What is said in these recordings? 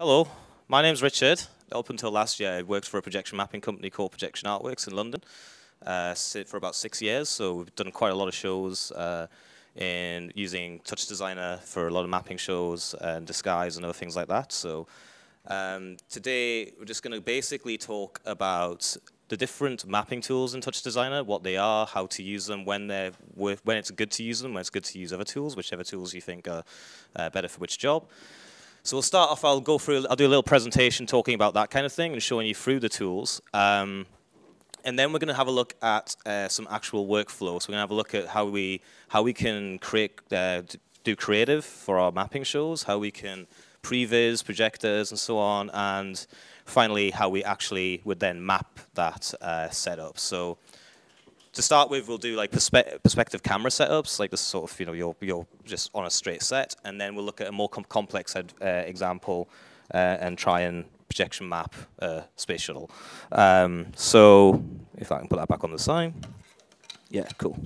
Hello, my name's Richard. Up until last year, I worked for a projection mapping company called Projection Artworks in London uh, for about six years. So we've done quite a lot of shows uh, in using Touch Designer for a lot of mapping shows and Disguise and other things like that. So um, today, we're just going to basically talk about the different mapping tools in Touch Designer, what they are, how to use them, when they're worth, when it's good to use them, when it's good to use other tools, whichever tools you think are uh, better for which job. So we'll start off, I'll go through, I'll do a little presentation talking about that kind of thing and showing you through the tools. Um, and then we're going to have a look at uh, some actual workflow. So we're going to have a look at how we, how we can create, uh, do creative for our mapping shows, how we can previs, projectors, and so on, and finally how we actually would then map that uh, setup. So to start with, we'll do like perspe perspective camera setups, like this sort of, you know, you're, you're just on a straight set, and then we'll look at a more com complex uh, example uh, and try and projection map uh, space shuttle. Um, so if I can put that back on the sign. Yeah, cool.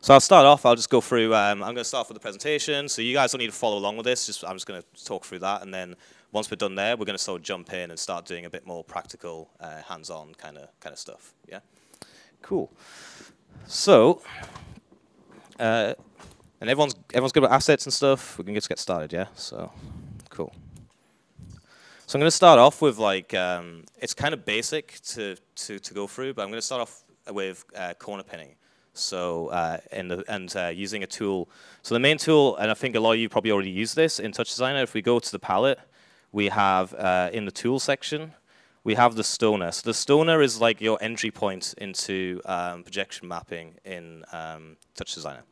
So I'll start off, I'll just go through, um, I'm going to start with the presentation, so you guys don't need to follow along with this, just, I'm just going to talk through that, and then once we're done there, we're going to sort of jump in and start doing a bit more practical, uh, hands-on kind of kind of stuff, yeah? Cool. So, uh, and everyone's everyone's good with assets and stuff. We can just get started, yeah. So, cool. So I'm going to start off with like um, it's kind of basic to to to go through, but I'm going to start off with uh, corner pinning. So uh, and the, and uh, using a tool. So the main tool, and I think a lot of you probably already use this in Touch Designer. If we go to the palette, we have uh, in the tool section we have the stoner. So the stoner is like your entry point into um, projection mapping in um, Touch Designer.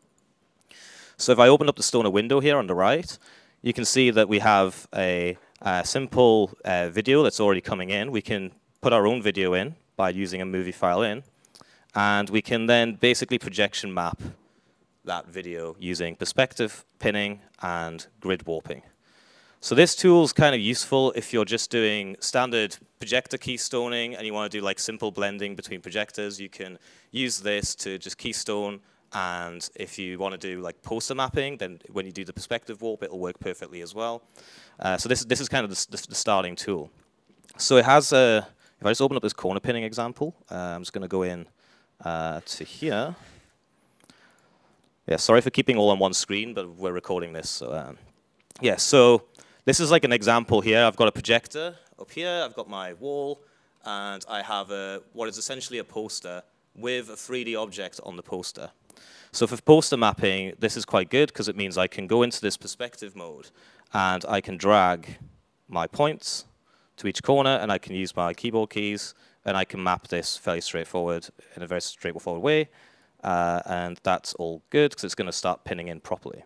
So if I open up the stoner window here on the right, you can see that we have a, a simple uh, video that's already coming in. We can put our own video in by using a movie file in, and we can then basically projection map that video using perspective pinning and grid warping. So this tool is kind of useful if you're just doing standard projector keystoning and you want to do like simple blending between projectors. You can use this to just keystone and if you want to do like poster mapping, then when you do the perspective warp, it'll work perfectly as well. Uh, so this, this is kind of the, the, the, starting tool. So it has a, if I just open up this corner pinning example, uh, I'm just going to go in uh, to here. Yeah, sorry for keeping all on one screen, but we're recording this. So, um, yeah, so this is like an example here. I've got a projector up here. I've got my wall. And I have a, what is essentially a poster with a 3D object on the poster. So for poster mapping, this is quite good because it means I can go into this perspective mode and I can drag my points to each corner and I can use my keyboard keys and I can map this fairly straightforward in a very straightforward way. Uh, and that's all good because it's going to start pinning in properly.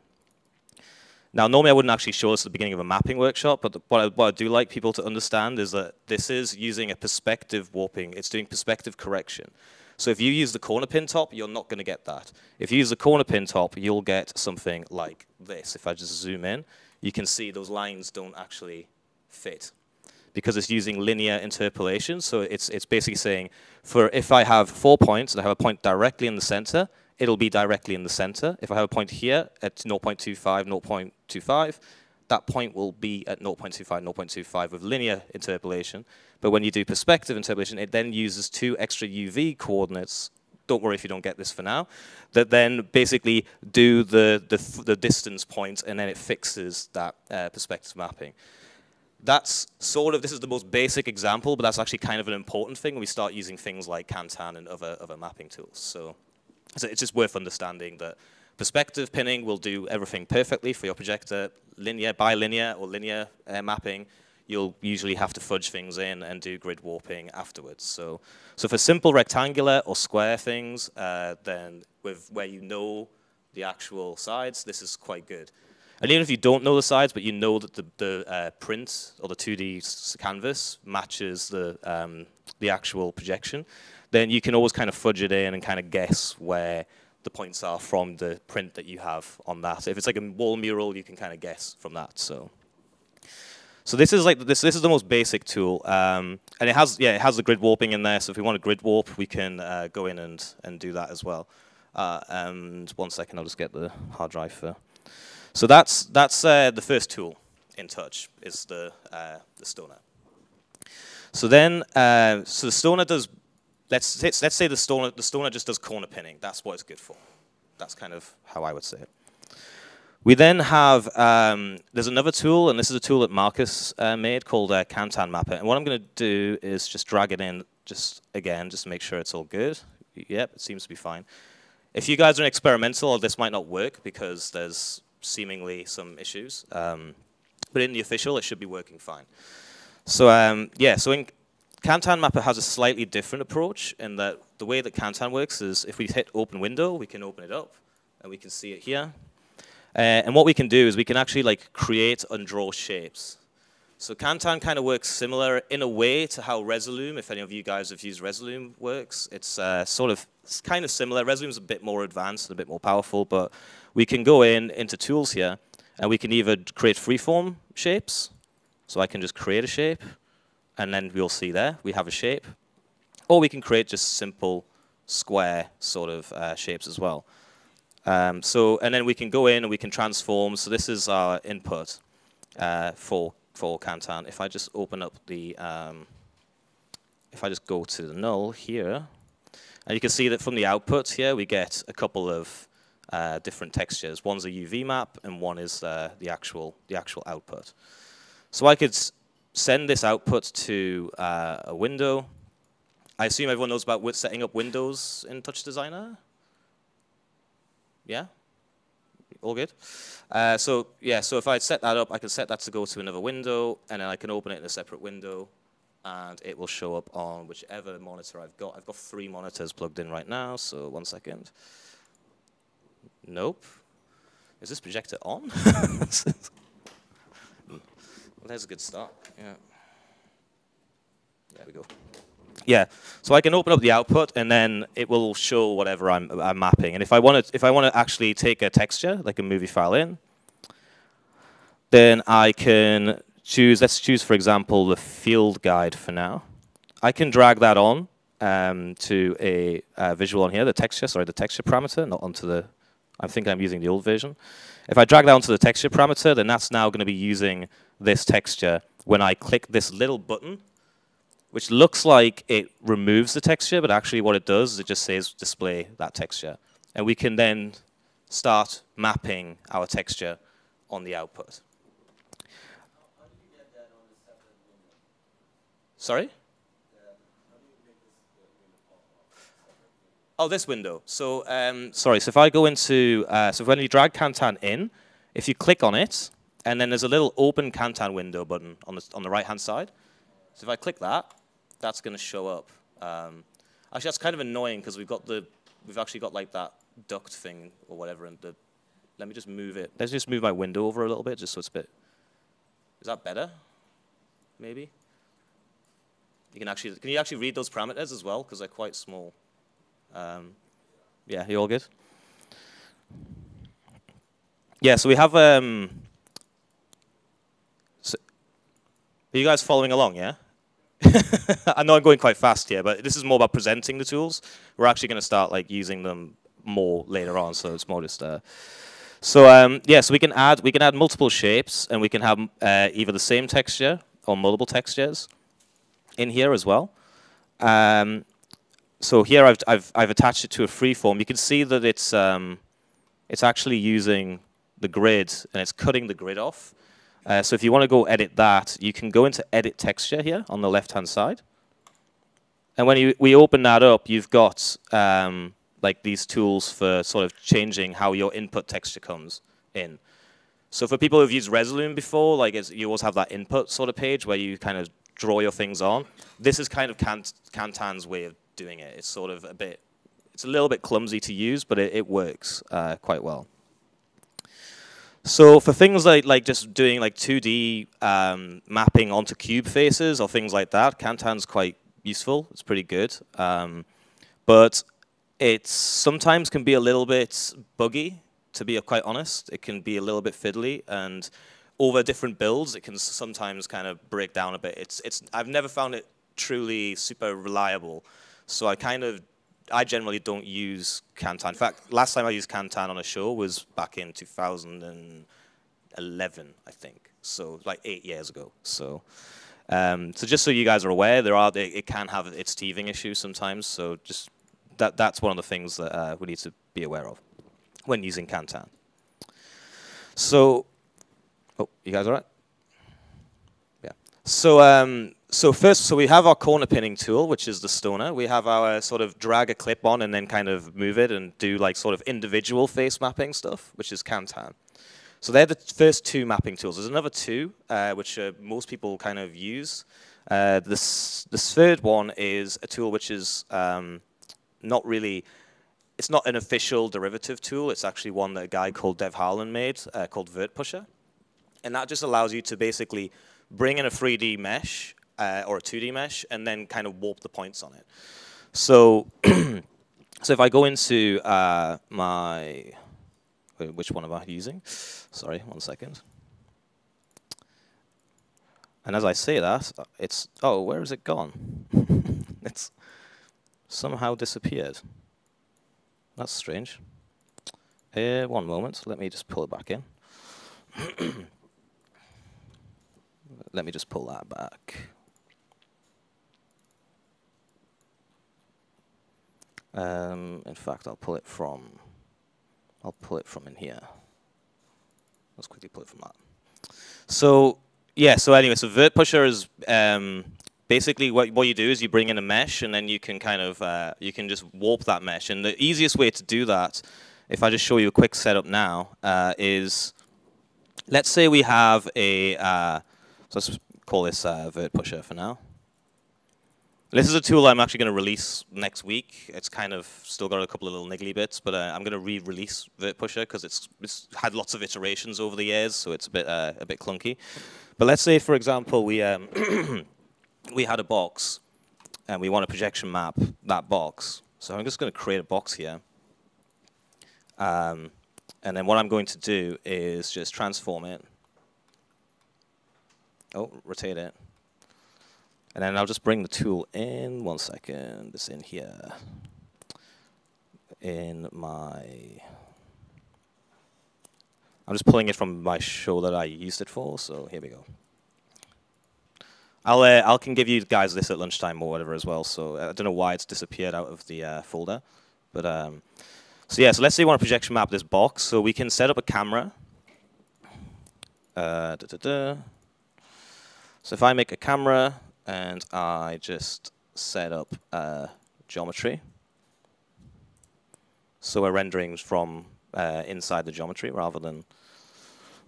Now, normally I wouldn't actually show this at the beginning of a mapping workshop, but what I, what I do like people to understand is that this is using a perspective warping. It's doing perspective correction. So if you use the corner pin top, you're not going to get that. If you use the corner pin top, you'll get something like this. If I just zoom in, you can see those lines don't actually fit because it's using linear interpolation. So it's, it's basically saying, for if I have four points and I have a point directly in the center, it'll be directly in the center. If I have a point here at 0.25, 0.25, that point will be at 0.25, 0.25 with linear interpolation. But when you do perspective interpolation, it then uses two extra UV coordinates. Don't worry if you don't get this for now. That then basically do the, the, the distance point, and then it fixes that uh, perspective mapping. That's sort of, this is the most basic example, but that's actually kind of an important thing when we start using things like Kantan and other, other mapping tools. So so it's just worth understanding that perspective pinning will do everything perfectly for your projector. Linear, bilinear, or linear uh, mapping, you'll usually have to fudge things in and do grid warping afterwards. So, so for simple rectangular or square things, uh, then with where you know the actual sides, this is quite good. And even if you don't know the sides, but you know that the, the uh, print or the 2D canvas matches the, um, the actual projection, then you can always kind of fudge it in and kind of guess where the points are from the print that you have on that. If it's like a wall mural, you can kind of guess from that. So, so this is like this. This is the most basic tool, um, and it has yeah, it has the grid warping in there. So if we want to grid warp, we can uh, go in and and do that as well. Uh, and one second, I'll just get the hard drive for. So that's that's uh, the first tool in touch is the uh, the stoner. So then, uh, so the stoner does. Let's let's say the stoner the stoner just does corner pinning. That's what it's good for. That's kind of how I would say it. We then have, um, there's another tool, and this is a tool that Markus uh, made called uh, Kantan Mapper. And what I'm going to do is just drag it in, just again, just to make sure it's all good. Yep, it seems to be fine. If you guys are experimental, this might not work because there's seemingly some issues. Um, but in the official, it should be working fine. So um, yeah, so in Kantan Mapper has a slightly different approach in that the way that Kantan works is if we hit open window, we can open it up, and we can see it here. Uh, and what we can do is we can actually like create and draw shapes. So Kantan kind of works similar in a way to how Resolume, if any of you guys have used Resolume, works. It's uh, sort of it's kind of similar. Resolume's a bit more advanced and a bit more powerful, but we can go in into tools here, and we can either create freeform shapes. So I can just create a shape, and then we'll see there we have a shape, or we can create just simple square sort of uh, shapes as well. Um, so, and then we can go in and we can transform. So this is our input uh, for for Kantan. If I just open up the, um, if I just go to the null here, and you can see that from the output here we get a couple of uh, different textures. One's a UV map, and one is uh, the actual the actual output. So I could send this output to uh, a window. I assume everyone knows about setting up windows in Touch Designer. Yeah? All good? Uh, so yeah, so if I set that up, I can set that to go to another window, and then I can open it in a separate window, and it will show up on whichever monitor I've got. I've got three monitors plugged in right now, so one second. Nope. Is this projector on? well, there's a good start. Yeah. There we go. Yeah, so I can open up the output and then it will show whatever I'm, I'm mapping. And if I want to, if I want to actually take a texture, like a movie file in, then I can choose, let's choose, for example, the field guide for now. I can drag that on um, to a uh, visual on here, the texture, sorry, the texture parameter, not onto the, I think I'm using the old version. If I drag that onto the texture parameter, then that's now going to be using this texture when I click this little button which looks like it removes the texture, but actually what it does is it just says display that texture. And we can then start mapping our texture on the output. Sorry? Oh, this window. So, um, sorry. So if I go into, uh, so when you drag Kantan in, if you click on it, and then there's a little open Kantan window button on the on the right hand side. So if I click that, that's going to show up. Um, actually, that's kind of annoying because we've got the we've actually got like that duct thing or whatever, and the let me just move it. Let's just move my window over a little bit, just so it's a bit. Is that better? Maybe. You can actually can you actually read those parameters as well because they're quite small. Um, yeah, you all good? Yeah, so we have. Um, so are you guys following along? Yeah. I know I'm going quite fast here, but this is more about presenting the tools. We're actually going to start like using them more later on, so it's more just. Uh, so um, yeah, so we can add we can add multiple shapes, and we can have uh, either the same texture or multiple textures in here as well. Um, so here I've, I've I've attached it to a freeform. You can see that it's um, it's actually using the grid and it's cutting the grid off. Uh, so if you want to go edit that, you can go into edit texture here on the left-hand side. And when you, we open that up, you've got um, like these tools for sort of changing how your input texture comes in. So for people who've used Resolume before, like you always have that input sort of page where you kind of draw your things on. This is kind of Kant, Kantan's way of doing it. It's sort of a bit, it's a little bit clumsy to use, but it, it works uh, quite well. So for things like like just doing like 2D um, mapping onto cube faces or things like that, Kantan's quite useful. It's pretty good, um, but it sometimes can be a little bit buggy. To be quite honest, it can be a little bit fiddly, and over different builds, it can sometimes kind of break down a bit. It's it's I've never found it truly super reliable, so I kind of I generally don't use Kantan. In fact, last time I used Kantan on a show was back in 2011, I think. so like eight years ago. So, um, so just so you guys are aware, there are it, can have its teething issues sometimes. So just that that's one of the things that uh, we need to be aware of when using Kantan. So, oh, you guys all right? Yeah. So, um, so first, so we have our corner pinning tool, which is the stoner. We have our sort of drag a clip on and then kind of move it and do like sort of individual face mapping stuff, which is Kantan. So they're the first two mapping tools. There's another two, uh, which uh, most people kind of use. Uh, this, this third one is a tool which is um, not really, it's not an official derivative tool. It's actually one that a guy called Dev Harlan made uh, called VertPusher. And that just allows you to basically bring in a 3D mesh uh, or a 2D mesh and then kind of warp the points on it. So, so if I go into uh, my, which one am I using? Sorry, one second. And as I say that, it's, oh, where has it gone? it's somehow disappeared. That's strange. Uh, one moment, let me just pull it back in. let me just pull that back. Um, in fact, I'll pull it from, I'll pull it from in here. Let's quickly pull it from that. So, yeah, so anyway, so VertPusher is um, basically what, what you do is you bring in a mesh and then you can kind of, uh, you can just warp that mesh. And the easiest way to do that, if I just show you a quick setup now, uh, is let's say we have a, uh, so let's call this uh, VertPusher for now. This is a tool I'm actually going to release next week. It's kind of still got a couple of little niggly bits, but uh, I'm going to re-release VertPusher because it's, it's had lots of iterations over the years, so it's a bit uh, a bit clunky. But let's say, for example, we um, we had a box, and we want to projection map that box. So I'm just going to create a box here, um, and then what I'm going to do is just transform it. Oh, rotate it. And then I'll just bring the tool in, one second, it's in here, in my, I'm just pulling it from my show that I used it for, so here we go. I'll, uh, I can give you guys this at lunchtime or whatever as well, so uh, I don't know why it's disappeared out of the uh, folder. But um, So yeah, so let's say you want to projection map this box, so we can set up a camera. Uh, da -da -da. So if I make a camera, and I just set up a geometry. So we're rendering from uh, inside the geometry rather than,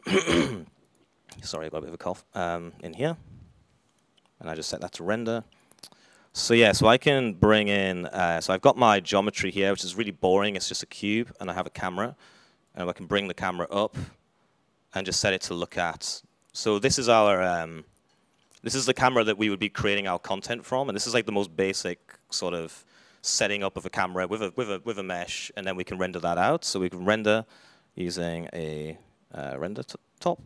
sorry, I've got a bit of a cough, um, in here. And I just set that to render. So yeah, so I can bring in, uh, so I've got my geometry here, which is really boring. It's just a cube, and I have a camera. And I can bring the camera up and just set it to look at. So this is our um, this is the camera that we would be creating our content from, and this is like the most basic sort of setting up of a camera with a with a with a mesh, and then we can render that out. So we can render using a uh, render top.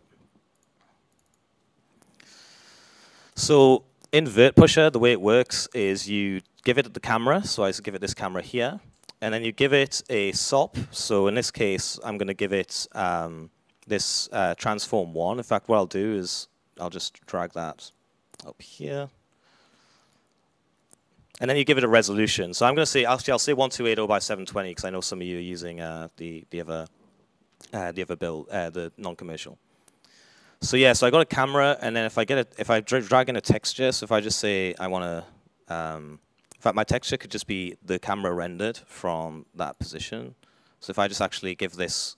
So in Vert Pusher, the way it works is you give it the camera. So I give it this camera here, and then you give it a SOP. So in this case, I'm going to give it um, this uh, transform one. In fact, what I'll do is I'll just drag that up here. And then you give it a resolution. So I'm going to say, actually, I'll say 1280 by 720 because I know some of you are using uh, the the other uh, the other build, uh, the non-commercial. So yeah, so I got a camera, and then if I get it, if I drag in a texture, so if I just say I want to, um, in fact, my texture could just be the camera rendered from that position. So if I just actually give this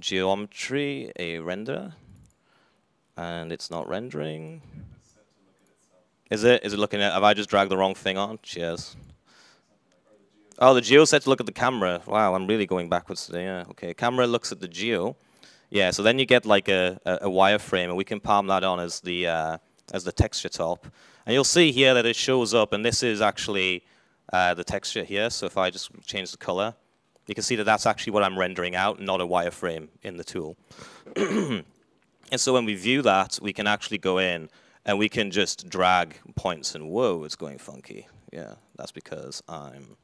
geometry a render, and it's not rendering. Is it? Is it looking at? Have I just dragged the wrong thing on? Cheers. Oh, the geo set to look at the camera. Wow, I'm really going backwards today. Yeah, okay. Camera looks at the geo. Yeah, so then you get like a, a, a wireframe, and we can palm that on as the uh, as the texture top. And you'll see here that it shows up, and this is actually uh, the texture here. So if I just change the color, you can see that that's actually what I'm rendering out, not a wireframe in the tool. And so when we view that, we can actually go in and we can just drag points and whoa, it's going funky. Yeah, that's because I'm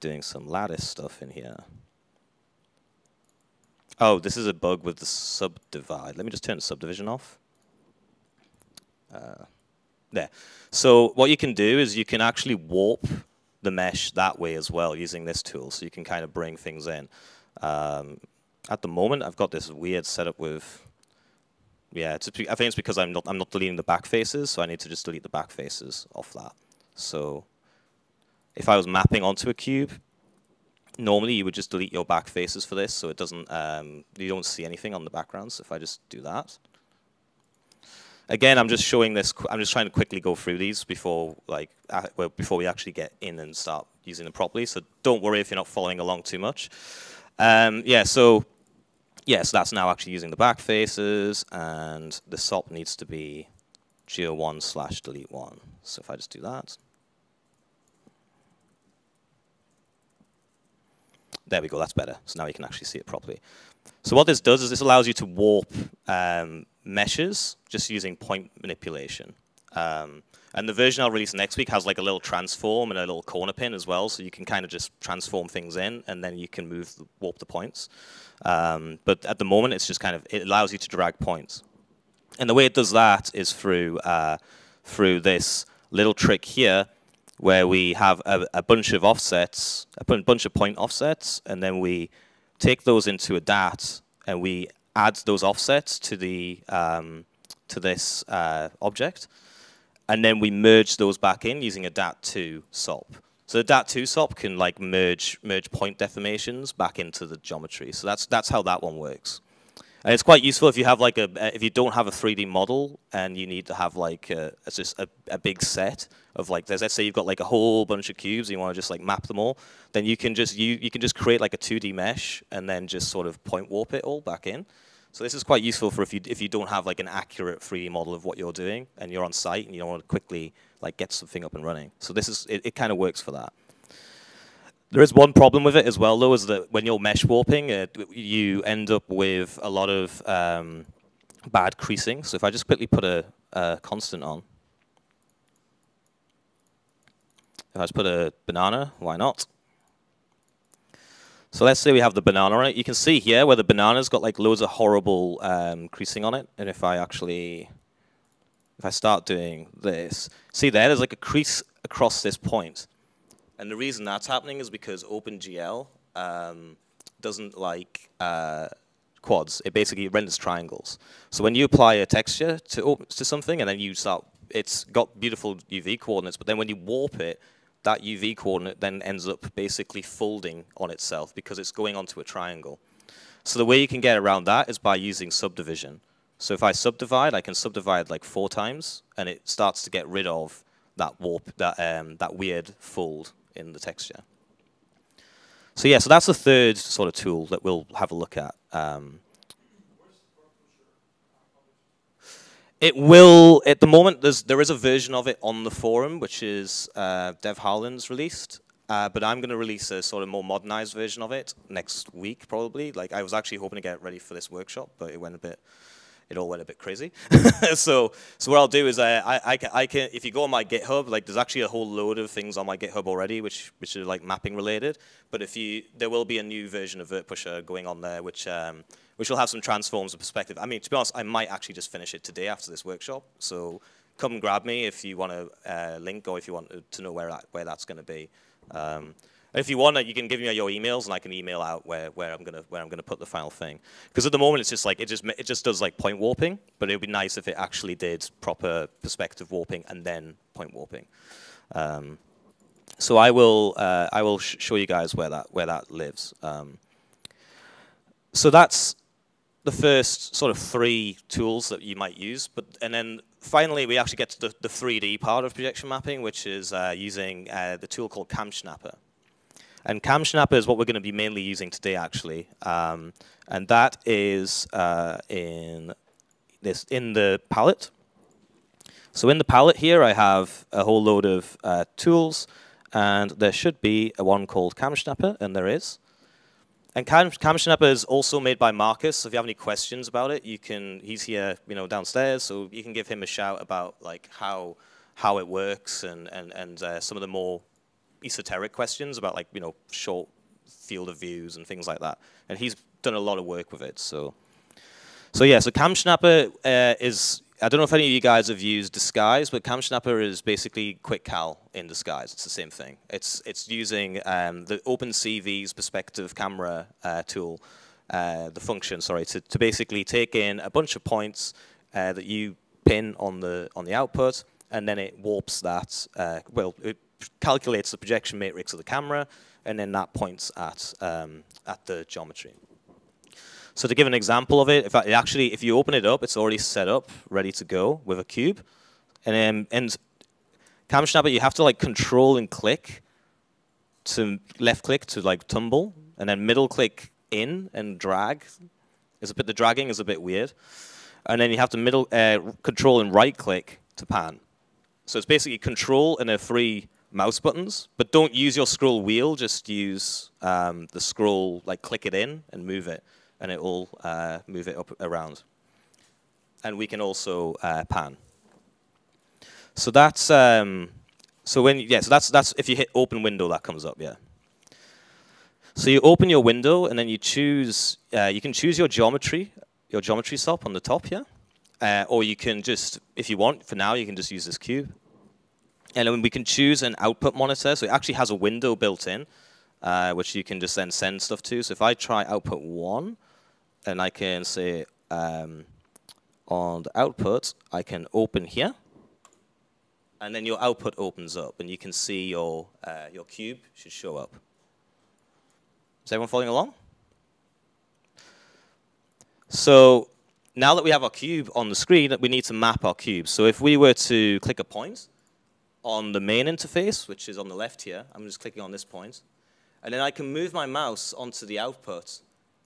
doing some lattice stuff in here. Oh, this is a bug with the subdivide. Let me just turn the subdivision off. Uh, there. So what you can do is you can actually warp the mesh that way as well using this tool. So you can kind of bring things in. Um, at the moment, I've got this weird setup with, yeah, I think it's because I'm not, I'm not deleting the back faces, so I need to just delete the back faces off that. So if I was mapping onto a cube, normally you would just delete your back faces for this, so it doesn't, um, you don't see anything on the background. So if I just do that, again, I'm just showing this. I'm just trying to quickly go through these before, like, uh, well, before we actually get in and start using them properly. So don't worry if you're not following along too much. Um, yeah. So yeah. So that's now actually using the back faces, and the SOP needs to be geo1 slash delete one. So if I just do that. There we go, that's better. So now you can actually see it properly. So what this does is this allows you to warp um, meshes just using point manipulation. Um, and the version I'll release next week has like a little transform and a little corner pin as well, so you can kind of just transform things in, and then you can move, warp the points. Um, but at the moment, it's just kind of, it allows you to drag points. And the way it does that is through, uh, through this little trick here, where we have a, a bunch of offsets, a bunch of point offsets, and then we take those into a DAT, and we add those offsets to the um, to this uh, object, and then we merge those back in using a DAT2 SOP. So the DAT2 SOP can like merge merge point deformations back into the geometry. So that's that's how that one works. And it's quite useful if you have like a if you don't have a 3D model and you need to have like a, just a, a big set of like let's say you've got like a whole bunch of cubes and you want to just like map them all, then you can just you you can just create like a 2D mesh and then just sort of point warp it all back in. So this is quite useful for if you if you don't have like an accurate 3D model of what you're doing and you're on site and you don't want to quickly like get something up and running. So this is it, it kind of works for that. There is one problem with it as well, though, is that when you're mesh warping, uh, you end up with a lot of um, bad creasing. So if I just quickly put a, a, constant on, if I just put a banana, why not? So let's say we have the banana on it. You can see here where the banana's got like loads of horrible um, creasing on it. And if I actually, if I start doing this, see there, there's like a crease across this point. And the reason that's happening is because OpenGL um, doesn't like uh, quads. It basically renders triangles. So when you apply a texture to, to something and then you start, it's got beautiful UV coordinates, but then when you warp it, that UV coordinate then ends up basically folding on itself because it's going onto a triangle. So the way you can get around that is by using subdivision. So if I subdivide, I can subdivide like four times, and it starts to get rid of that warp, that um, that weird fold in the texture. So yeah, so that's the third sort of tool that we'll have a look at. Um, it will, at the moment, there's, there is a version of it on the forum, which is uh, Dev Harlan's released. Uh, but I'm going to release a sort of more modernized version of it next week, probably. Like I was actually hoping to get ready for this workshop, but it went a bit it all went a bit crazy. so, so what I'll do is uh, I, I, can, I can, if you go on my GitHub, like there's actually a whole load of things on my GitHub already, which, which are like mapping related. But if you, there will be a new version of VertPusher going on there, which, um, which will have some transforms of perspective. I mean, to be honest, I might actually just finish it today after this workshop. So come grab me if you want a uh, link or if you want to know where, that, where that's going to be. Um, if you want, you can give me your emails, and I can email out where, where I'm gonna where I'm gonna put the final thing. Because at the moment, it's just like it just it just does like point warping, but it would be nice if it actually did proper perspective warping and then point warping. Um, so I will uh, I will sh show you guys where that where that lives. Um, so that's the first sort of three tools that you might use, but and then finally we actually get to the, the 3D part of projection mapping, which is uh, using uh, the tool called CamSnapper. And CamSnapper is what we're going to be mainly using today, actually. Um, and that is uh, in this in the palette. So in the palette here, I have a whole load of uh, tools, and there should be a one called CamSnapper, and there is. And Cam, CamSnapper is also made by Markus. So if you have any questions about it, you can. He's here, you know, downstairs, so you can give him a shout about like how how it works and and and uh, some of the more esoteric questions about like you know short field of views and things like that. And he's done a lot of work with it. So, so yeah, so CamSnapper uh, is, I don't know if any of you guys have used Disguise, but CamSnapper is basically QuickCal in Disguise. It's the same thing. It's, it's using um, the OpenCV's perspective camera uh, tool, uh, the function, sorry, to, to basically take in a bunch of points uh, that you pin on the, on the output, and then it warps that, uh, well, it calculates the projection matrix of the camera, and then that points at, um, at the geometry. So to give an example of it, if I, actually, if you open it up, it's already set up, ready to go with a cube. And then, and CamSnapper, you have to like control and click to left click to like tumble, and then middle click in and drag. Is a bit the dragging is a bit weird, and then you have to middle uh, control and right click to pan. So it's basically control and a three mouse buttons, but don't use your scroll wheel. Just use um, the scroll, like click it in and move it, and it will uh, move it up around. And we can also uh, pan. So that's um, so when yeah, so that's that's if you hit open window that comes up yeah. So you open your window and then you choose uh, you can choose your geometry your geometry stop on the top here, uh, or you can just if you want for now you can just use this cube. And then we can choose an output monitor. So it actually has a window built in, uh, which you can just then send stuff to. So if I try output one, and I can say um, on the output, I can open here. And then your output opens up, and you can see your, uh, your cube should show up. Is everyone following along? So now that we have our cube on the screen, we need to map our cube. So if we were to click a point, on the main interface, which is on the left here. I'm just clicking on this point. And then I can move my mouse onto the output.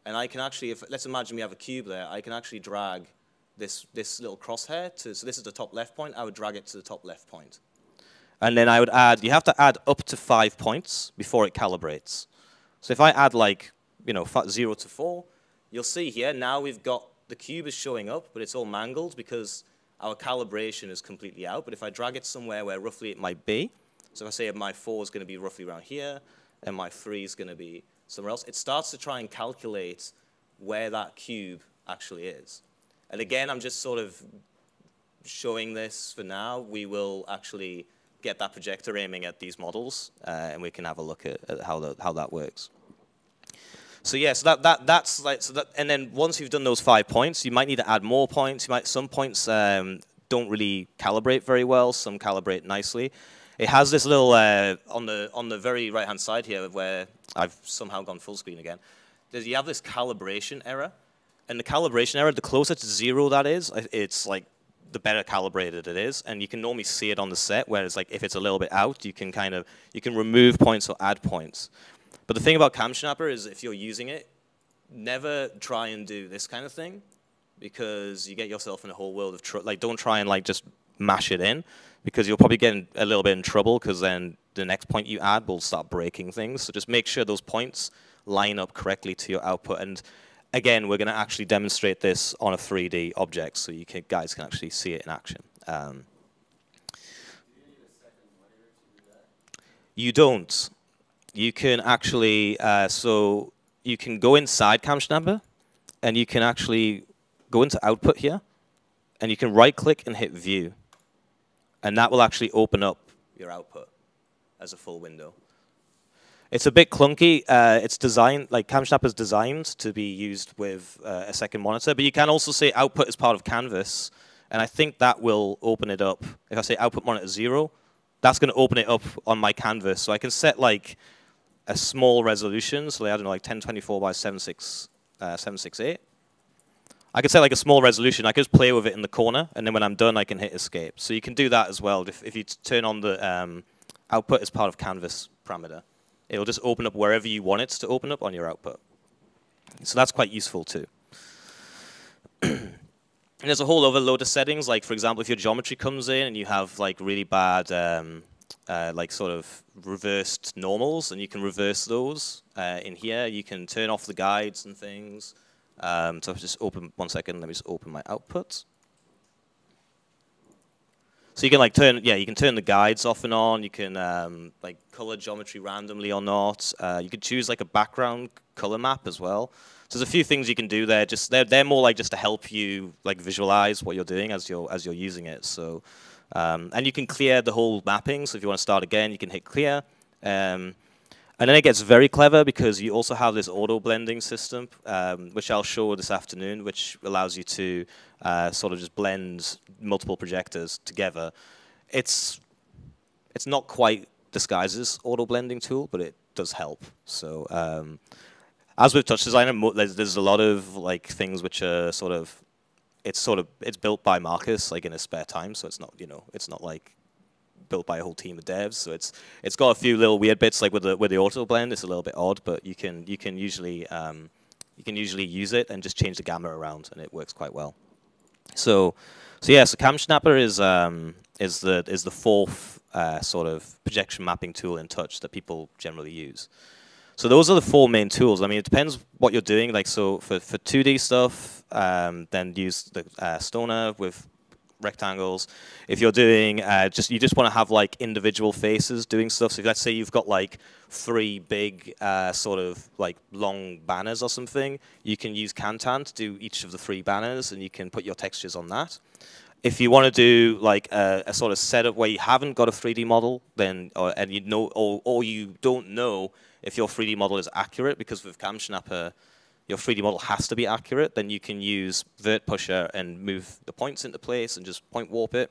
And I can actually, if, let's imagine we have a cube there, I can actually drag this, this little crosshair to, so this is the top left point, I would drag it to the top left point. And then I would add, you have to add up to five points before it calibrates. So if I add like, you know, zero to four, you'll see here, now we've got, the cube is showing up, but it's all mangled because our calibration is completely out. But if I drag it somewhere where roughly it might be, so if I say my 4 is going to be roughly around here, and my 3 is going to be somewhere else, it starts to try and calculate where that cube actually is. And again, I'm just sort of showing this for now. We will actually get that projector aiming at these models, uh, and we can have a look at, at how, the, how that works. So yeah, so that, that that's like so that, and then once you've done those five points, you might need to add more points. You might some points um, don't really calibrate very well. Some calibrate nicely. It has this little uh, on the on the very right hand side here where I've somehow gone full screen again. There's, you have this calibration error, and the calibration error, the closer to zero that is, it's like the better calibrated it is, and you can normally see it on the set. Whereas like if it's a little bit out, you can kind of you can remove points or add points. But the thing about CamSnapper is if you're using it, never try and do this kind of thing because you get yourself in a whole world of trouble. Like, don't try and like just mash it in because you'll probably get a little bit in trouble because then the next point you add will start breaking things. So just make sure those points line up correctly to your output. And again, we're going to actually demonstrate this on a 3D object so you can, guys can actually see it in action. Um, you don't you can actually, uh, so you can go inside CamSnapper, and you can actually go into output here, and you can right click and hit view. And that will actually open up your output as a full window. It's a bit clunky. Uh, it's designed, like CamSnapper is designed to be used with uh, a second monitor, but you can also say output is part of Canvas, and I think that will open it up. If I say output monitor zero, that's going to open it up on my canvas. So I can set like a small resolution, so I don't know, like 1024 by 76, uh, 768. I could set like a small resolution. I could just play with it in the corner, and then when I'm done, I can hit escape. So you can do that as well. If, if you turn on the um, output as part of canvas parameter, it'll just open up wherever you want it to open up on your output. So that's quite useful too. and there's a whole other load of settings. Like for example, if your geometry comes in and you have like really bad um, uh, like sort of reversed normals, and you can reverse those uh, in here. You can turn off the guides and things. Um, so just open one second. Let me just open my output. So you can like turn, yeah, you can turn the guides off and on. You can um, like color geometry randomly or not. Uh, you can choose like a background color map as well. So there's a few things you can do there. Just they're they're more like just to help you like visualize what you're doing as you're as you're using it. So um, and you can clear the whole mapping. So if you want to start again, you can hit clear. Um, and then it gets very clever because you also have this auto blending system, um, which I'll show this afternoon, which allows you to uh, sort of just blend multiple projectors together. It's it's not quite Disguise's auto blending tool, but it does help. So um, as with Touch Designer, there's, there's a lot of like things which are sort of it's sort of it's built by Markus like in his spare time, so it's not you know it's not like built by a whole team of devs. So it's it's got a few little weird bits like with the with the auto blend. It's a little bit odd, but you can you can usually um, you can usually use it and just change the gamma around, and it works quite well. So so yeah, so CamSnapper is um, is the is the fourth uh, sort of projection mapping tool in Touch that people generally use. So those are the four main tools. I mean, it depends what you're doing. Like so, for for 2D stuff, um, then use the uh, Stoner with rectangles. If you're doing uh, just you just want to have like individual faces doing stuff. So let's say you've got like three big uh, sort of like long banners or something, you can use Kantan to do each of the three banners, and you can put your textures on that. If you want to do like a, a sort of setup where you haven't got a 3D model, then or, and you know or, or you don't know if your 3D model is accurate, because with CamSnapper your 3D model has to be accurate, then you can use Vert Pusher and move the points into place and just point warp it.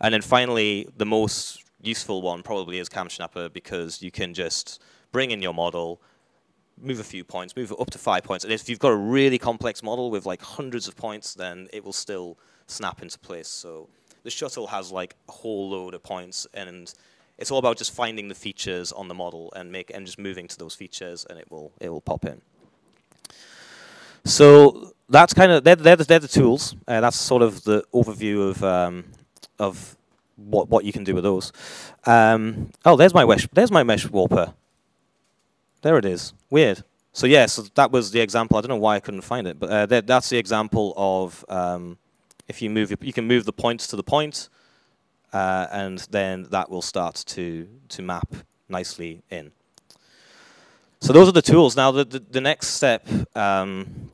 And then finally, the most useful one probably is CamSnapper because you can just bring in your model, move a few points, move it up to five points. And if you've got a really complex model with like hundreds of points, then it will still snap into place. So the shuttle has like a whole load of points and it's all about just finding the features on the model and make and just moving to those features and it will it will pop in. So that's kind of they're, they're, the, they're the tools. Uh, that's sort of the overview of um, of what what you can do with those. Um, oh, there's my mesh. There's my mesh warper. There it is. Weird. So yeah, so that was the example. I don't know why I couldn't find it, but uh, that, that's the example of um, if you move, you can move the points to the point, uh, and then that will start to to map nicely in. So those are the tools. Now the the, the next step um,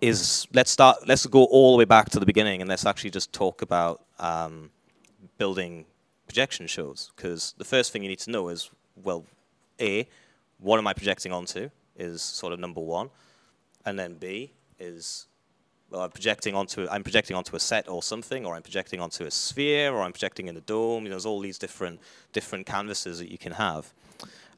is let's start. Let's go all the way back to the beginning, and let's actually just talk about um, building projection shows. Because the first thing you need to know is, well, a, what am I projecting onto? Is sort of number one, and then B is well, I'm projecting onto I'm projecting onto a set or something, or I'm projecting onto a sphere, or I'm projecting in a dome. You know, there's all these different different canvases that you can have.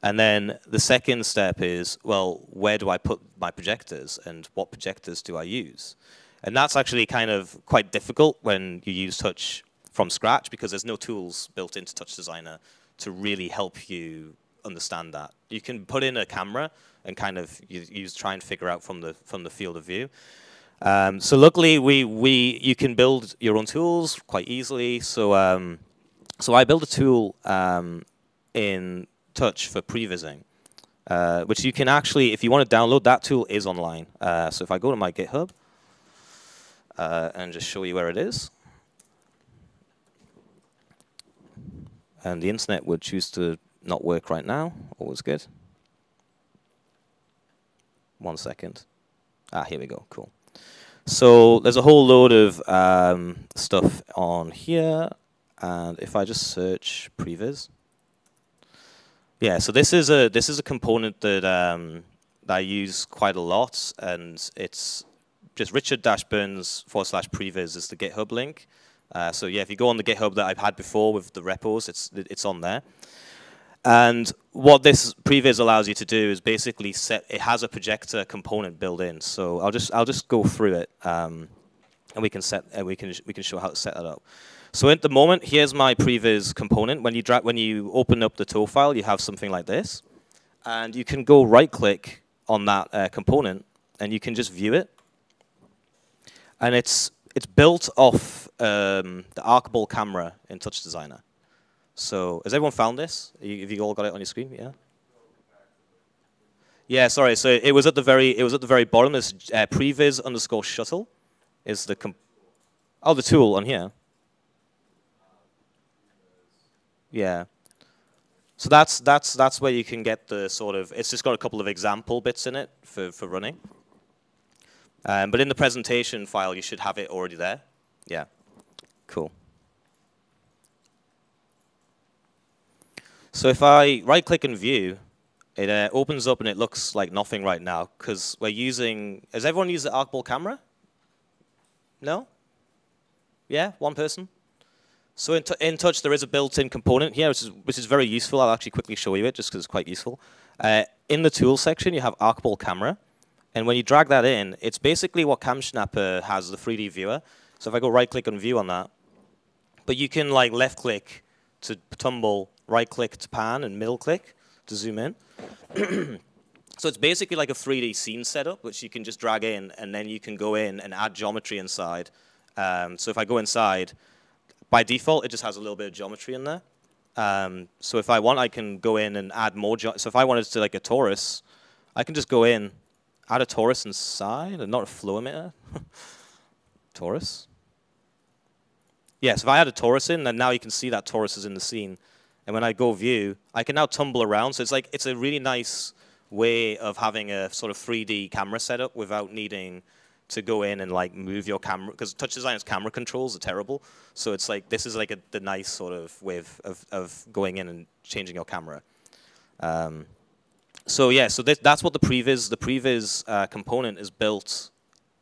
And then the second step is, well, where do I put my projectors and what projectors do I use? And that's actually kind of quite difficult when you use Touch from scratch because there's no tools built into Touch Designer to really help you understand that. You can put in a camera and kind of use, try and figure out from the from the field of view. Um, so luckily, we we you can build your own tools quite easily. So um, so I built a tool um, in touch for prevising, uh, which you can actually, if you want to download, that tool is online. Uh, so if I go to my GitHub uh, and just show you where it is, and the internet would choose to not work right now, always good. One second. Ah, here we go, cool. So there's a whole load of um, stuff on here, and if I just search previs, yeah, so this is a this is a component that um, that I use quite a lot, and it's just Richard Dash Burns forward slash previs is the GitHub link. Uh, so yeah, if you go on the GitHub that I've had before with the repos, it's it's on there. And what this previs allows you to do is basically set. It has a projector component built in. So I'll just I'll just go through it, um, and we can set and we can we can show how to set that up. So at the moment, here's my previs component. When you, drag, when you open up the tool file, you have something like this. And you can go right-click on that uh, component, and you can just view it. And it's, it's built off um, the Arcball camera in Touch Designer. So has everyone found this? Have you all got it on your screen? Yeah. Yeah, sorry. So it was at the very it was at the very bottom. This uh, previs underscore shuttle is the oh the tool on here. Yeah. So that's that's that's where you can get the sort of it's just got a couple of example bits in it for for running. Um, but in the presentation file, you should have it already there. Yeah, cool. So if I right-click and view, it uh, opens up and it looks like nothing right now because we're using, has everyone used the ArcBall camera? No? Yeah, one person? So in, in Touch, there is a built-in component here, which is, which is very useful. I'll actually quickly show you it just because it's quite useful. Uh, in the Tools section, you have ArcBall Camera. And when you drag that in, it's basically what CamSnapper has, the 3D viewer. So if I go right-click and View on that, but you can like left-click to tumble, right-click to pan, and middle-click to zoom in. so it's basically like a 3D scene setup, which you can just drag in, and then you can go in and add geometry inside. Um, so if I go inside, by default, it just has a little bit of geometry in there. Um, so if I want, I can go in and add more. So if I wanted to like a torus, I can just go in, add a torus inside, and not a flow emitter. torus. Yes, if I add a torus in, then now you can see that torus is in the scene. And when I go view, I can now tumble around. So it's like it's a really nice way of having a sort of 3D camera setup without needing to go in and like move your camera because touch design's camera controls are terrible. So it's like this is like a, the nice sort of way of, of, of going in and changing your camera. Um, so yeah so this, that's what the previs the previs uh, component is built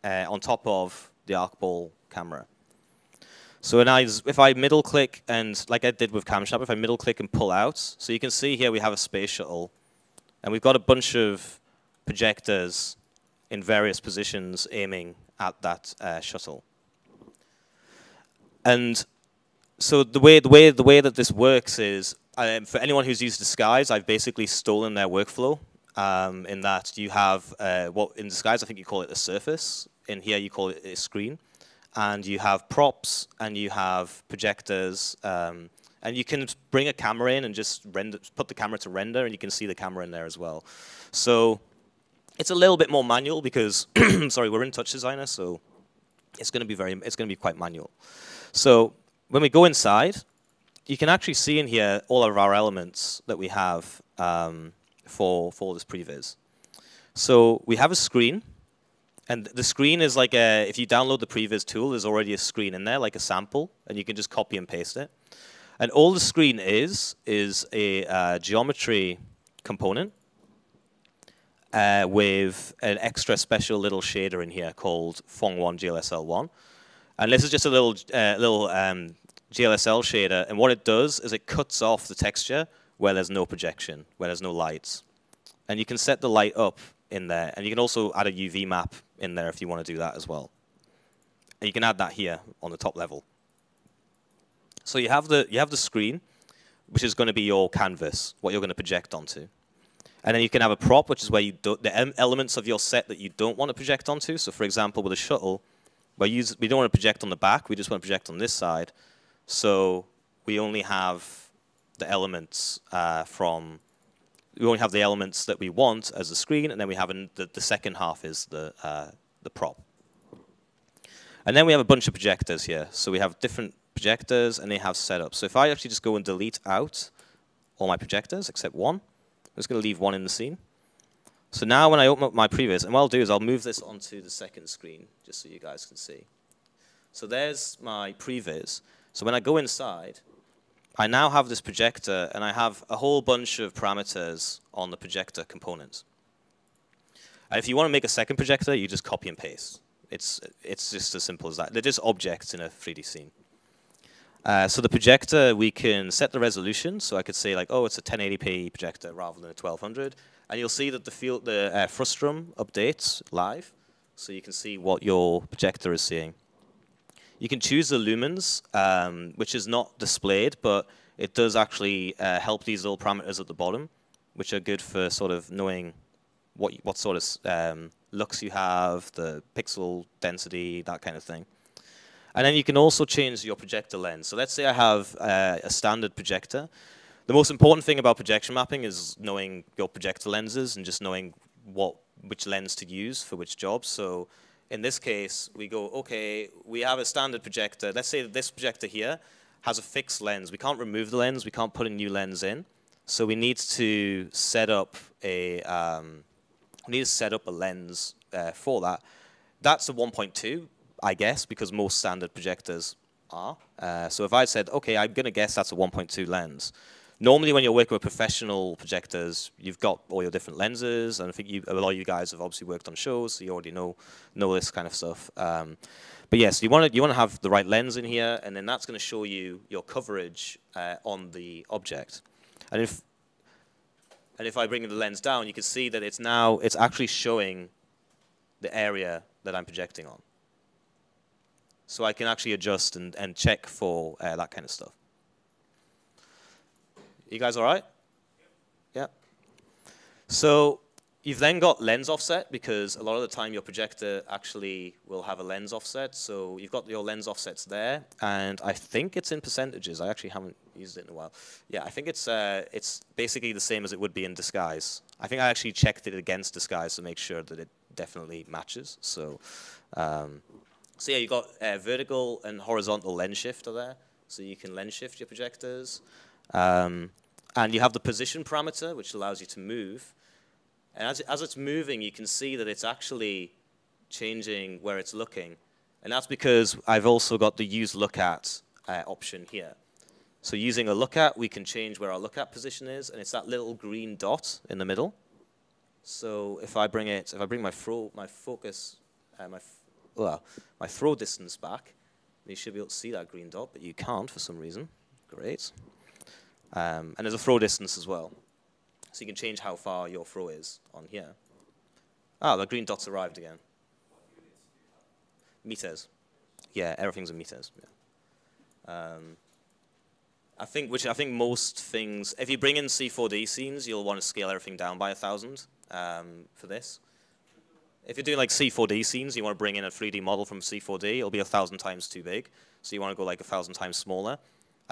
uh, on top of the arcball camera so when I, if I middle click and like I did with CamSnap, if I middle click and pull out, so you can see here we have a space shuttle, and we've got a bunch of projectors in various positions aiming at that uh, shuttle. And so the way the way the way that this works is um, for anyone who's used Disguise, I've basically stolen their workflow. Um, in that you have uh, what in Disguise I think you call it a surface. In here you call it a screen, and you have props and you have projectors. Um, and you can bring a camera in and just render, put the camera to render, and you can see the camera in there as well. So it's a little bit more manual because, sorry, we're in Touch Designer, so it's going to be very, it's going to be quite manual. So when we go inside, you can actually see in here all of our elements that we have um, for for this previs. So we have a screen, and the screen is like a. If you download the previs tool, there's already a screen in there, like a sample, and you can just copy and paste it. And all the screen is is a uh, geometry component uh, with an extra special little shader in here called Phong1 GLSL1. And this is just a little, uh, little um, GLSL shader, and what it does is it cuts off the texture where there's no projection, where there's no lights. And you can set the light up in there, and you can also add a UV map in there if you want to do that as well. And you can add that here on the top level. So you have the, you have the screen, which is going to be your canvas, what you're going to project onto. And then you can have a prop, which is where you do, the elements of your set that you don't want to project onto. So for example, with a shuttle, we, don't want to project on the back, we just want to project on this side. So we only have the elements uh, from, we only have the elements that we want as a screen, and then we have an, the, the second half is the, uh, the prop. And then we have a bunch of projectors here. So we have different projectors, and they have setups. So if I actually just go and delete out all my projectors except one, I'm just going to leave one in the scene. So now when I open up my previs, and what I'll do is I'll move this onto the second screen, just so you guys can see. So there's my previs. So when I go inside, I now have this projector, and I have a whole bunch of parameters on the projector component. And if you want to make a second projector, you just copy and paste. It's, it's just as simple as that. They're just objects in a 3D scene. Uh, so the projector, we can set the resolution. So I could say like, oh, it's a 1080p projector rather than a 1200. And you'll see that the field, the uh, frustum updates live. So you can see what your projector is seeing. You can choose the lumens, um, which is not displayed, but it does actually uh, help these little parameters at the bottom, which are good for sort of knowing what what sort of um, looks you have, the pixel density, that kind of thing. And then you can also change your projector lens. So let's say I have uh, a standard projector. The most important thing about projection mapping is knowing your projector lenses and just knowing what which lens to use for which job. So in this case, we go, okay, we have a standard projector. Let's say that this projector here has a fixed lens. We can't remove the lens. We can't put a new lens in. So we need to set up a um, we need to set up a lens uh, for that that's a 1.2, I guess, because most standard projectors are. Uh, so if I said, okay, I'm going to guess that's a 1.2 lens. Normally, when you're working with professional projectors, you've got all your different lenses, and I think you, a lot of you guys have obviously worked on shows, so you already know know this kind of stuff. Um, but yes, you want to you want to have the right lens in here, and then that's going to show you your coverage uh, on the object. And if and if I bring the lens down, you can see that it's now it's actually showing the area that I'm projecting on. So I can actually adjust and, and check for uh, that kind of stuff. You guys all right? Yeah. So you've then got lens offset because a lot of the time your projector actually will have a lens offset. So you've got your lens offsets there, and I think it's in percentages. I actually haven't used it in a while. Yeah, I think it's uh, it's basically the same as it would be in disguise. I think I actually checked it against disguise to make sure that it definitely matches. So, um, so yeah, you've got uh, vertical and horizontal lens shifter there. So you can lens shift your projectors. Um, and you have the position parameter, which allows you to move. And as, as it's moving, you can see that it's actually changing where it's looking. And that's because I've also got the use look at uh, option here. So using a look at, we can change where our look at position is, and it's that little green dot in the middle. So if I bring it, if I bring my throw, my focus, uh, my well, my throw distance back, you should be able to see that green dot, but you can't for some reason. Great. Um, and there's a throw distance as well. So you can change how far your throw is on here. Ah, the green dot's arrived again. Meters. Yeah, everything's in meters. Yeah. Um, I think, which I think most things, if you bring in C4D scenes, you'll want to scale everything down by a thousand um, for this. If you're doing like C4D scenes, you want to bring in a 3D model from C4D, it'll be a thousand times too big. So you want to go like a thousand times smaller.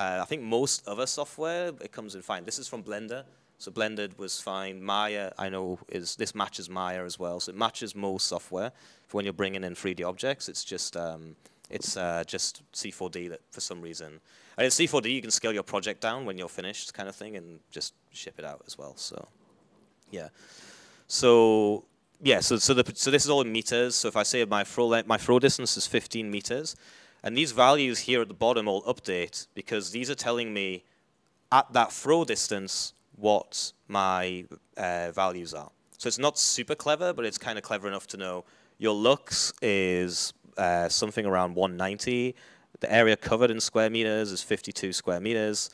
Uh, I think most other software, it comes in fine. This is from Blender. So Blender was fine. Maya, I know, is this matches Maya as well. So it matches most software. For when you're bringing in 3D objects, it's just um, it's uh, just C4D that for some reason. And in C4D, you can scale your project down when you're finished, kind of thing, and just ship it out as well. So, yeah. So yeah. So so the so this is all in meters. So if I say my throw my throw distance is 15 meters, and these values here at the bottom all update because these are telling me at that throw distance what my uh, values are. So it's not super clever, but it's kind of clever enough to know your lux is uh, something around 190. The area covered in square meters is 52 square meters.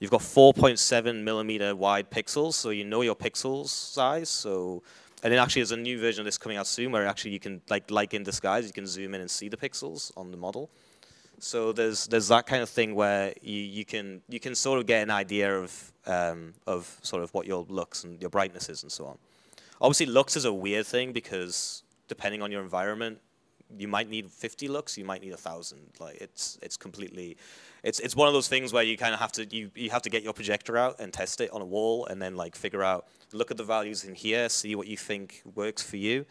You've got 4.7 millimeter wide pixels, so you know your pixels size. So, and then actually there's a new version of this coming out soon where actually you can, like, like in disguise, you can zoom in and see the pixels on the model. So there's there's that kind of thing where you, you can you can sort of get an idea of um, of sort of what your lux and your brightness is and so on. Obviously, lux is a weird thing because depending on your environment, you might need 50 lux, you might need a thousand. Like it's it's completely, it's it's one of those things where you kind of have to you you have to get your projector out and test it on a wall and then like figure out look at the values in here, see what you think works for you.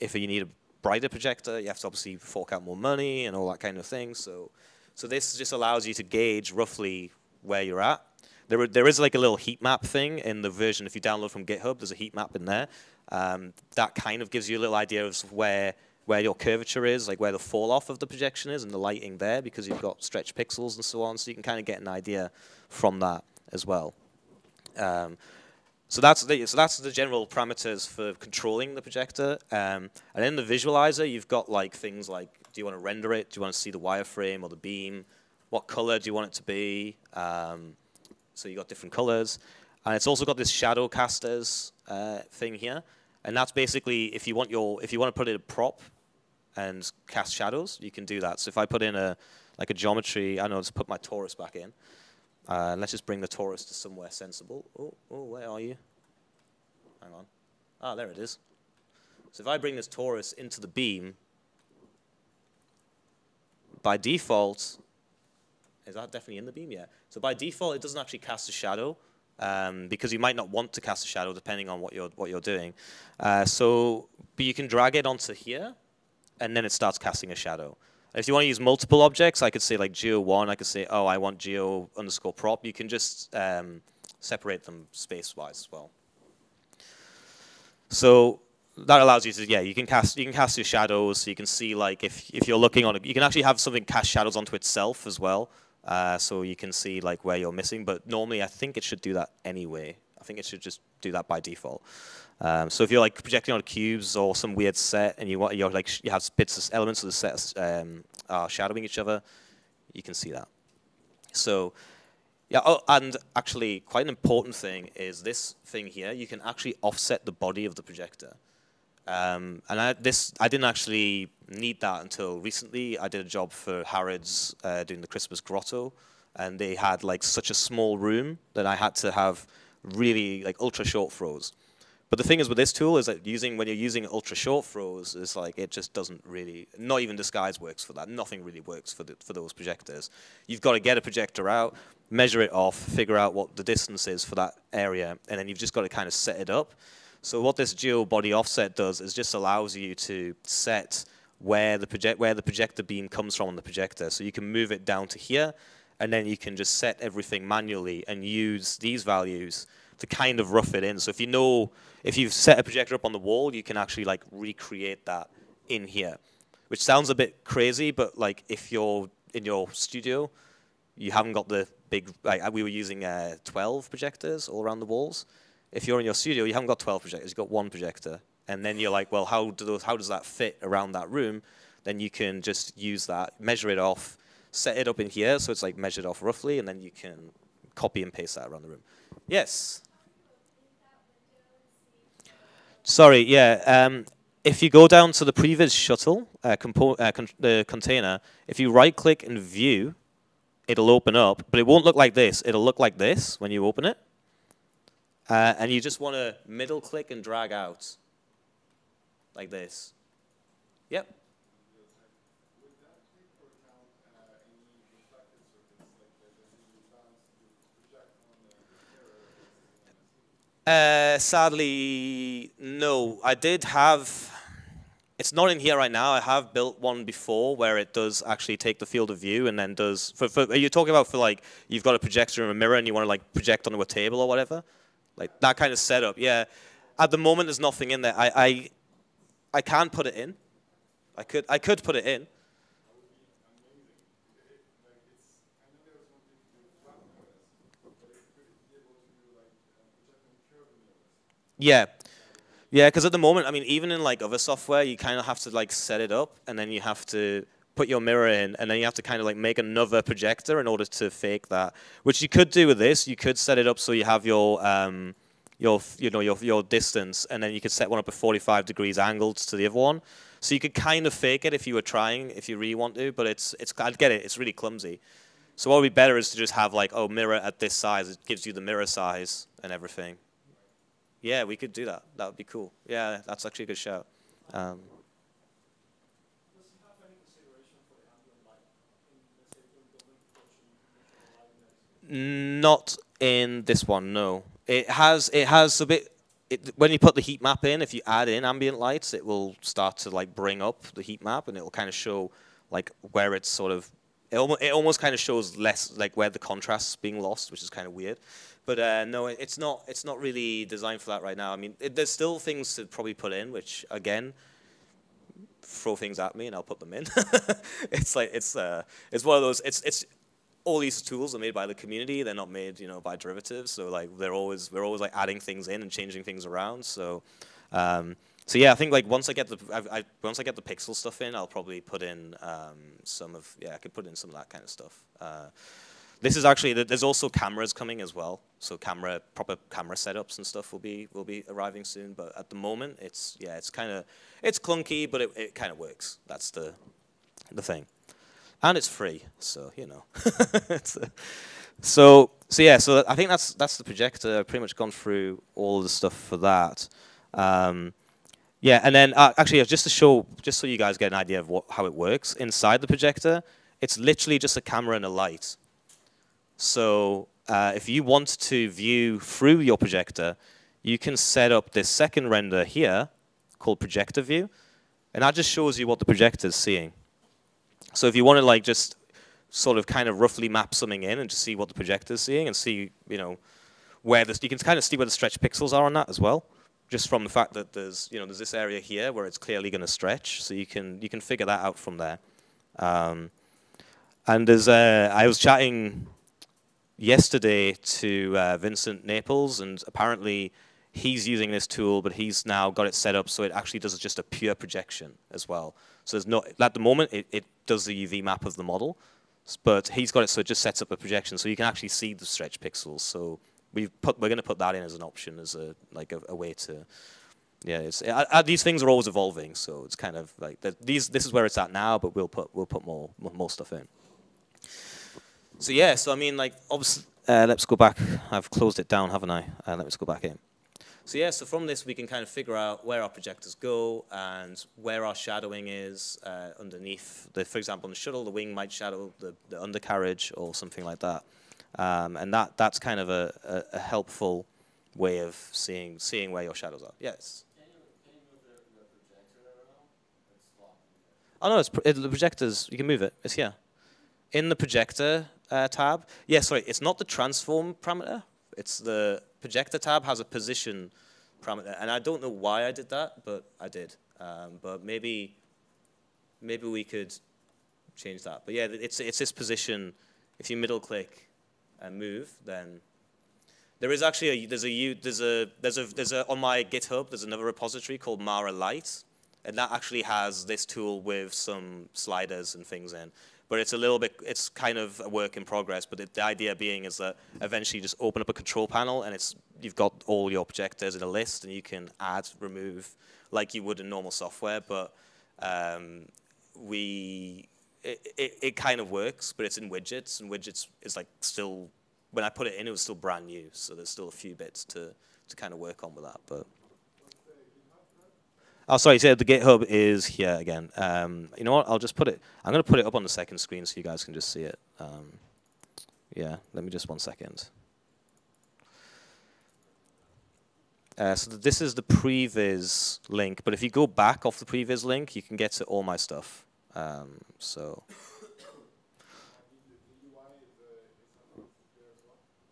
If you need a brighter projector, you have to obviously fork out more money and all that kind of thing. So, so this just allows you to gauge roughly where you're at. There, there is like a little heat map thing in the version. If you download from GitHub, there's a heat map in there. Um, that kind of gives you a little idea of where where your curvature is, like where the fall off of the projection is, and the lighting there, because you've got stretched pixels and so on. So you can kind of get an idea from that as well. Um, so that's the, so that's the general parameters for controlling the projector. Um, and in the visualizer, you've got like things like, do you want to render it? Do you want to see the wireframe or the beam? What color do you want it to be? Um, so you've got different colors. And it's also got this shadow casters uh, thing here. And that's basically if you want your if you want to put in a prop and cast shadows, you can do that. So if I put in a like a geometry, I know, just put my torus back in. Uh, let's just bring the torus to somewhere sensible. Oh, oh, where are you? Hang on. Ah, there it is. So if I bring this torus into the beam, by default, is that definitely in the beam? Yeah. So by default, it doesn't actually cast a shadow um, because you might not want to cast a shadow depending on what you're what you're doing. Uh, so, but you can drag it onto here, and then it starts casting a shadow. If you want to use multiple objects, I could say like geo1, I could say, oh, I want geo underscore prop. You can just um, separate them space-wise as well. So that allows you to yeah you can cast you can cast your shadows. So you can see like if if you're looking on it you can actually have something cast shadows onto itself as well. Uh, so you can see like where you're missing. But normally I think it should do that anyway. I think it should just do that by default um, so if you're like projecting on cubes or some weird set and you want you're like you have bits of elements of the set um, are shadowing each other you can see that so yeah, oh, and actually, quite an important thing is this thing here. You can actually offset the body of the projector. Um, and I, this, I didn't actually need that until recently. I did a job for Harrods uh, doing the Christmas Grotto, and they had like such a small room that I had to have really like ultra short throws. But the thing is with this tool is that using when you're using ultra short throws is like it just doesn't really not even disguise works for that. Nothing really works for the, for those projectors. You've got to get a projector out, measure it off, figure out what the distance is for that area, and then you've just got to kind of set it up. So what this geo body offset does is just allows you to set where the project where the projector beam comes from on the projector. So you can move it down to here, and then you can just set everything manually and use these values to kind of rough it in. So if you know if you've set a projector up on the wall, you can actually like recreate that in here, which sounds a bit crazy, but like if you're in your studio, you haven't got the big. Like we were using uh, 12 projectors all around the walls if you're in your studio, you haven't got 12 projectors, you've got one projector. And then you're like, well, how, do those, how does that fit around that room? Then you can just use that, measure it off, set it up in here so it's like measured off roughly, and then you can copy and paste that around the room. Yes? Sorry, yeah. Um, if you go down to the previs shuttle, uh, uh, con the container, if you right click and view, it'll open up, but it won't look like this. It'll look like this when you open it. Uh, and you just want to middle click and drag out like this. Yep. Uh, sadly, no. I did have, it's not in here right now. I have built one before where it does actually take the field of view and then does, for, for, are you talking about for like, you've got a projector and a mirror and you want to like project onto a table or whatever? like that kind of setup. Yeah, at the moment there's nothing in there. I I I can put it in. I could I could put it in. Yeah. Yeah, because at the moment, I mean, even in like other software, you kind of have to like set it up, and then you have to put your mirror in, and then you have to kind of like make another projector in order to fake that. Which you could do with this. You could set it up so you have your um, your you know your your distance, and then you could set one up at 45 degrees angled to the other one. So you could kind of fake it if you were trying, if you really want to. But it's it's I get it. It's really clumsy. So what would be better is to just have like oh mirror at this size. It gives you the mirror size and everything. Yeah, we could do that. That would be cool. Yeah, that's actually a good shout. Um, Not in this one, no. It has it has a bit. It, when you put the heat map in, if you add in ambient lights, it will start to like bring up the heat map, and it will kind of show like where it's sort of. It almost, it almost kind of shows less like where the contrast's being lost, which is kind of weird. But uh, no, it's not. It's not really designed for that right now. I mean, it, there's still things to probably put in, which again, throw things at me and I'll put them in. it's like it's uh, it's one of those. It's it's all these tools are made by the community. They're not made, you know, by derivatives. So like they're always we're always like adding things in and changing things around. So um, so yeah, I think like once I get the I, I, once I get the pixel stuff in, I'll probably put in um, some of yeah I could put in some of that kind of stuff. Uh, this is actually there's also cameras coming as well. So camera proper camera setups and stuff will be will be arriving soon. But at the moment, it's yeah it's kind of it's clunky, but it, it kind of works. That's the the thing and it's free, so you know. so so yeah, so I think that's that's the projector. I've pretty much gone through all the stuff for that. Um, yeah, and then uh, actually, just to show, just so you guys get an idea of what, how it works inside the projector, it's literally just a camera and a light. So uh, if you want to view through your projector, you can set up this second render here called projector view, and that just shows you what the projector is seeing. So if you want to like just sort of kind of roughly map something in and just see what the projector is seeing and see, you know, where this, you can kind of see where the stretch pixels are on that as well. just from the fact that there's you know there's this area here where it's clearly going to stretch, so you can you can figure that out from there. Um, and there's uh, I was chatting yesterday to uh, Vincent Naples, and apparently he's using this tool, but he's now got it set up so it actually does just a pure projection as well. So there's no at the moment it, it does the UV map of the model, but he's got it so it just sets up a projection, so you can actually see the stretch pixels. So we've put we're going to put that in as an option as a like a, a way to yeah it's uh, uh, these things are always evolving so it's kind of like these this is where it's at now but we'll put we'll put more more stuff in so yeah so i mean like obviously uh, let's go back i've closed it down haven't i uh, let's go back in so yeah so from this we can kind of figure out where our projectors go and where our shadowing is uh, underneath the for example on the shuttle the wing might shadow the, the undercarriage or something like that um, and that, that's kind of a, a, a, helpful way of seeing, seeing where your shadows are. Yes? Oh no, it's it, the projectors. You can move it. It's here, in the projector uh, tab. Yeah, sorry, it's not the transform parameter. It's the projector tab has a position parameter, and I don't know why I did that, but I did. Um, but maybe, maybe we could change that. But yeah, it's it's this position. If you middle click, and move, then there is actually a there's a there's a there's a there's a on my GitHub there's another repository called Mara Light, and that actually has this tool with some sliders and things in. But it's a little bit it's kind of a work in progress. But the idea being is that eventually you just open up a control panel and it's you've got all your projectors in a list and you can add remove like you would in normal software. But um, we it, it, it, kind of works, but it's in widgets, and widgets is like still, when I put it in, it was still brand new, so there's still a few bits to, to kind of work on with that. But Oh, sorry, so the GitHub is here again. Um, you know what, I'll just put it, I'm going to put it up on the second screen so you guys can just see it. Um, yeah, let me just one second. Uh, so th this is the previs link, but if you go back off the previs link, you can get to all my stuff. Um, so.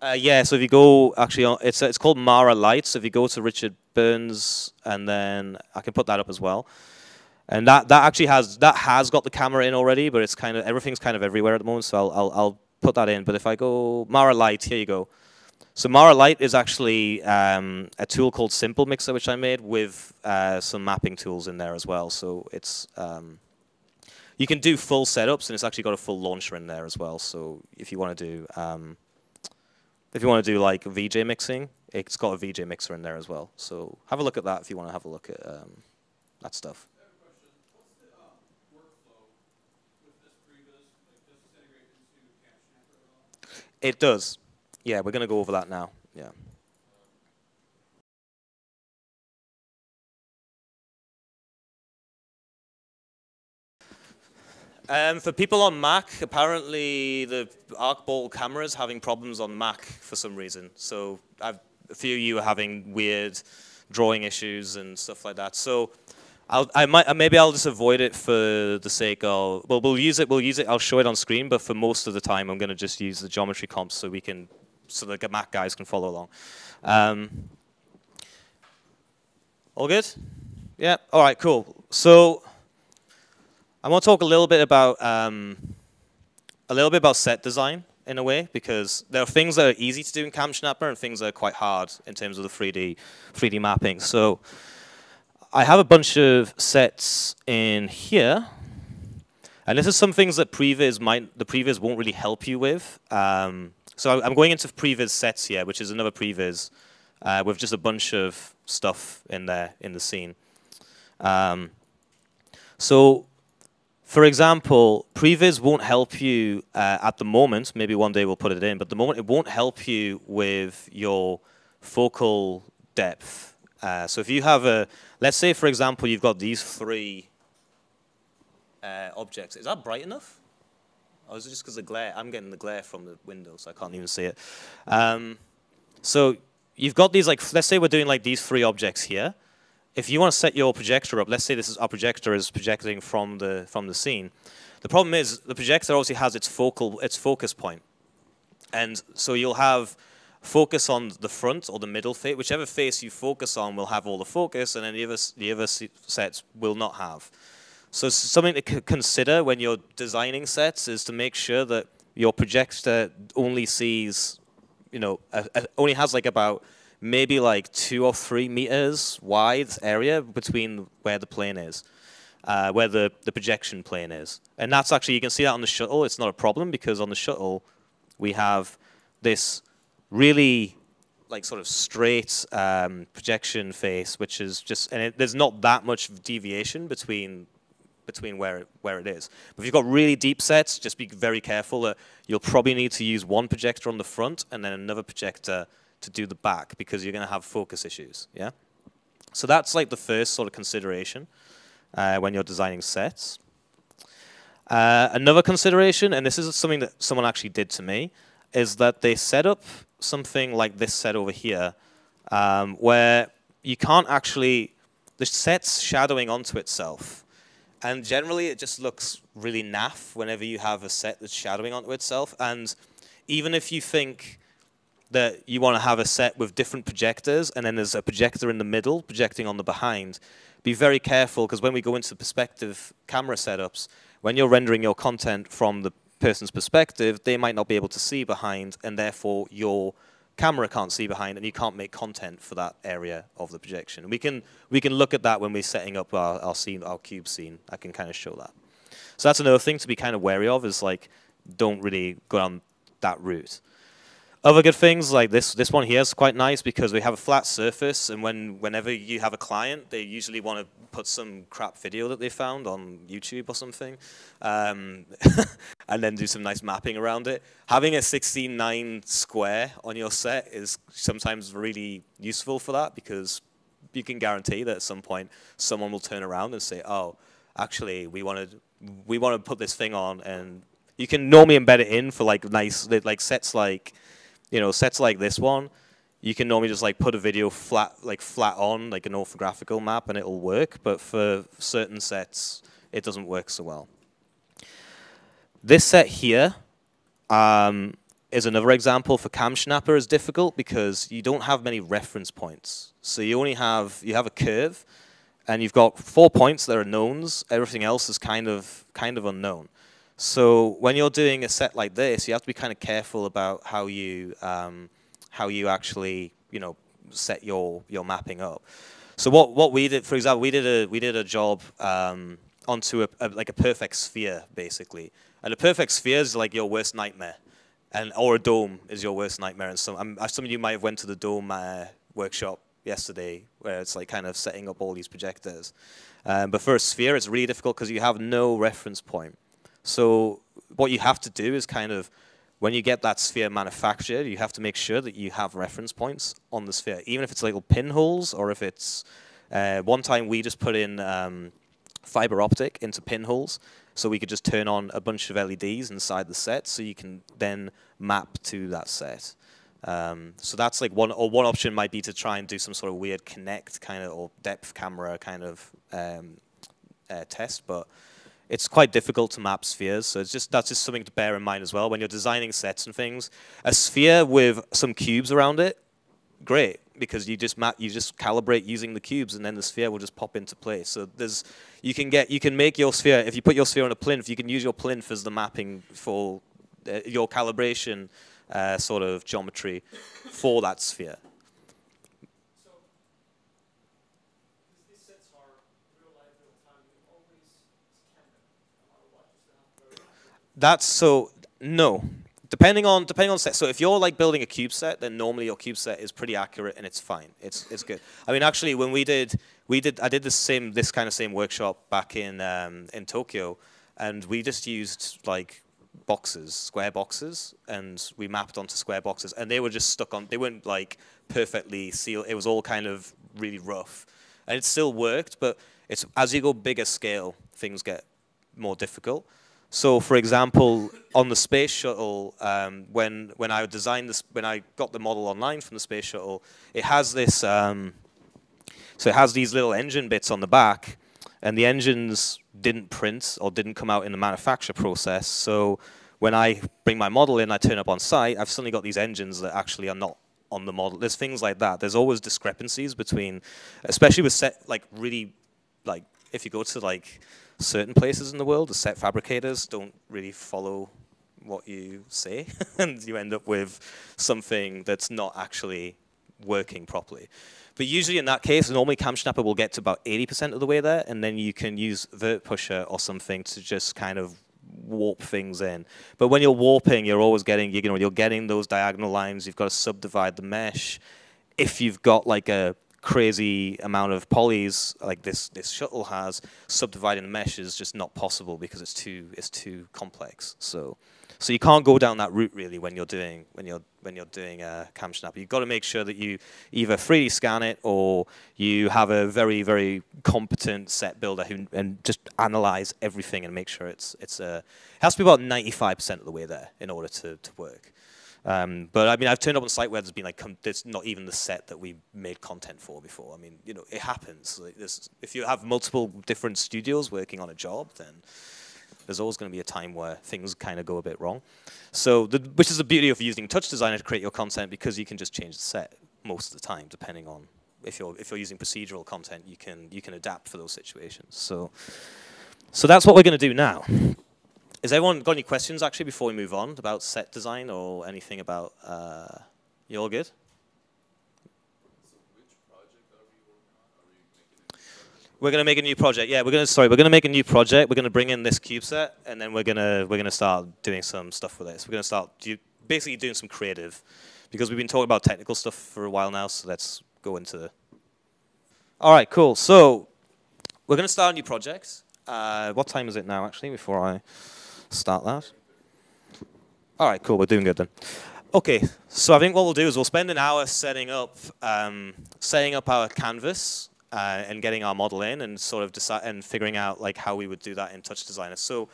Uh, yeah, so if you go, actually, uh, it's it's called Mara Light. So if you go to Richard Burns, and then I can put that up as well. And that that actually has that has got the camera in already, but it's kind of everything's kind of everywhere at the moment. So I'll I'll, I'll put that in. But if I go Mara Light, here you go. So Mara Light is actually um, a tool called Simple Mixer, which I made with uh, some mapping tools in there as well. So it's um, you can do full setups, and it's actually got a full launcher in there as well. So if you want to do, um, if you want to do like VJ mixing, it's got a VJ mixer in there as well. So have a look at that if you want to have a look at um, that stuff. It does. Yeah, we're going to go over that now. Yeah. Um, for people on Mac, apparently the ArcBall camera is having problems on Mac for some reason. So I've, a few of you are having weird drawing issues and stuff like that. So I'll, I might, uh, maybe I'll just avoid it for the sake of, well, we'll use it, we'll use it, I'll show it on screen, but for most of the time I'm going to just use the geometry comps so we can, so the Mac guys can follow along. Um, all good? Yeah, all right, cool. So I want to talk a little bit about um, a little bit about set design in a way because there are things that are easy to do in CamSnapper and things that are quite hard in terms of the 3D 3D mapping. So I have a bunch of sets in here. And this is some things that previs might the previs won't really help you with. Um, so I'm going into previs sets here, which is another previs uh, with just a bunch of stuff in there in the scene. Um, so for example, previs won't help you uh, at the moment. Maybe one day we'll put it in, but the moment it won't help you with your focal depth. Uh, so if you have a, let's say for example, you've got these three uh, objects. Is that bright enough? Or is it just because the glare? I'm getting the glare from the window, so I can't even see it. Um, so you've got these like, let's say we're doing like these three objects here if you want to set your projector up, let's say this is our projector is projecting from the from the scene. The problem is the projector obviously has its focal its focus point, and so you'll have focus on the front or the middle face. Whichever face you focus on will have all the focus, and then the other, the other sets will not have. So something to consider when you're designing sets is to make sure that your projector only sees, you know, a, a, only has like about maybe like two or three meters wide area between where the plane is, uh, where the, the projection plane is. And that's actually, you can see that on the shuttle. It's not a problem because on the shuttle, we have this really like sort of straight um, projection face, which is just, and it, there's not that much deviation between between where it, where it is. But if you've got really deep sets, just be very careful that you'll probably need to use one projector on the front and then another projector to do the back because you're going to have focus issues. Yeah. So that's like the first sort of consideration uh, when you're designing sets. Uh, another consideration, and this is something that someone actually did to me, is that they set up something like this set over here, um, where you can't actually the set's shadowing onto itself. And generally, it just looks really naff whenever you have a set that's shadowing onto itself. And even if you think that you want to have a set with different projectors, and then there's a projector in the middle projecting on the behind, be very careful because when we go into perspective camera setups, when you're rendering your content from the person's perspective, they might not be able to see behind, and therefore your camera can't see behind and you can't make content for that area of the projection. We can, we can look at that when we're setting up our, our scene, our cube scene. I can kind of show that. So that's another thing to be kind of wary of is like, don't really go down that route. Other good things like this this one here is quite nice because we have a flat surface and when whenever you have a client, they usually want to put some crap video that they found on YouTube or something, um, and then do some nice mapping around it. Having a 16:9 square on your set is sometimes really useful for that because you can guarantee that at some point someone will turn around and say, "Oh, actually, we wanted we want to put this thing on," and you can normally embed it in for like nice like sets like you know, sets like this one, you can normally just like put a video flat, like flat on, like an orthographical map, and it'll work. But for certain sets, it doesn't work so well. This set here um, is another example for CamSnapper is difficult because you don't have many reference points. So you only have you have a curve, and you've got four points that are knowns. Everything else is kind of kind of unknown. So when you're doing a set like this, you have to be kind of careful about how you um, how you actually you know set your your mapping up. So what what we did, for example, we did a we did a job um, onto a, a, like a perfect sphere basically, and a perfect sphere is like your worst nightmare, and or a dome is your worst nightmare. And some um, some of you might have went to the dome uh, workshop yesterday where it's like kind of setting up all these projectors. Um, but for a sphere, it's really difficult because you have no reference point. So what you have to do is kind of, when you get that sphere manufactured, you have to make sure that you have reference points on the sphere, even if it's little pinholes or if it's, uh, one time we just put in um, fiber optic into pinholes so we could just turn on a bunch of LEDs inside the set so you can then map to that set. Um, so that's like one, or one option might be to try and do some sort of weird Kinect kind of, or depth camera kind of um, uh, test, but it's quite difficult to map spheres, so it's just that's just something to bear in mind as well when you're designing sets and things. A sphere with some cubes around it, great, because you just map, you just calibrate using the cubes, and then the sphere will just pop into place. So there's, you can get, you can make your sphere if you put your sphere on a plinth, you can use your plinth as the mapping for uh, your calibration uh, sort of geometry for that sphere. That's so no. Depending on depending on set. So if you're like building a cube set, then normally your cube set is pretty accurate and it's fine. It's it's good. I mean, actually, when we did we did I did the same this kind of same workshop back in um, in Tokyo, and we just used like boxes, square boxes, and we mapped onto square boxes, and they were just stuck on. They weren't like perfectly sealed. It was all kind of really rough, and it still worked. But it's as you go bigger scale, things get more difficult. So, for example, on the space shuttle, um, when when I designed this, when I got the model online from the space shuttle, it has this. Um, so it has these little engine bits on the back, and the engines didn't print or didn't come out in the manufacture process. So when I bring my model in, I turn up on site, I've suddenly got these engines that actually are not on the model. There's things like that. There's always discrepancies between, especially with set like really, like if you go to like certain places in the world, the set fabricators don't really follow what you say, and you end up with something that's not actually working properly. But usually in that case, normally CamSnapper will get to about 80% of the way there, and then you can use Vert Pusher or something to just kind of warp things in. But when you're warping, you're always getting, you know, you're getting those diagonal lines. You've got to subdivide the mesh. If you've got like a crazy amount of polys like this this shuttle has, subdividing the mesh is just not possible because it's too it's too complex. So so you can't go down that route really when you're doing when you're when you're doing a cam CamSnapper. You've got to make sure that you either 3D scan it or you have a very very competent set builder who and just analyze everything and make sure it's it's a it has to be about 95% of the way there in order to to work. Um, but I mean, I've turned up on site where there's been like, it's not even the set that we made content for before. I mean, you know, it happens. Like if you have multiple different studios working on a job, then there's always going to be a time where things kind of go a bit wrong. So, the, which is the beauty of using Touch Designer to create your content because you can just change the set most of the time, depending on if you're if you're using procedural content, you can you can adapt for those situations. So, so that's what we're going to do now. Has everyone got any questions actually before we move on about set design or anything about? Uh, you all good? We're gonna make a new project. Yeah, we're gonna sorry, we're gonna make a new project. We're gonna bring in this cube set, and then we're gonna we're gonna start doing some stuff with it. We're gonna start do, basically doing some creative, because we've been talking about technical stuff for a while now. So let's go into. The All right, cool. So we're gonna start a new project. Uh, what time is it now, actually? Before I start that. All right, cool. We're doing good then. Okay, so I think what we'll do is we'll spend an hour setting up um, setting up our canvas uh, and getting our model in and sort of and figuring out like how we would do that in Touch Designer. So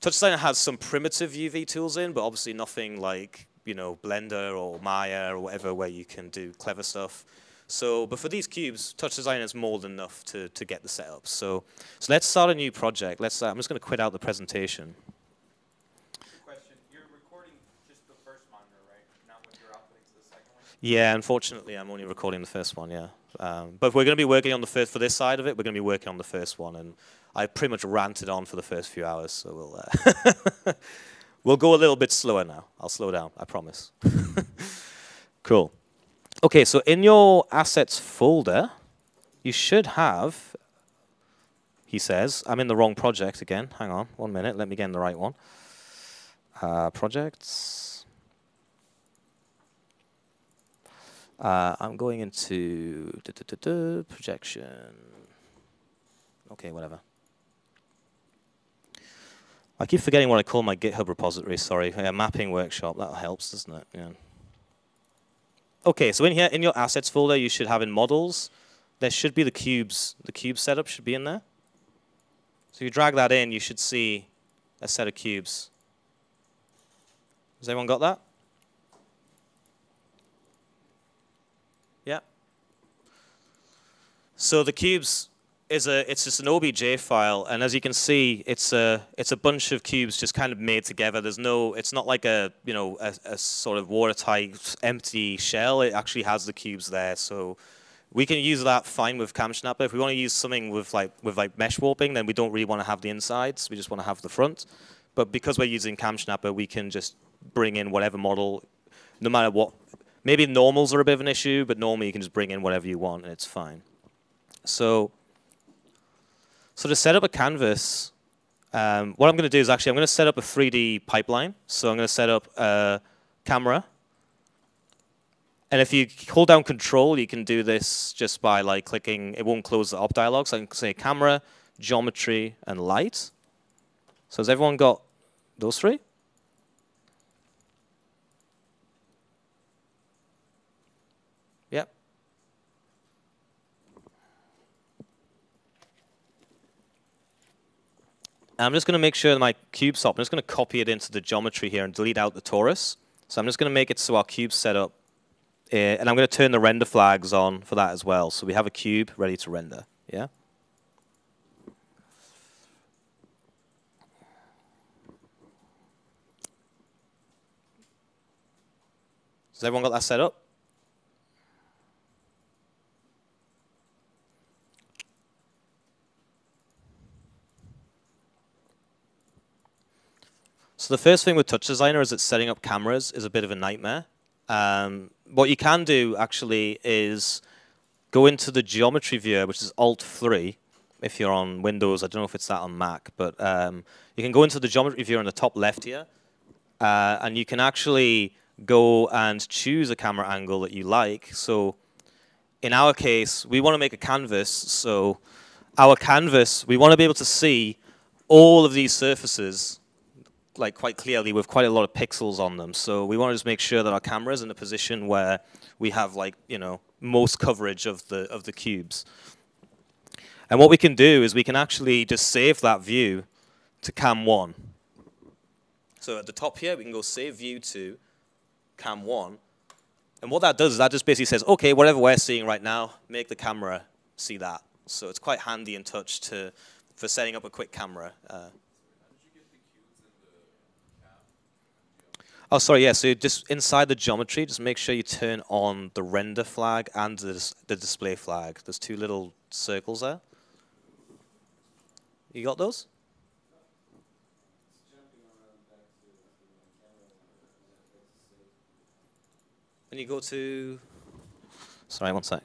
Touch Designer has some primitive UV tools in, but obviously nothing like you know Blender or Maya or whatever where you can do clever stuff. So, but for these cubes, Touch Designer is more than enough to, to get the setup. So, so let's start a new project. Let's. Uh, I'm just going to quit out the presentation. Question: You're recording just the first monitor, right? Not what you're outputting to the second one. Yeah, unfortunately, I'm only recording the first one. Yeah. Um, but we're going to be working on the first, for this side of it, we're going to be working on the first one. And I pretty much ranted on for the first few hours, so we'll, uh we'll go a little bit slower now. I'll slow down, I promise. cool. Okay, so in your assets folder, you should have, he says, I'm in the wrong project again. Hang on, one minute, let me get in the right one. Uh, projects. Uh, I'm going into da, da, da, projection. Okay, whatever. I keep forgetting what I call my GitHub repository. Sorry, yeah, mapping workshop. That helps, doesn't it? Yeah. Okay, so in here, in your assets folder, you should have in models. There should be the cubes. The cube setup should be in there. So you drag that in, you should see a set of cubes. Has everyone got that? So the cubes is a it's just an OBJ file, and as you can see, it's a it's a bunch of cubes just kind of made together. There's no it's not like a you know a, a sort of watertight empty shell. It actually has the cubes there, so we can use that fine with CamSnapper. If we want to use something with like with like mesh warping, then we don't really want to have the insides. We just want to have the front. But because we're using CamSnapper, we can just bring in whatever model, no matter what. Maybe normals are a bit of an issue, but normally you can just bring in whatever you want and it's fine. So, so to set up a canvas, um, what I'm going to do is actually I'm going to set up a 3D pipeline. So I'm going to set up a camera. And if you hold down control, you can do this just by like clicking, it won't close the op dialog. So I can say camera, geometry, and light. So has everyone got those three? I'm just going to make sure that my cube stop. I'm just going to copy it into the geometry here and delete out the torus. So I'm just going to make it so our cube's set up. Uh, and I'm going to turn the render flags on for that as well. So we have a cube ready to render. Yeah. Has everyone got that set up? So the first thing with Touch Designer is that setting up cameras is a bit of a nightmare. Um, what you can do actually is go into the geometry viewer, which is Alt 3, if you're on Windows. I don't know if it's that on Mac, but um, you can go into the geometry viewer on the top left here, uh, and you can actually go and choose a camera angle that you like. So in our case, we want to make a canvas. So our canvas, we want to be able to see all of these surfaces like quite clearly with quite a lot of pixels on them. So we want to just make sure that our camera is in a position where we have like, you know, most coverage of the of the cubes. And what we can do is we can actually just save that view to cam 1. So at the top here, we can go save view to cam 1. And what that does is that just basically says, okay, whatever we're seeing right now, make the camera see that. So it's quite handy in touch to for setting up a quick camera. Uh, Oh, sorry, yeah, so just inside the geometry, just make sure you turn on the render flag and the, dis the display flag. There's two little circles there. You got those? When you go to, sorry, one sec.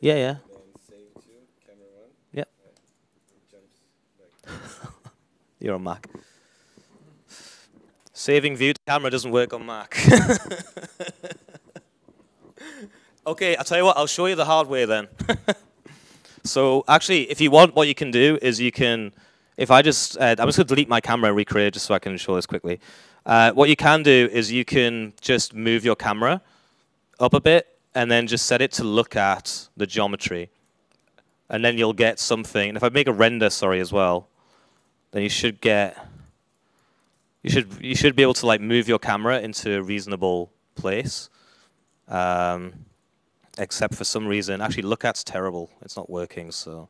Yeah, yeah. You're on Mac. Saving view to camera doesn't work on Mac. okay, I'll tell you what, I'll show you the hard way then. so actually, if you want, what you can do is you can, if I just, uh, I'm just going to delete my camera and recreate just so I can show this quickly. Uh, what you can do is you can just move your camera up a bit and then just set it to look at the geometry. And then you'll get something. And if I make a render, sorry, as well, then you should get you should you should be able to like move your camera into a reasonable place. Um, except for some reason, actually, look at's terrible. It's not working. So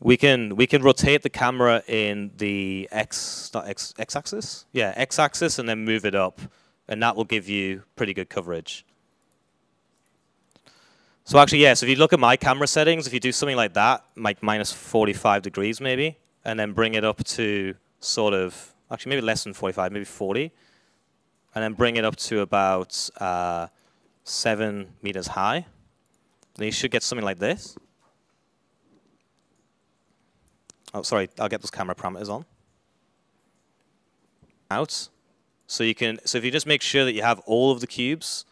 we can we can rotate the camera in the x not x x axis, yeah, x axis, and then move it up, and that will give you pretty good coverage. So actually, yes, if you look at my camera settings, if you do something like that, like minus 45 degrees maybe, and then bring it up to sort of, actually maybe less than 45, maybe 40, and then bring it up to about uh, 7 meters high. Then you should get something like this. Oh, sorry, I'll get those camera parameters on. Out. So you can, so if you just make sure that you have all of the cubes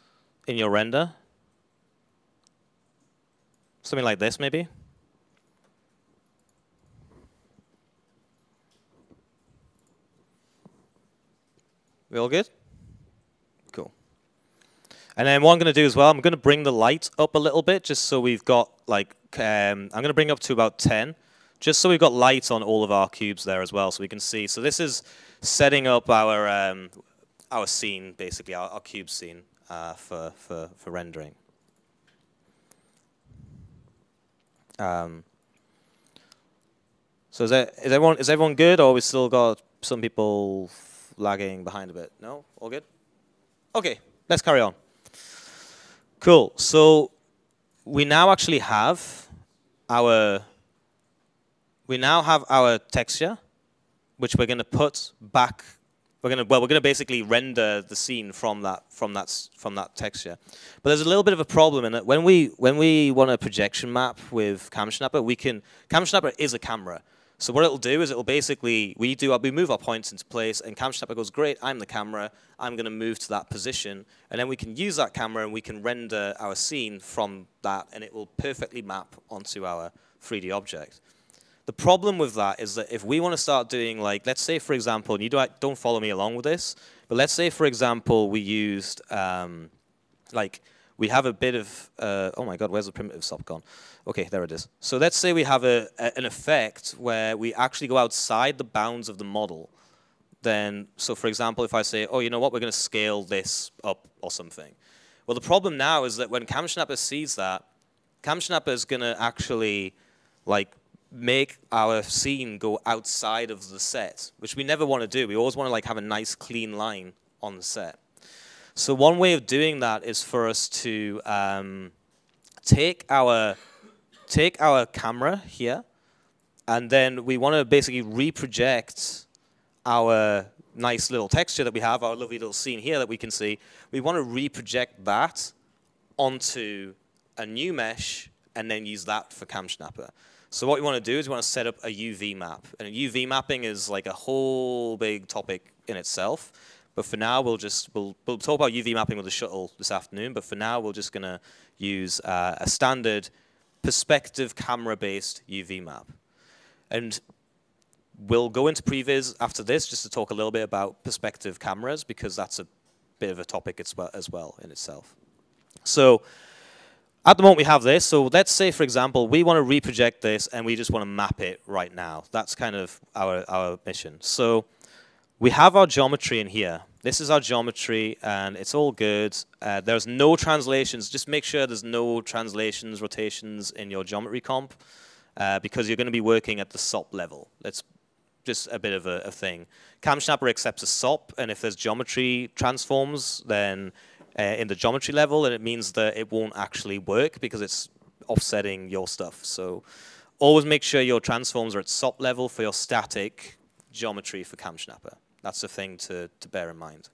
in your render, something like this maybe. We all good? Cool. And then what I'm going to do as well, I'm going to bring the light up a little bit just so we've got like, um, I'm going to bring up to about 10 just so we've got light on all of our cubes there as well so we can see. So this is setting up our, um, our scene, basically, our, our cube scene uh, for, for, for rendering. Um, so is, that, is, everyone, is everyone good or we still got some people lagging behind a bit. No? All good? Okay, let's carry on. Cool. So we now actually have our we now have our texture, which we're going to put back. We're going to well, we're going to basically render the scene from that from that from that texture. But there's a little bit of a problem in it. When we when we want a projection map with CamSnapper, we can CamSnapper is a camera. So what it'll do is it'll basically, we do we move our points into place and CamSnapper goes, great, I'm the camera, I'm going to move to that position. And then we can use that camera and we can render our scene from that and it will perfectly map onto our 3D object. The problem with that is that if we want to start doing like, let's say for example, and you don't, don't follow me along with this, but let's say for example we used um, like we have a bit of, uh, oh my god, where's the primitive SOP gone? Okay, there it is. So let's say we have a, a, an effect where we actually go outside the bounds of the model. Then, so for example, if I say, oh, you know what, we're going to scale this up or something. Well, the problem now is that when CamSnapper sees that, CamSnapper is going to actually like make our scene go outside of the set, which we never want to do. We always want to like have a nice clean line on the set. So one way of doing that is for us to um, take our take our camera here, and then we want to basically reproject our nice little texture that we have, our lovely little scene here that we can see. We want to reproject that onto a new mesh and then use that for CamSnapper. So what we want to do is we want to set up a UV map. And UV mapping is like a whole big topic in itself. But for now, we'll just we'll, we'll talk about UV mapping with the shuttle this afternoon. But for now, we're just going to use uh, a standard perspective camera-based UV map. And we'll go into previs after this just to talk a little bit about perspective cameras because that's a bit of a topic as well, as well in itself. So at the moment we have this. So let's say, for example, we want to reproject this and we just want to map it right now. That's kind of our, our mission. So we have our geometry in here. This is our geometry and it's all good. Uh, there's no translations. Just make sure there's no translations, rotations in your geometry comp uh, because you're going to be working at the SOP level. It's just a bit of a, a thing. CamSnapper accepts a SOP and if there's geometry transforms, then uh, in the geometry level, and it means that it won't actually work because it's offsetting your stuff. So always make sure your transforms are at SOP level for your static geometry for CamSnapper. That's the thing to, to bear in mind.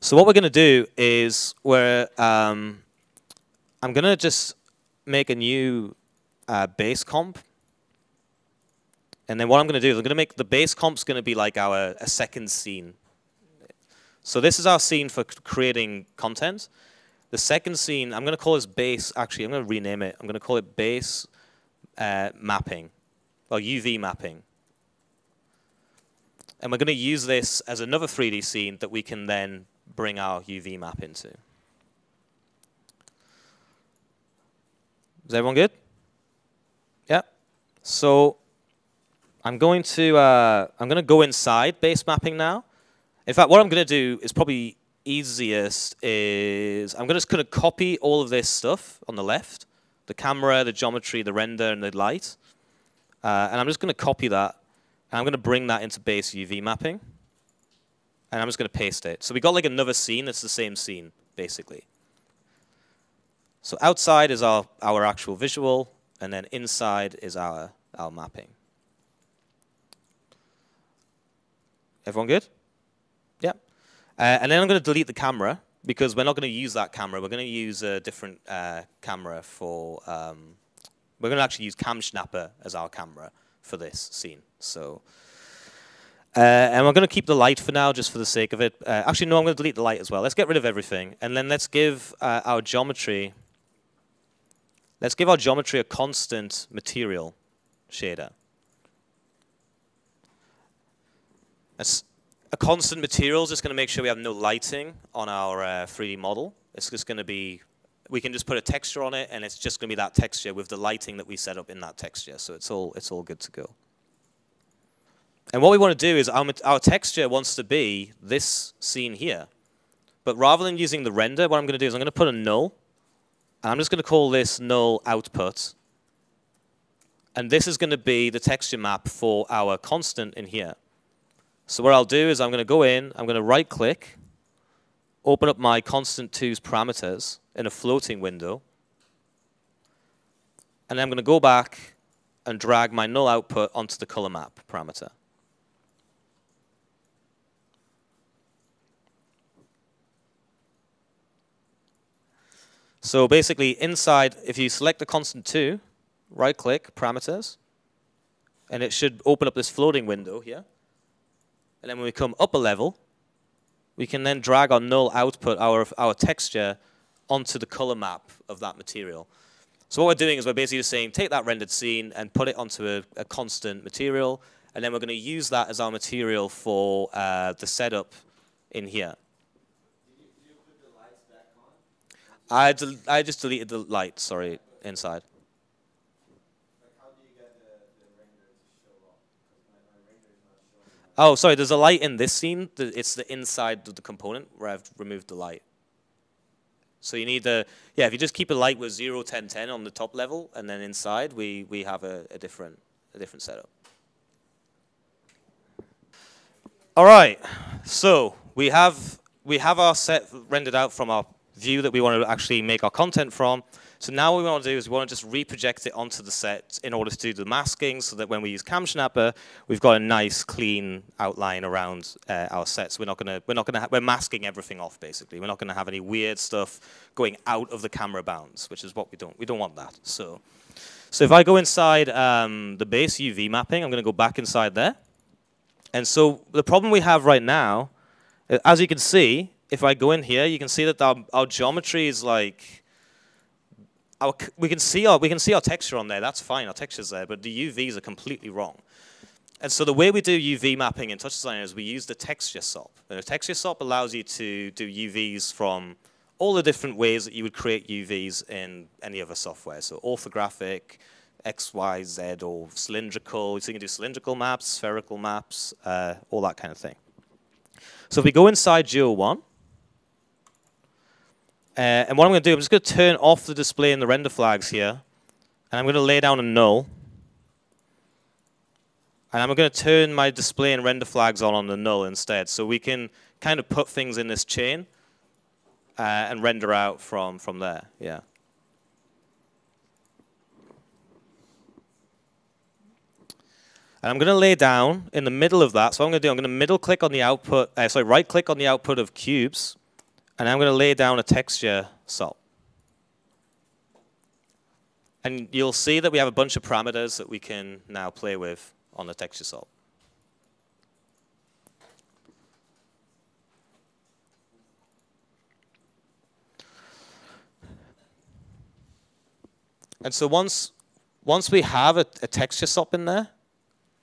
So what we're going to do is we're, um, I'm going to just make a new uh, base comp. And then what I'm going to do is I'm going to make the base comp's going to be like our a second scene so this is our scene for creating content. The second scene, I'm going to call this base, actually, I'm going to rename it. I'm going to call it base uh, mapping, or UV mapping. And we're going to use this as another 3D scene that we can then bring our UV map into. Is everyone good? Yeah. So I'm going to uh, I'm going to go inside base mapping now. In fact, what I'm going to do is probably easiest is I'm just going to copy all of this stuff on the left, the camera, the geometry, the render, and the light. Uh, and I'm just going to copy that. I'm going to bring that into base UV mapping. And I'm just going to paste it. So we got like another scene that's the same scene, basically. So outside is our, our actual visual, and then inside is our, our mapping. Everyone good? Uh, and then I'm going to delete the camera because we're not going to use that camera. We're going to use a different uh, camera for, um, we're going to actually use CamSnapper as our camera for this scene. So, uh, and we're going to keep the light for now just for the sake of it. Uh, actually, no, I'm going to delete the light as well. Let's get rid of everything. And then let's give uh, our geometry, let's give our geometry a constant material shader. A constant material is just going to make sure we have no lighting on our uh, 3D model. It's just going to be, we can just put a texture on it, and it's just going to be that texture with the lighting that we set up in that texture. So it's all, it's all good to go. And what we want to do is our, our texture wants to be this scene here. But rather than using the render, what I'm going to do is I'm going to put a null. And I'm just going to call this null output. And this is going to be the texture map for our constant in here. So what I'll do is I'm going to go in, I'm going to right click, open up my constant 2's parameters in a floating window, and I'm going to go back and drag my null output onto the color map parameter. So basically inside, if you select the constant 2, right click, parameters, and it should open up this floating window here. And then when we come up a level, we can then drag our null output, our, our texture, onto the color map of that material. So what we're doing is we're basically saying, take that rendered scene and put it onto a, a constant material, and then we're going to use that as our material for uh, the setup in here. I, I just deleted the light, sorry, inside. Oh, sorry, there's a light in this scene. It's the inside of the component where I've removed the light. So you need the, yeah, if you just keep a light with 0, 10, 10 on the top level, and then inside we, we have a, a different, a different setup. All right, so we have, we have our set rendered out from our view that we want to actually make our content from. So now what we want to do is we want to just reproject it onto the set in order to do the masking so that when we use CamSnapper, we've got a nice clean outline around uh, our sets. We're not to, we're not going to, we're masking everything off basically. We're not going to have any weird stuff going out of the camera bounds, which is what we don't, we don't want that. So, so if I go inside um, the base UV mapping, I'm going to go back inside there. And so the problem we have right now, uh, as you can see, if I go in here, you can see that our, our geometry is like, our, we can see our we can see our texture on there. That's fine, our texture's there, but the UVs are completely wrong. And so the way we do UV mapping in TouchDesigner is we use the texture SOP. And the texture SOP allows you to do UVs from all the different ways that you would create UVs in any other software. So orthographic, X, Y, Z, or cylindrical. So you can do cylindrical maps, spherical maps, uh, all that kind of thing. So if we go inside Geo 1, uh, and what I'm going to do, I'm just going to turn off the display and the render flags here. And I'm going to lay down a null. And I'm going to turn my display and render flags on on the null instead. So we can kind of put things in this chain uh, and render out from, from there. Yeah. And I'm going to lay down in the middle of that. So what I'm going to do, I'm going to middle click on the output, uh, sorry, right click on the output of cubes. And I'm going to lay down a texture SOP. And you'll see that we have a bunch of parameters that we can now play with on the texture SOP. And so once, once we have a, a texture SOP in there,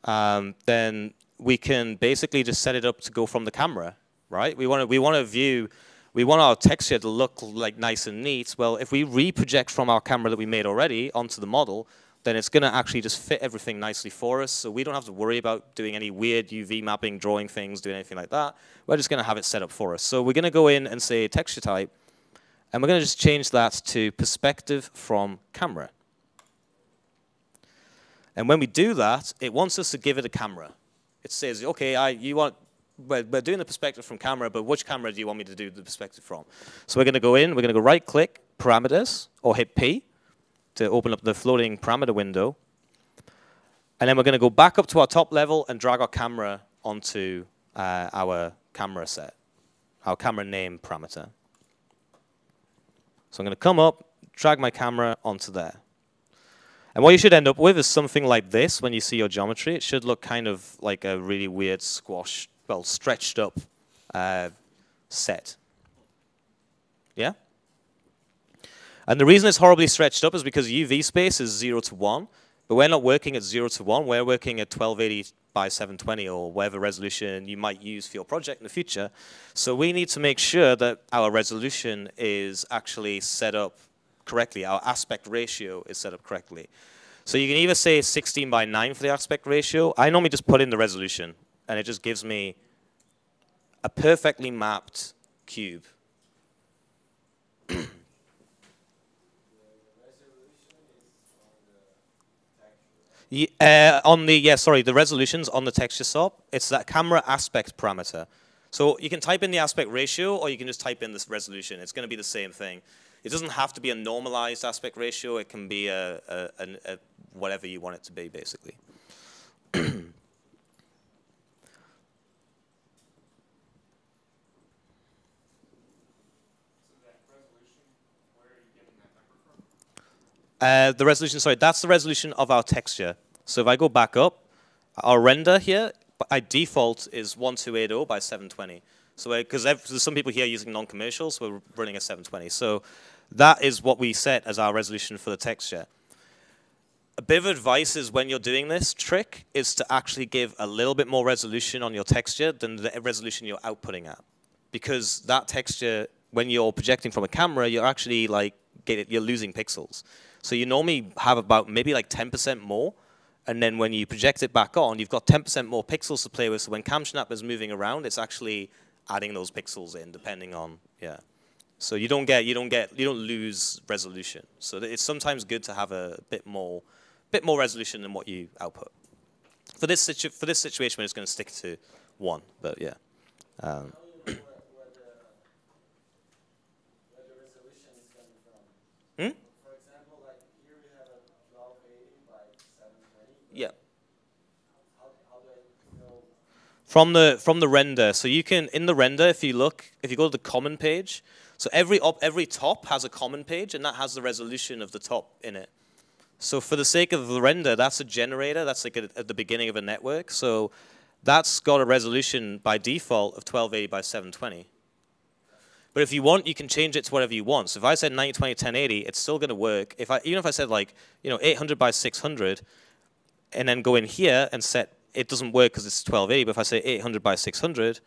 um, then we can basically just set it up to go from the camera, right? We want to we want to view we want our texture to look like nice and neat. Well, if we reproject from our camera that we made already onto the model, then it's going to actually just fit everything nicely for us. So we don't have to worry about doing any weird UV mapping, drawing things, doing anything like that. We're just going to have it set up for us. So we're going to go in and say texture type, and we're going to just change that to perspective from camera. And when we do that, it wants us to give it a camera. It says, okay, I, you want we're, we're doing the perspective from camera, but which camera do you want me to do the perspective from? So we're going to go in, we're going to go right click, parameters, or hit P to open up the floating parameter window. And then we're going to go back up to our top level and drag our camera onto uh, our camera set, our camera name parameter. So I'm going to come up, drag my camera onto there. And what you should end up with is something like this when you see your geometry. It should look kind of like a really weird squash well, stretched up uh, set. Yeah? And the reason it's horribly stretched up is because UV space is 0 to 1, but we're not working at 0 to 1. We're working at 1280 by 720 or whatever resolution you might use for your project in the future. So we need to make sure that our resolution is actually set up correctly. Our aspect ratio is set up correctly. So you can either say 16 by 9 for the aspect ratio. I normally just put in the resolution and it just gives me a perfectly mapped cube. uh, on the yeah, sorry, the resolutions on the texture SOP. It's that camera aspect parameter. So you can type in the aspect ratio, or you can just type in this resolution. It's going to be the same thing. It doesn't have to be a normalized aspect ratio. It can be a, a, a, a whatever you want it to be, basically. Uh, the resolution, sorry, that's the resolution of our texture. So if I go back up, our render here by default is 1280 by 720. So because there's some people here using non-commercial, so we're running a 720. So that is what we set as our resolution for the texture. A bit of advice is when you're doing this trick is to actually give a little bit more resolution on your texture than the resolution you're outputting at. Because that texture, when you're projecting from a camera, you're actually like, you're losing pixels. So you normally have about maybe like 10% more. And then when you project it back on, you've got 10% more pixels to play with. So when CamSnap is moving around, it's actually adding those pixels in, depending on, yeah. So you don't get, you don't get, you don't lose resolution. So it's sometimes good to have a bit more, bit more resolution than what you output. For this, situ for this situation, we're just going to stick to one, but yeah. Um, Yeah. From the from the render, so you can in the render, if you look, if you go to the common page, so every op, every top has a common page, and that has the resolution of the top in it. So for the sake of the render, that's a generator. That's like a, at the beginning of a network. So that's got a resolution by default of 1280 by 720. But if you want, you can change it to whatever you want. So if I said 920, 1080, it's still going to work. If I, even if I said like, you know, 800 by 600, and then go in here and set it doesn't work because it's 1280, but if I say 800 by 600,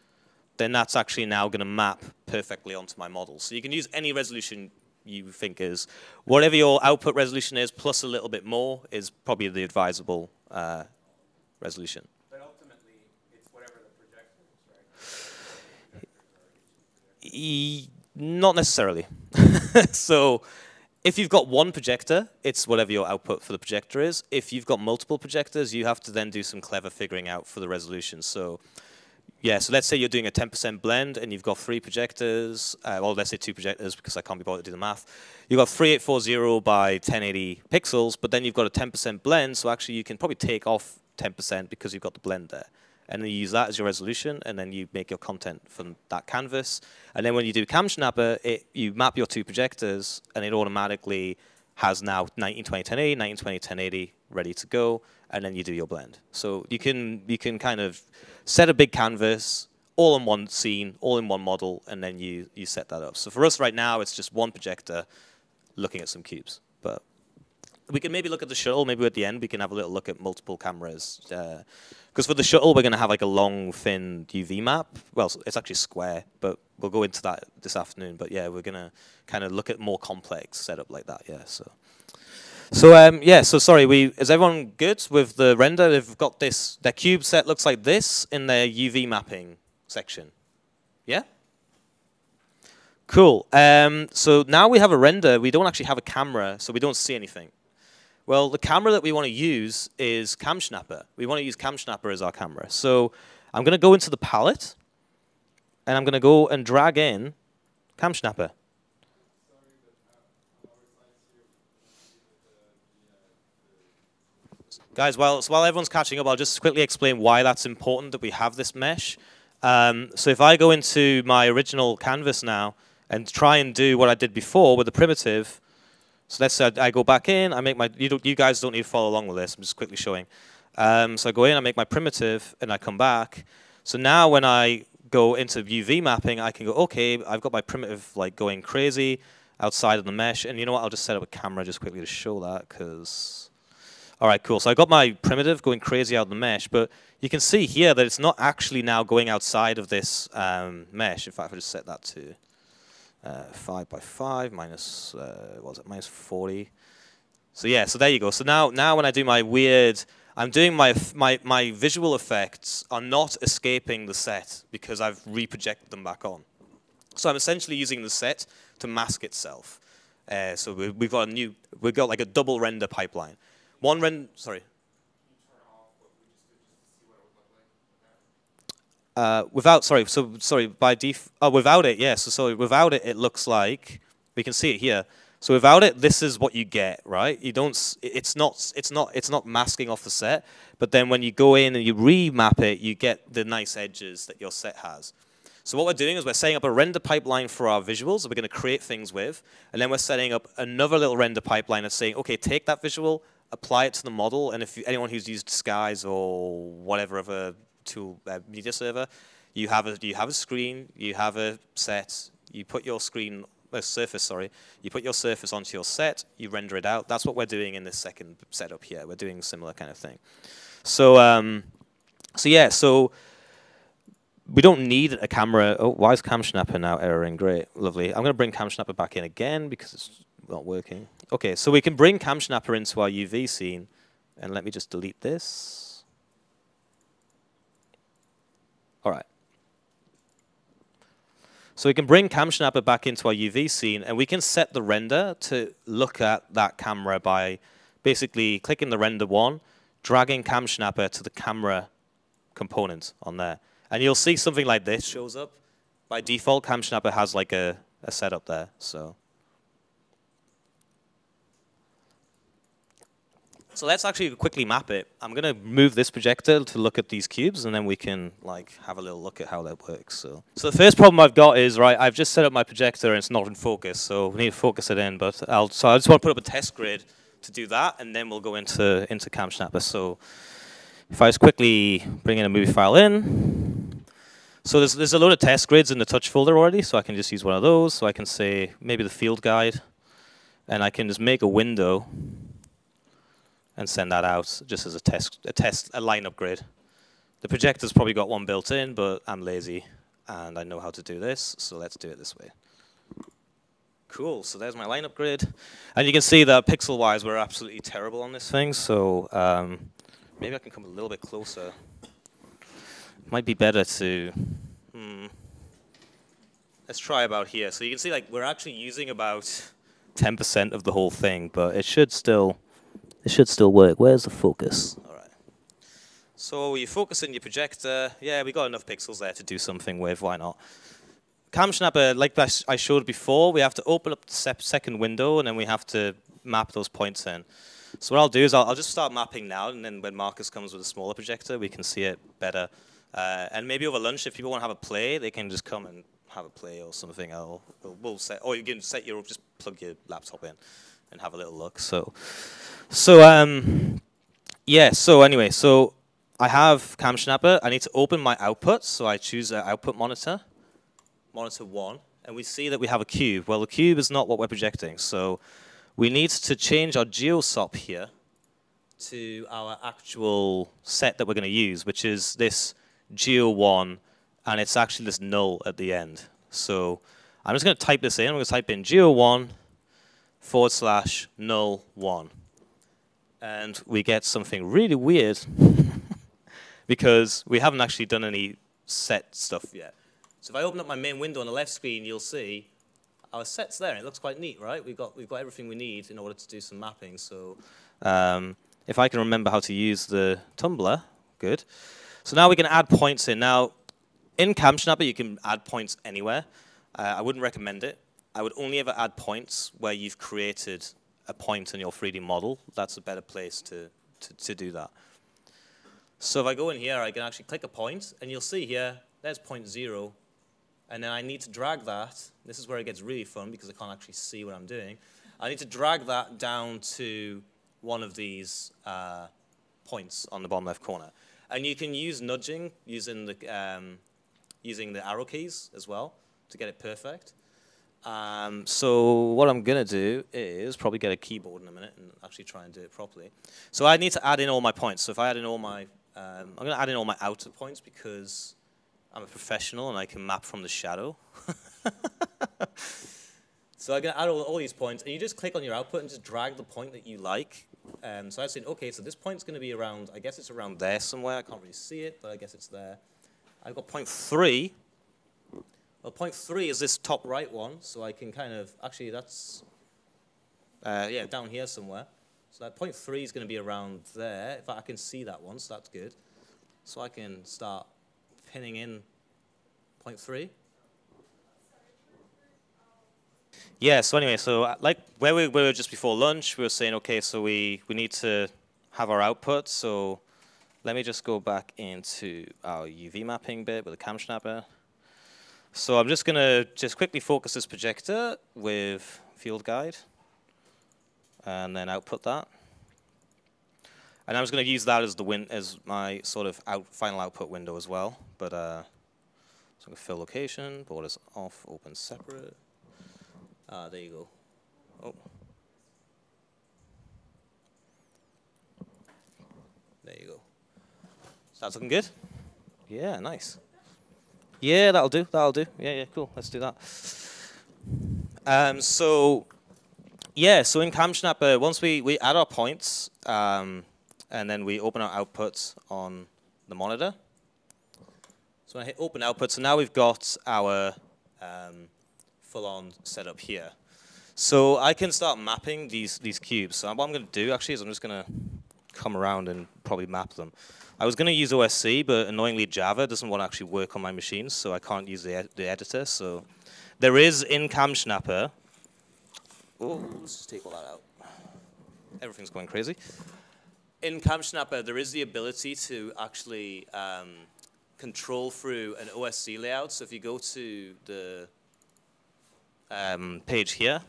then that's actually now going to map perfectly onto my model. So you can use any resolution you think is. Whatever your output resolution is, plus a little bit more, is probably the advisable uh, resolution. But ultimately, it's whatever the projector is, right? E not necessarily. so if you've got one projector, it's whatever your output for the projector is. If you've got multiple projectors, you have to then do some clever figuring out for the resolution. So yeah, so let's say you're doing a 10% blend and you've got three projectors, uh, well, let's say two projectors because I can't be bothered to do the math. You've got 3840 by 1080 pixels, but then you've got a 10% blend, so actually you can probably take off 10% because you've got the blend there. And then you use that as your resolution, and then you make your content from that canvas. And then when you do CamSnapper, it, you map your two projectors, and it automatically has now 1920 1080, 1920 1080 ready to go, and then you do your blend. So you can you can kind of set a big canvas all in one scene, all in one model, and then you you set that up. So for us right now, it's just one projector looking at some cubes. But we can maybe look at the shuttle. Maybe at the end we can have a little look at multiple cameras. Because uh, for the shuttle, we're going to have like a long, thin UV map. Well, it's actually square, but we'll go into that this afternoon. But yeah, we're going to kind of look at more complex setup like that. Yeah. So. So um, yeah, so sorry, we is everyone good with the render? They've got this, their cube set looks like this in their UV mapping section. Yeah? Cool. Um, so now we have a render, we don't actually have a camera, so we don't see anything. Well, the camera that we want to use is CamSnapper. We want to use CamSnapper as our camera. So I'm going to go into the palette, and I'm going to go and drag in CamSnapper. Guys, while, so while everyone's catching up, I'll just quickly explain why that's important that we have this mesh. Um, so if I go into my original canvas now and try and do what I did before with the primitive, so let's say I go back in, I make my, you, you guys don't need to follow along with this, I'm just quickly showing. Um, so I go in, I make my primitive, and I come back. So now when I go into UV mapping, I can go, okay, I've got my primitive like going crazy outside of the mesh, and you know what, I'll just set up a camera just quickly to show that, because all right, cool. So I got my primitive going crazy out of the mesh, but you can see here that it's not actually now going outside of this um, mesh. In fact, I just set that to uh, 5 by 5 minus, uh, what was it, minus 40. So yeah, so there you go. So now, now when I do my weird, I'm doing my, my, my visual effects are not escaping the set because I've reprojected them back on. So I'm essentially using the set to mask itself. Uh, so we, we've got a new, we've got like a double render pipeline. One rend, sorry. Uh, without, sorry, so sorry, by def, oh, without it, yes. Yeah, so sorry, without it, it looks like we can see it here. So without it, this is what you get, right? You don't, it's not, it's not, it's not masking off the set. But then when you go in and you remap it, you get the nice edges that your set has. So what we're doing is we're setting up a render pipeline for our visuals that we're going to create things with, and then we're setting up another little render pipeline and saying, okay, take that visual, apply it to the model, and if you, anyone who's used Disguise or whatever other tool, uh, media server, you have a you have a screen, you have a set, you put your screen uh, surface, sorry, you put your surface onto your set, you render it out. That's what we're doing in this second setup here. We're doing a similar kind of thing. So um, so yeah, so we don't need a camera. Oh, why is CamSnapper now erroring? Great, lovely. I'm going to bring CamSnapper back in again because it's not working. Okay, so we can bring CamSnapper into our UV scene. And let me just delete this. All right. So we can bring CamSnapper back into our UV scene, and we can set the render to look at that camera by basically clicking the render one, dragging CamSnapper to the camera component on there. And you'll see something like this shows up. By default, CamSnapper has like a, a setup there. So So let's actually quickly map it. I'm gonna move this projector to look at these cubes, and then we can like have a little look at how that works. So, so the first problem I've got is right. I've just set up my projector and it's not in focus, so we need to focus it in. But I'll so I just want to put up a test grid to do that, and then we'll go into into CamSnapper. So if I just quickly bring in a movie file in. So there's there's a load of test grids in the touch folder already, so I can just use one of those. So I can say maybe the field guide, and I can just make a window and send that out just as a test, a test, a lineup grid. The projector's probably got one built in, but I'm lazy and I know how to do this, so let's do it this way. Cool, so there's my lineup grid. And you can see that pixel-wise, we're absolutely terrible on this thing, so um, maybe I can come a little bit closer. Might be better to, hmm. Let's try about here. So you can see like we're actually using about 10% of the whole thing, but it should still, it should still work. Where's the focus? All right. So you focus in your projector. Yeah, we got enough pixels there to do something with. Why not? CamSnapper, like I showed before, we have to open up the second window and then we have to map those points in. So what I'll do is I'll, I'll, just start mapping now, and then when Markus comes with a smaller projector, we can see it better. Uh, and maybe over lunch, if people want to have a play, they can just come and have a play or something. I'll, we'll set, or you can set your, just plug your laptop in and have a little look. So, so um, yeah. So anyway, so I have CamSnapper. I need to open my output, so I choose output monitor monitor 1, and we see that we have a cube. Well, the cube is not what we're projecting, so we need to change our geosop here to our actual set that we're going to use, which is this geo1, and it's actually this null at the end. So I'm just going to type this in. I'm going to type in geo1 forward slash null 1. And we get something really weird because we haven't actually done any set stuff yet. So if I open up my main window on the left screen, you'll see our set's there. It looks quite neat, right? We've got, we've got everything we need in order to do some mapping. So um, if I can remember how to use the tumbler, good. So now we can add points in. Now, in CamSnapper, you can add points anywhere. Uh, I wouldn't recommend it. I would only ever add points where you've created a point in your 3D model. That's a better place to, to, to do that. So if I go in here, I can actually click a point, and you'll see here, there's point zero, and then I need to drag that. This is where it gets really fun because I can't actually see what I'm doing. I need to drag that down to one of these uh, points on the bottom left corner. And you can use nudging using the, um, using the arrow keys as well to get it perfect. Um, so what I'm going to do is probably get a keyboard in a minute and actually try and do it properly. So I need to add in all my points. So if I add in all my, um, I'm going to add in all my outer points because I'm a professional and I can map from the shadow. so I can add all, all, these points, and you just click on your output and just drag the point that you like. Um, so I said, okay, so this point's going to be around, I guess it's around there somewhere. I can't really see it, but I guess it's there. I've got point three. Well, point three is this top right one, so I can kind of, actually that's, uh, yeah, down here somewhere. So that point three is going to be around there. In fact, I can see that one, so that's good. So I can start pinning in point three. Yeah, so anyway, so uh, like where we were just before lunch, we were saying, okay, so we, we need to have our output. So let me just go back into our UV mapping bit with the cam CamSnapper. So I'm just going to just quickly focus this projector with field guide and then output that. And I was going to use that as the win as my sort of out final output window as well. But uh, so I'm going to fill location, borders off, open separate. Ah, there you go. Oh. There you go. That's looking good? Yeah, nice. Yeah, that'll do. That'll do. Yeah, yeah, cool. Let's do that. Um, so, yeah, so in CamSnapper, once we, we add our points, um, and then we open our outputs on the monitor. So I hit open output, so now we've got our um, full-on setup here. So I can start mapping these, these cubes. So what I'm going to do actually is I'm just going to come around and probably map them. I was going to use OSC, but annoyingly Java doesn't want to actually work on my machines, so I can't use the, ed the editor. So there is in CamSnapper. Oh, let's just take all that out. Everything's going crazy. in CamSnapper, there is the ability to actually um, control through an OSC layout. So if you go to the um, page here,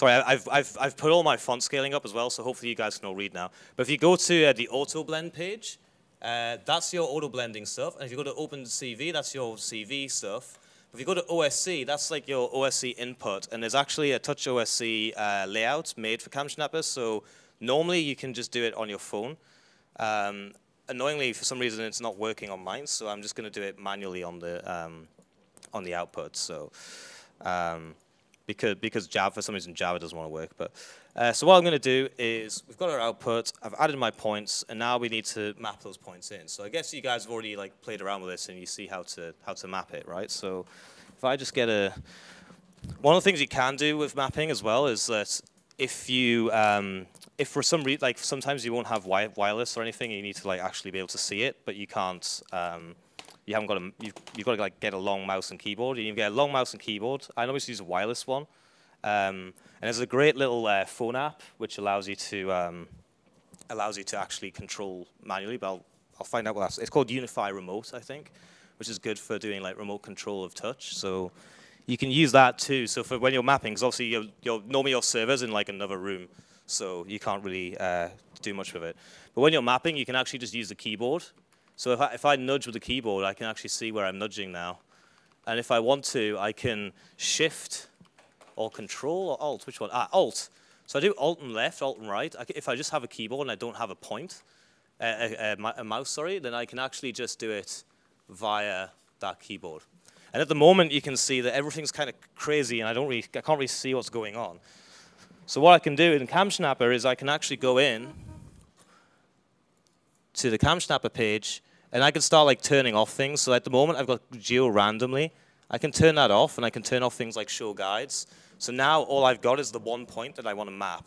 sorry, I've, I've, I've put all my font scaling up as well, so hopefully you guys can all read now. But if you go to uh, the auto blend page, uh, that's your auto blending stuff. And if you go to OpenCV, that's your CV stuff. If you go to OSC, that's like your OSC input, and there's actually a Touch OSC uh, layout made for CamSnapper. So normally you can just do it on your phone. Um, annoyingly, for some reason, it's not working on mine, so I'm just going to do it manually on the um, on the output. So um, because because Java for some reason Java doesn't want to work. But uh, so what I'm going to do is we've got our output. I've added my points, and now we need to map those points in. So I guess you guys have already like played around with this, and you see how to how to map it, right? So if I just get a one of the things you can do with mapping as well is that if you um, if for some reason like sometimes you won't have wi wireless or anything, you need to like actually be able to see it, but you can't. Um, you haven't got a you've, you've got to like get a long mouse and keyboard. You get a long mouse and keyboard. I always use a wireless one, um, and there's a great little uh, phone app which allows you to um, allows you to actually control manually. But I'll, I'll find out what that's. It's called Unified Remote, I think, which is good for doing like remote control of touch. So you can use that too. So for when you're mapping, because obviously you're, you're normally your server's in like another room, so you can't really uh, do much with it. But when you're mapping, you can actually just use the keyboard. So if I, if I nudge with the keyboard, I can actually see where I'm nudging now. And if I want to, I can shift or control or alt. Which one? Ah, alt. So I do alt and left, alt and right. I if I just have a keyboard and I don't have a point, uh, a, a, a mouse, sorry, then I can actually just do it via that keyboard. And at the moment, you can see that everything's kind of crazy, and I don't really, I can't really see what's going on. So what I can do in CamSnapper is I can actually go in to the CamSnapper page, and I can start like turning off things. So at the moment, I've got geo randomly. I can turn that off, and I can turn off things like show guides. So now all I've got is the one point that I want to map.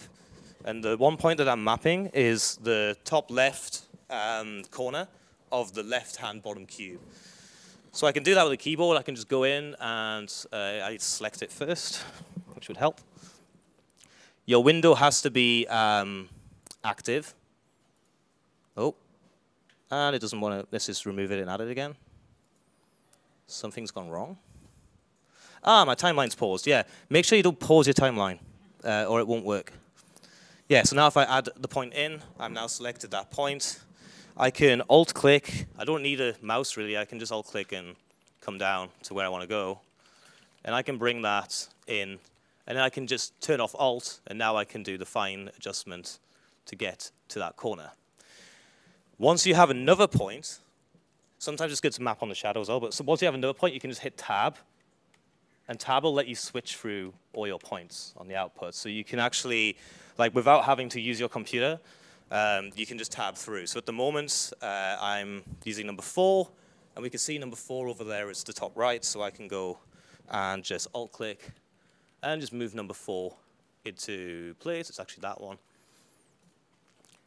And the one point that I'm mapping is the top left um, corner of the left-hand bottom cube. So I can do that with a keyboard. I can just go in and uh, I select it first, which would help. Your window has to be um, active. And it doesn't want to, let's just remove it and add it again. Something's gone wrong. Ah, my timeline's paused, yeah. Make sure you don't pause your timeline, uh, or it won't work. Yeah, so now if I add the point in, I'm now selected that point. I can alt-click. I don't need a mouse, really. I can just alt-click and come down to where I want to go. And I can bring that in. And then I can just turn off alt, and now I can do the fine adjustment to get to that corner. Once you have another point, sometimes it's good to map on the shadow as well, but so once you have another point, you can just hit tab, and tab will let you switch through all your points on the output. So you can actually, like without having to use your computer, um, you can just tab through. So at the moment, uh, I'm using number four, and we can see number four over there is the top right, so I can go and just alt-click and just move number four into place. It's actually that one.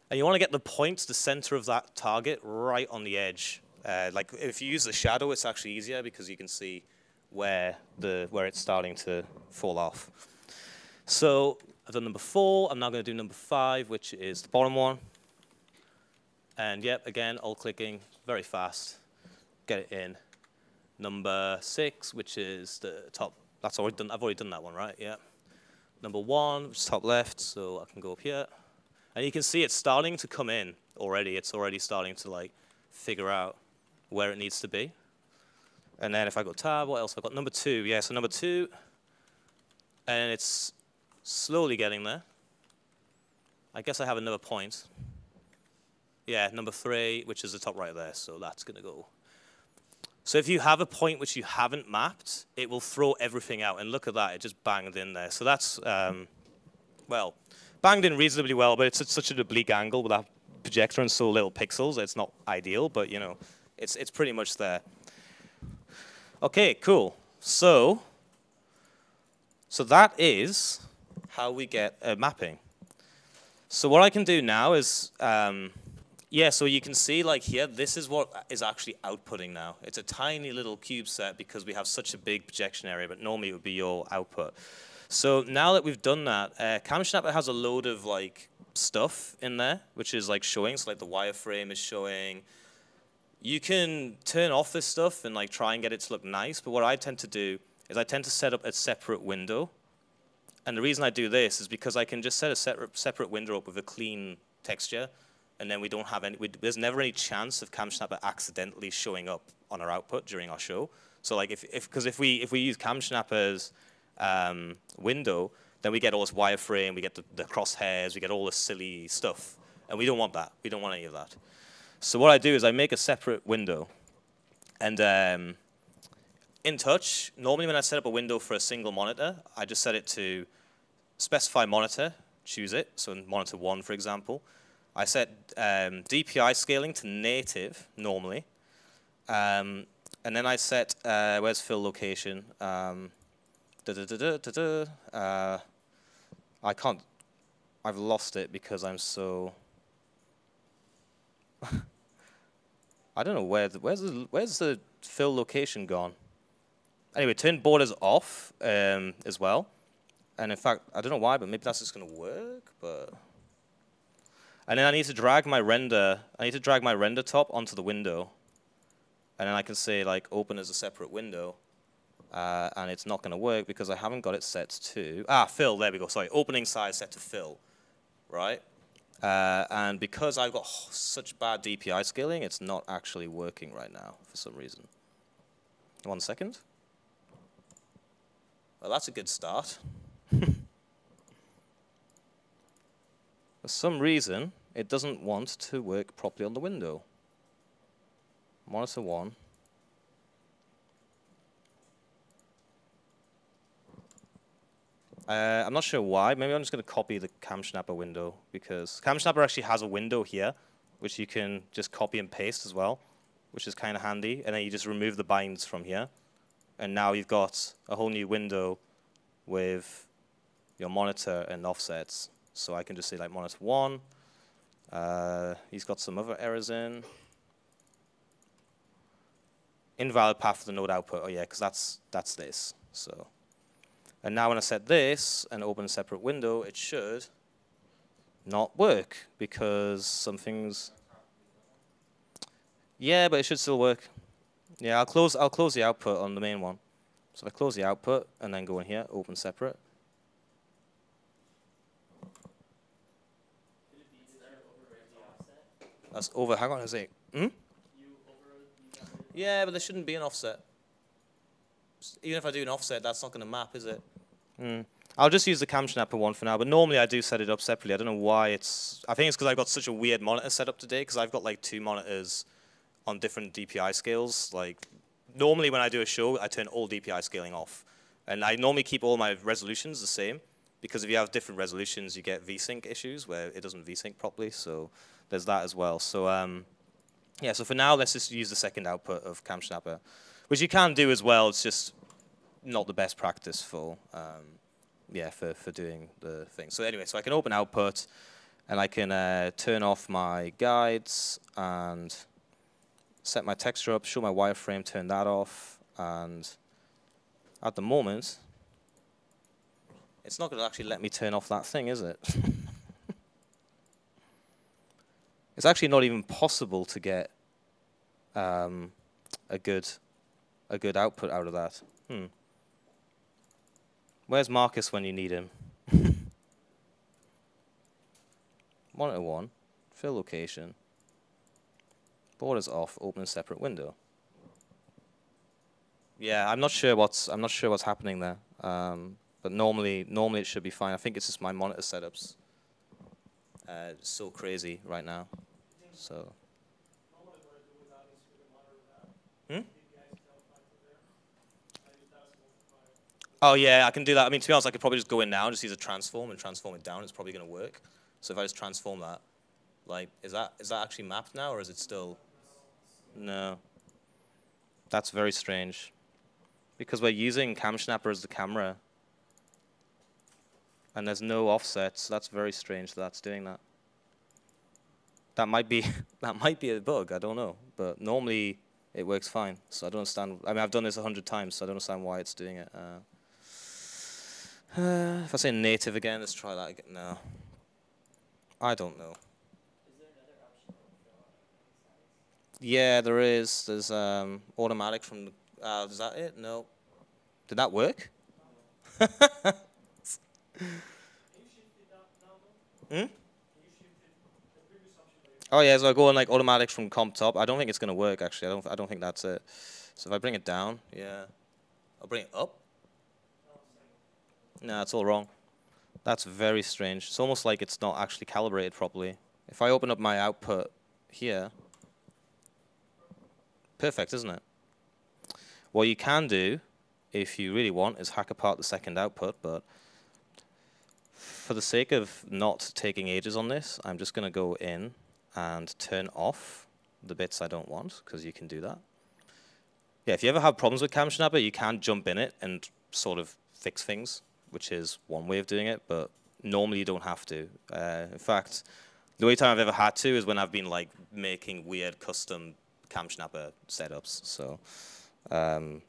And you want to get the point, the center of that target, right on the edge. Uh, like if you use the shadow, it's actually easier because you can see where the where it's starting to fall off. So I've done number four. I'm now going to do number five, which is the bottom one. And yep, again, all clicking very fast. Get it in. Number six, which is the top. That's already done. I've already done that one, right? Yeah. Number one, which is top left. So I can go up here. And you can see it's starting to come in already. It's already starting to like figure out where it needs to be. And then if I go tab, what else have I got? Number two, yeah, so number two, and it's slowly getting there. I guess I have another point. Yeah, number three, which is the top right there, so that's gonna go. So if you have a point which you haven't mapped, it will throw everything out, and look at that, it just banged in there. So that's, um, well, banged in reasonably well, but it's at such an oblique angle with that projector and so little pixels, it's not ideal, but you know, it's, it's pretty much there. Okay, cool. So, so that is how we get a mapping. So what I can do now is, um, yeah, so you can see like here, this is what is actually outputting now. It's a tiny little cube set because we have such a big projection area, but normally it would be your output. So now that we've done that, uh, CamSnapper has a load of like stuff in there, which is like showing. So like the wireframe is showing. You can turn off this stuff and like try and get it to look nice. But what I tend to do is I tend to set up a separate window. And the reason I do this is because I can just set a separate separate window up with a clean texture, and then we don't have any. We, there's never any chance of CamSnapper accidentally showing up on our output during our show. So like if if because if we if we use CamSnapper's um, window, then we get all this wireframe, we get the, the crosshairs, we get all this silly stuff, and we don't want that. We don't want any of that. So what I do is I make a separate window, and um, in Touch, normally when I set up a window for a single monitor, I just set it to specify monitor, choose it, so in monitor one, for example. I set um, DPI scaling to native, normally. Um, and then I set, uh, where's fill location? Um, da -da -da uh, I can't, I've lost it because I'm so, I don't know where, the, where's, the, where's the fill location gone? Anyway, turn borders off um, as well. And in fact, I don't know why, but maybe that's just going to work. But And then I need to drag my render, I need to drag my render top onto the window. And then I can say like open as a separate window. Uh, and it's not going to work because I haven't got it set to, ah, fill, there we go, sorry, opening size set to fill, right? Uh, and because I've got oh, such bad DPI scaling, it's not actually working right now for some reason. One second. Well, that's a good start. For some reason, it doesn't want to work properly on the window. Monitor 1. Uh, I'm not sure why. Maybe I'm just going to copy the CamSnapper window because CamSnapper actually has a window here, which you can just copy and paste as well, which is kind of handy. And then you just remove the binds from here. And now you've got a whole new window with your monitor and offsets. So I can just say like monitor 1. Uh, he's got some other errors in. Invalid path for the node output. Oh yeah, because that's, that's this. So. And now when I set this and open a separate window, it should not work because something's. Yeah, but it should still work. Yeah, I'll close. I'll close the output on the main one. So I close the output and then go in here, open separate. That's over. Hang on a sec. Hmm? Yeah, but there shouldn't be an offset. Even if I do an offset, that's not going to map, is it? Mm. I'll just use the CamSnapper one for now, but normally I do set it up separately. I don't know why it's... I think it's because I've got such a weird monitor set up today, because I've got like two monitors on different DPI scales. Like, normally when I do a show, I turn all DPI scaling off. And I normally keep all my resolutions the same, because if you have different resolutions, you get VSync issues where it doesn't VSync properly, so there's that as well. So, um, yeah, so for now, let's just use the second output of CamSnapper, which you can do as well. It's just not the best practice for um, yeah for for doing the thing. So anyway, so I can open output, and I can uh, turn off my guides and set my texture up, show my wireframe, turn that off, and at the moment, it's not going to actually let me turn off that thing, is it? it's actually not even possible to get um, a good a good output out of that. Hmm. Where's Markus when you need him? Monitor 1, fill location, borders off, open a separate window. Yeah, I'm not sure what's I'm not sure what's happening there. Um, but normally normally it should be fine. I think it's just my monitor setups. Uh, so crazy right now. So. Oh yeah, I can do that. I mean, to be honest, I could probably just go in now and just use a transform and transform it down. It's probably going to work. So if I just transform that, like, is that is that actually mapped now, or is it still? No. That's very strange, because we're using CamSnapper as the camera, and there's no offsets. That's very strange that that's doing that. That might be that might be a bug. I don't know, but normally it works fine. So I don't understand. I mean, I've done this a hundred times, so I don't understand why it's doing it. Uh, uh, if I say native again, let's try that again now. I don't know. Yeah, there is. There's um, automatic from. Uh, is that it? No. Did that work? hmm? Oh yeah, so I go on like automatic from comp top. I don't think it's gonna work actually. I don't. I don't think that's it. So if I bring it down, yeah, I'll bring it up. No, it's all wrong. That's very strange. It's almost like it's not actually calibrated properly. If I open up my output here, perfect, isn't it? What you can do, if you really want, is hack apart the second output, but for the sake of not taking ages on this, I'm just going to go in and turn off the bits I don't want, because you can do that. Yeah, if you ever have problems with CamSnapper, you can jump in it and sort of fix things, which is one way of doing it, but normally you don't have to. Uh, in fact, the only time I've ever had to is when I've been like making weird custom CamSnapper setups. So, um,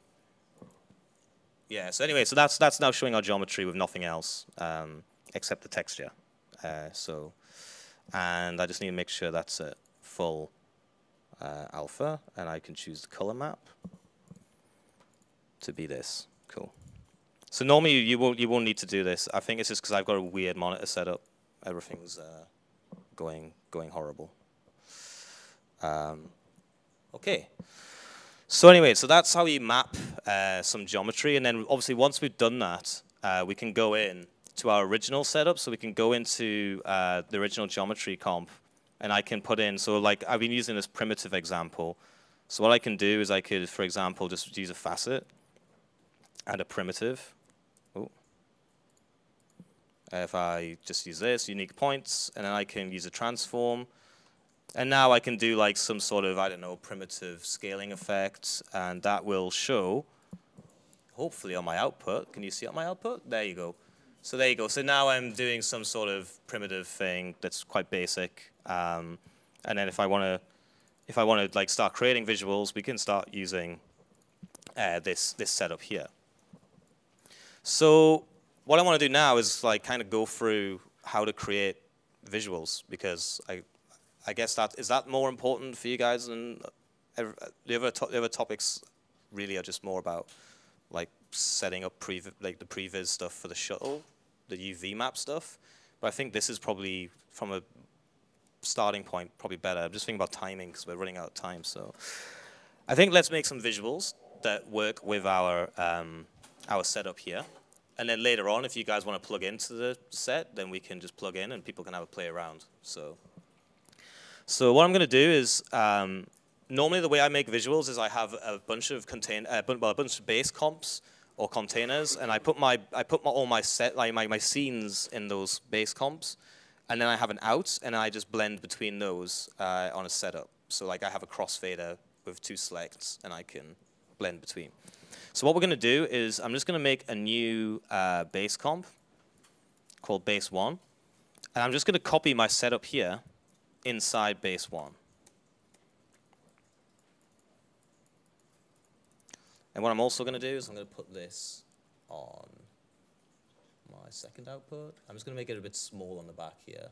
yeah. So anyway, so that's that's now showing our geometry with nothing else um, except the texture. Uh, so, and I just need to make sure that's at full uh, alpha, and I can choose the color map to be this. Cool. So normally you, won't you won't need to do this. I think it's just because I've got a weird monitor setup. Everything's uh, going going horrible. Um, okay. So anyway, so that's how you map uh, some geometry, and then obviously once we've done that, uh, we can go in to our original setup. So we can go into uh, the original geometry comp, and I can put in. So like I've been using this primitive example. So what I can do is I could, for example, just use a facet, and a primitive. If I just use this, unique points, and then I can use a transform. And now I can do like some sort of, I don't know, primitive scaling effect, and that will show, hopefully on my output. Can you see on my output? There you go. So there you go. So now I'm doing some sort of primitive thing that's quite basic. Um, and then if I want to, if I want to like start creating visuals, we can start using uh, this this setup here. So what I want to do now is like kind of go through how to create visuals because I I guess that is that more important for you guys than ever, the other to, the other topics really are just more about like setting up pre like the previs stuff for the shuttle, the UV map stuff. But I think this is probably from a starting point probably better. I'm just thinking about timing because we're running out of time. So I think let's make some visuals that work with our um, our setup here. And then later on, if you guys want to plug into the set, then we can just plug in and people can have a play around. So, so what I'm going to do is, um, normally the way I make visuals is I have a bunch of contain, uh, well, a bunch of base comps or containers, and I put my I put my, all my set like my, my scenes in those base comps, and then I have an out, and I just blend between those uh, on a setup. So like I have a crossfader with two selects, and I can blend between. So what we're going to do is I'm just going to make a new uh, base comp called base 1. And I'm just going to copy my setup here inside base 1. And what I'm also going to do is I'm going to put this on my second output. I'm just going to make it a bit small on the back here.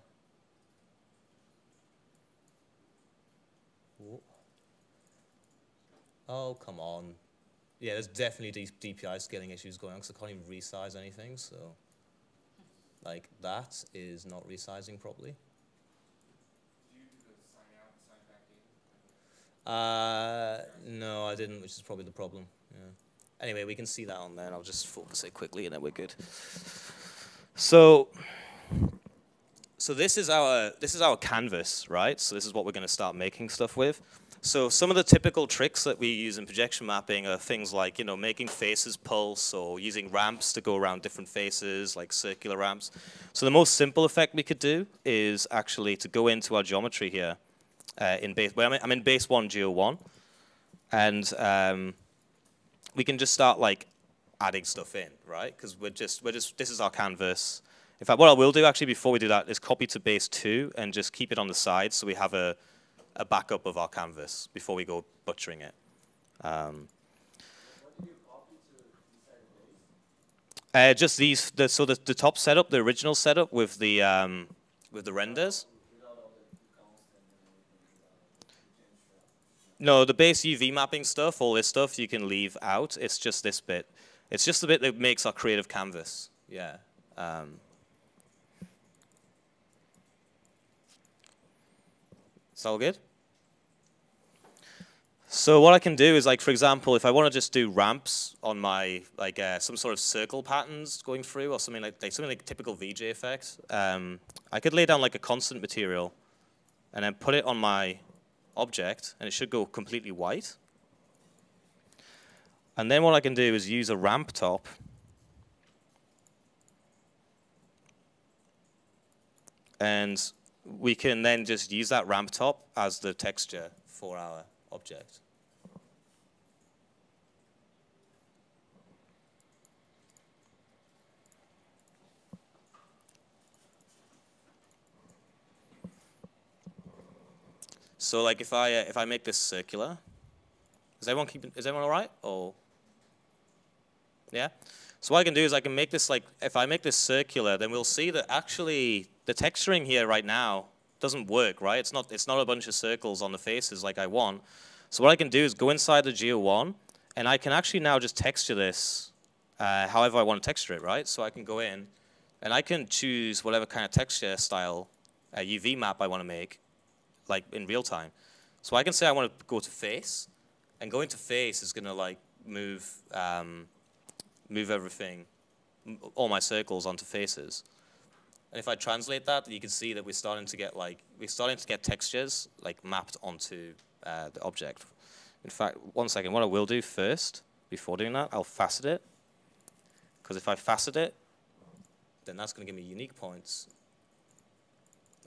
Oh, come on yeah, there's definitely DPI scaling issues going on because I can't even resize anything. So, like that is not resizing properly. Uh, no, I didn't, which is probably the problem. Yeah. Anyway, we can see that on there, and I'll just focus it quickly, and then we're good. So, so this is our this is our canvas, right? So this is what we're going to start making stuff with. So some of the typical tricks that we use in projection mapping are things like, you know, making faces pulse or using ramps to go around different faces, like circular ramps. So the most simple effect we could do is actually to go into our geometry here uh, in base, well, I'm in base one, geo one, and um, we can just start like adding stuff in, right? Because we're just, we're just, this is our canvas. In fact, what I will do actually before we do that is copy to base two and just keep it on the side so we have a, a backup of our canvas before we go butchering it. Um, uh, just these, the, so the, the top setup, the original setup with the, um, with the renders. No, the base UV mapping stuff, all this stuff, you can leave out. It's just this bit. It's just the bit that makes our creative canvas. Yeah. Um, it's all good? So what I can do is, like, for example, if I want to just do ramps on my, like, uh, some sort of circle patterns going through or something like, like something like typical VJ effect, um, I could lay down, like, a constant material and then put it on my object, and it should go completely white. And then what I can do is use a ramp top and we can then just use that ramp top as the texture for our object. So like if I uh, if I make this circular, is everyone keeping is everyone all right? Or yeah. So what I can do is I can make this like if I make this circular, then we'll see that actually the texturing here right now doesn't work, right? It's not it's not a bunch of circles on the faces like I want. So what I can do is go inside the Geo one, and I can actually now just texture this uh, however I want to texture it, right? So I can go in, and I can choose whatever kind of texture style uh, UV map I want to make, like in real time. So I can say I want to go to face, and going to face is going to like move um, move everything, all my circles onto faces. And if I translate that, you can see that we're starting to get like we're starting to get textures like mapped onto uh, the object. In fact, one second. What I will do first, before doing that, I'll facet it. Because if I facet it, then that's going to give me unique points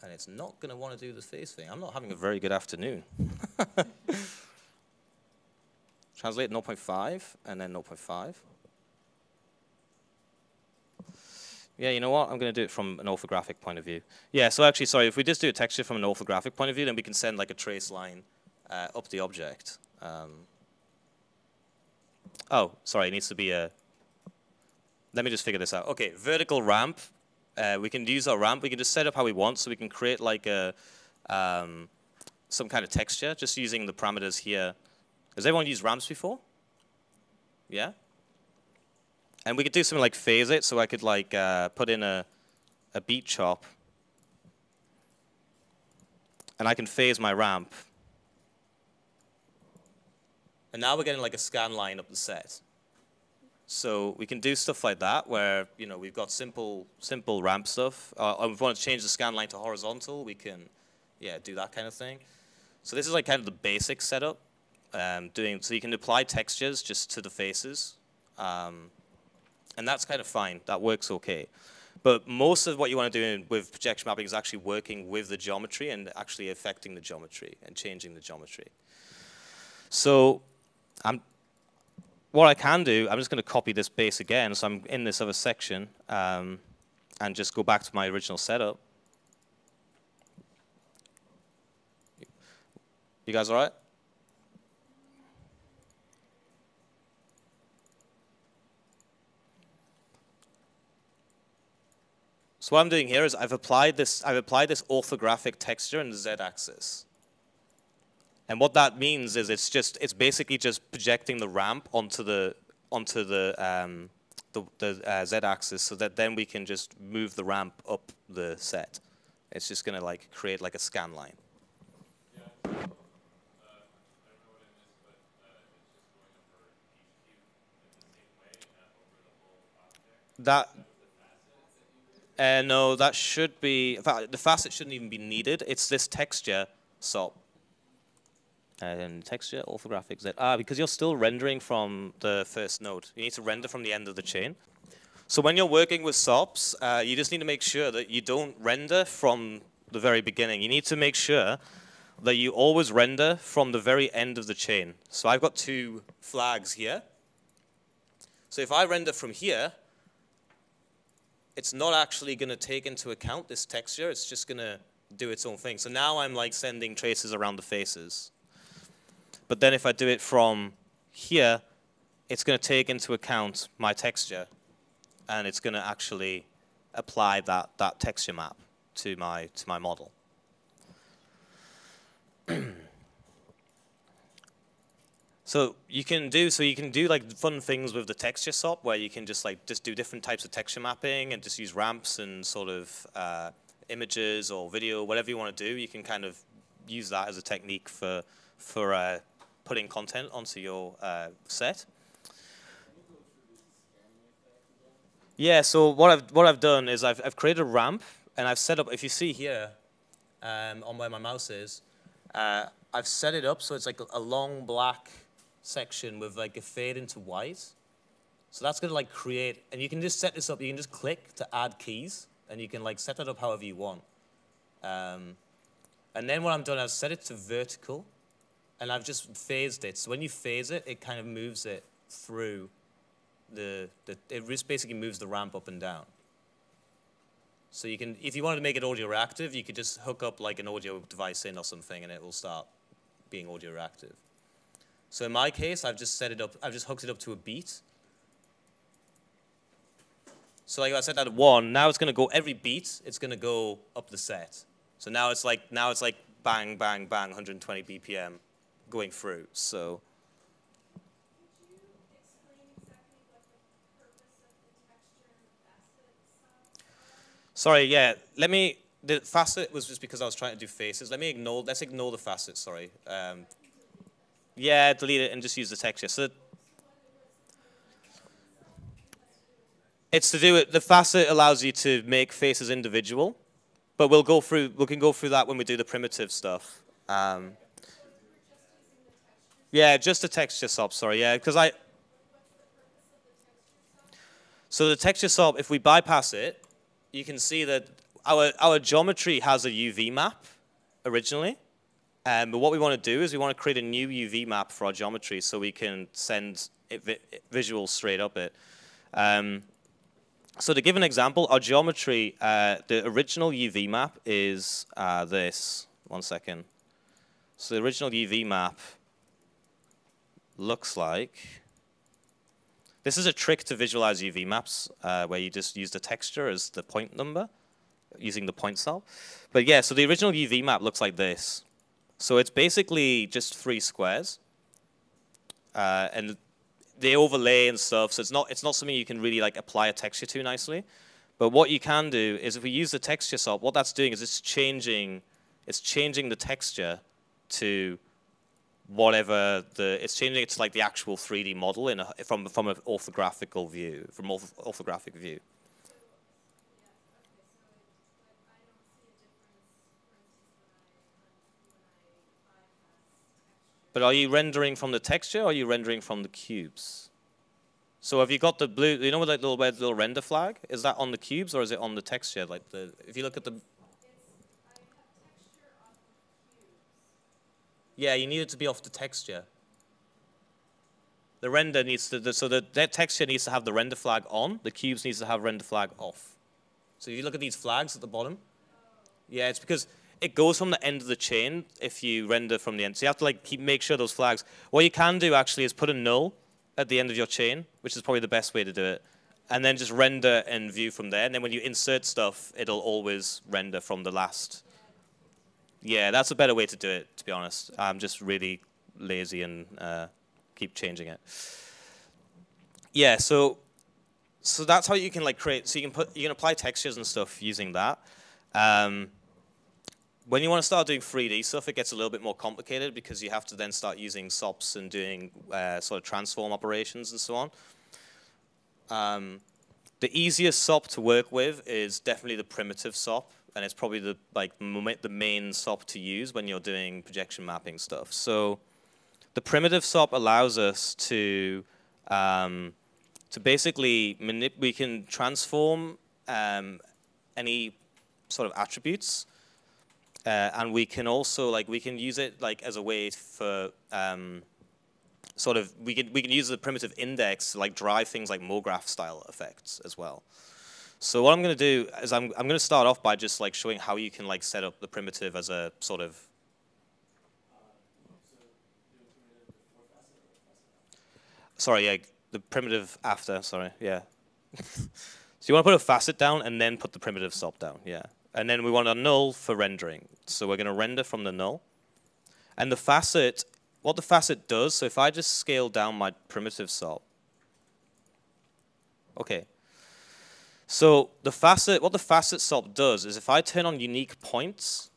and it's not going to want to do the face thing. I'm not having a very good afternoon. Translate 0.5 and then 0.5. Yeah, you know what? I'm going to do it from an orthographic point of view. Yeah, so actually, sorry, if we just do a texture from an orthographic point of view, then we can send like a trace line uh, up the object. Um, oh, sorry, it needs to be a... Let me just figure this out. Okay, vertical ramp uh, we can use our ramp. We can just set up how we want. So we can create like a um, some kind of texture just using the parameters here. Has everyone used ramps before? Yeah? And we could do something like phase it. So I could like uh, put in a, a beat chop. And I can phase my ramp. And now we're getting like a scan line up the set. So we can do stuff like that where you know we've got simple simple ramp stuff. Uh, and if we want to change the scan line to horizontal, we can yeah do that kind of thing. So this is like kind of the basic setup. Um, doing so you can apply textures just to the faces, um, and that's kind of fine. That works okay. But most of what you want to do with projection mapping is actually working with the geometry and actually affecting the geometry and changing the geometry. So I'm what I can do, I'm just going to copy this base again. So I'm in this other section um, and just go back to my original setup. You guys all right? So what I'm doing here is I've applied this, I've applied this orthographic texture in the z-axis. And what that means is it's just it's basically just projecting the ramp onto the onto the um, the, the uh, z-axis so that then we can just move the ramp up the set. It's just going to like create like a scan line. That uh, no, that should be. The facet shouldn't even be needed. It's this texture SOP and texture, orthographic Z. Ah, because you're still rendering from the first node. You need to render from the end of the chain. So when you're working with SOPs, uh, you just need to make sure that you don't render from the very beginning. You need to make sure that you always render from the very end of the chain. So I've got two flags here. So if I render from here, it's not actually going to take into account this texture. It's just going to do its own thing. So now I'm like sending traces around the faces. But then if I do it from here, it's going to take into account my texture, and it's going to actually apply that, that texture map to my to my model. so you can do so you can do like fun things with the texture SOP where you can just like just do different types of texture mapping and just use ramps and sort of uh, images or video, whatever you want to do. You can kind of use that as a technique for for uh, putting content onto your uh, set. Yeah, so what I've what I've done is I've I've created a ramp and I've set up. If you see here, um, on where my mouse is, uh, I've set it up so it's like a, long black section with like a fade into white. So that's gonna like create, and you can just set this up. You can just click to add keys, and you can like set that up however you want. Um, and then what I'm done, I've set it to vertical, and I've just phased it. So when you phase it, it kind of moves it through the, the it just basically moves the ramp up and down. So you can, if you wanted to make it audio reactive, you could just hook up like an audio device in or something, and it will start being audio reactive. So in my case, I've just set it up, I've just hooked it up to a beat. So like I set that at one, now it's gonna go every beat, it's gonna go up the set. So now it's like now it's like bang, bang, bang, 120 BPM going through. So Sorry, yeah. Let me. The facet was just because I was trying to do faces. Let me ignore. Let's ignore the facet. Sorry. Um, yeah, delete it and just use the texture. So it's to do it. The facet allows you to make faces individual, but we'll go through. We can go through that when we do the primitive stuff. Um, yeah, just the texture SOP. Sorry, yeah, because I. So the texture SOP, if we bypass it, you can see that our, our geometry has a UV map originally. Um, but what we want to do is we want to create a new UV map for our geometry so we can send vi visuals straight up it. Um, so to give an example, our geometry, uh, the original UV map is uh, this. One second. So the original UV map looks like this is a trick to visualize UV maps uh, where you just use the texture as the point number using the point SOP. But yeah, so the original UV map looks like this. So it's basically just three squares. Uh, and they overlay and stuff, so it's not, it's not something you can really like apply a texture to nicely. But what you can do is if we use the texture SOP, what that's doing is it's changing, it's changing the texture to whatever the it's changing it to like the actual 3D model in a, from from an orthographical view from orth, orthographic view. But are you rendering from the texture or are you rendering from the cubes? So have you got the blue, you know with that little red little render flag? Is that on the cubes or is it on the texture? Like the, if you look at the Yeah, you need it to be off the texture. The render needs to, so the, that texture needs to have the render flag on, the cubes needs to have render flag off. So if you look at these flags at the bottom, yeah, it's because it goes from the end of the chain if you render from the end. So you have to like keep make sure those flags. What you can do actually is put a null at the end of your chain, which is probably the best way to do it, and then just render and view from there. And then when you insert stuff, it'll always render from the last yeah, that's a better way to do it, to be honest. I'm just really lazy and uh, keep changing it. Yeah, so so that's how you can like create. So you can put you can apply textures and stuff using that. Um, when you want to start doing 3D stuff, it gets a little bit more complicated because you have to then start using SOPs and doing uh, sort of transform operations and so on. Um, the easiest SOP to work with is definitely the primitive SOP and it's probably the like the main SOP to use when you're doing projection mapping stuff. So the primitive SOP allows us to um, to basically we can transform um, any sort of attributes, uh, and we can also like we can use it like as a way for um, sort of we can we can use the primitive index to like drive things like MoGraph style effects as well. So what I'm going to do is I'm, I'm going to start off by just like showing how you can like set up the primitive as a sort of Sorry, yeah, the primitive after, sorry, yeah. so you want to put a facet down and then put the primitive SOP down, yeah. And then we want a null for rendering. So we're going to render from the null. And the facet, what the facet does, so if I just scale down my primitive SOP, okay. So the facet, what the facet SOP does is if I turn on unique points,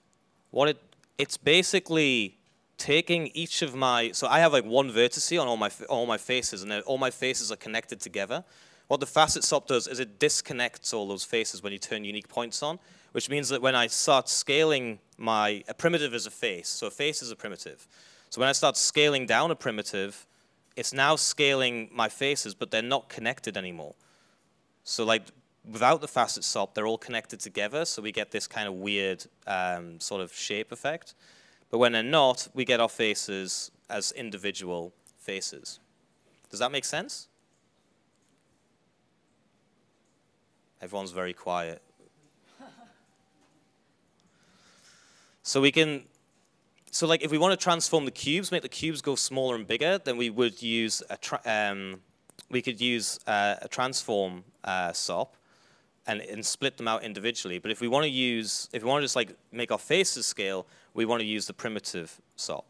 what it, it's basically taking each of my, so I have like one vertice on all my, all my faces, and all my faces are connected together. What the facet SOP does is it disconnects all those faces when you turn unique points on, which means that when I start scaling my, a primitive is a face, so a face is a primitive. So when I start scaling down a primitive, it's now scaling my faces, but they're not connected anymore. So like without the facet SOP, they're all connected together, so we get this kind of weird um, sort of shape effect. But when they're not, we get our faces as individual faces. Does that make sense? Everyone's very quiet. so we can, so like if we want to transform the cubes, make the cubes go smaller and bigger, then we would use a, um, we could use uh, a transform uh, SOP and, and split them out individually. But if we want to use, if we want to just like make our faces scale, we want to use the primitive SOP.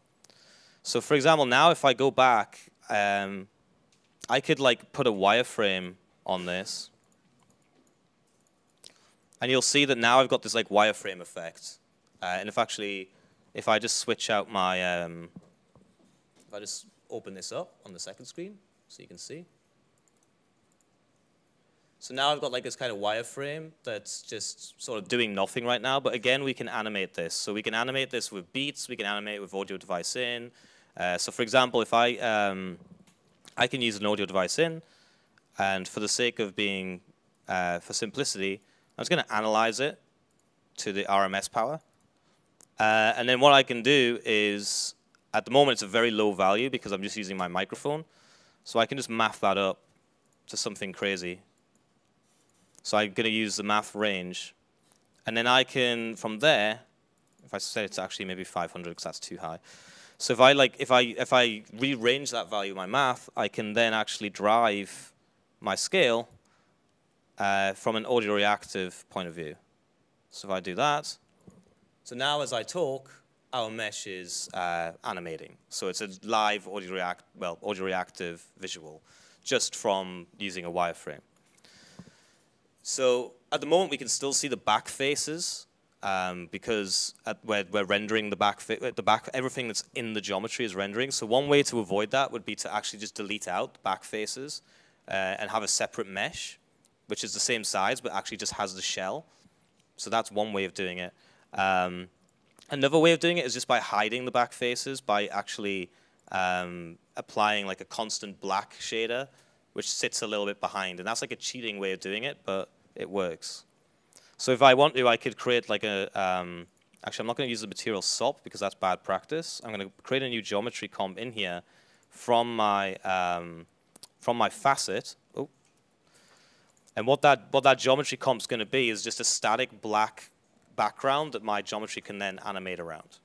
So for example, now if I go back, um, I could like put a wireframe on this. And you'll see that now I've got this like wireframe effect. Uh, and if actually, if I just switch out my, um, if I just open this up on the second screen so you can see. So now I've got like this kind of wireframe that's just sort of doing nothing right now. But again, we can animate this. So we can animate this with beats. We can animate with audio device in. Uh, so for example, if I, um, I can use an audio device in, and for the sake of being, uh, for simplicity, I'm just going to analyze it to the RMS power. Uh, and then what I can do is, at the moment, it's a very low value because I'm just using my microphone. So I can just math that up to something crazy. So I'm going to use the math range. And then I can, from there, if I set it to actually maybe 500 because that's too high. So if I like, if I if I rearrange that value in my math, I can then actually drive my scale uh, from an audio reactive point of view. So if I do that, so now as I talk, our mesh is uh, animating. So it's a live audio react, well, audio reactive visual, just from using a wireframe. So at the moment, we can still see the back faces um, because we're, we're, rendering the back, the back, everything that's in the geometry is rendering. So one way to avoid that would be to actually just delete out the back faces uh, and have a separate mesh, which is the same size, but actually just has the shell. So that's one way of doing it. Um, another way of doing it is just by hiding the back faces, by actually um, applying like a constant black shader which sits a little bit behind. And that's like a cheating way of doing it, but it works. So if I want to, I could create like a, um, actually I'm not going to use the material SOP because that's bad practice. I'm going to create a new geometry comp in here from my, um, from my facet. Oh. And what that, what that geometry comp is going to be is just a static black background that my geometry can then animate around.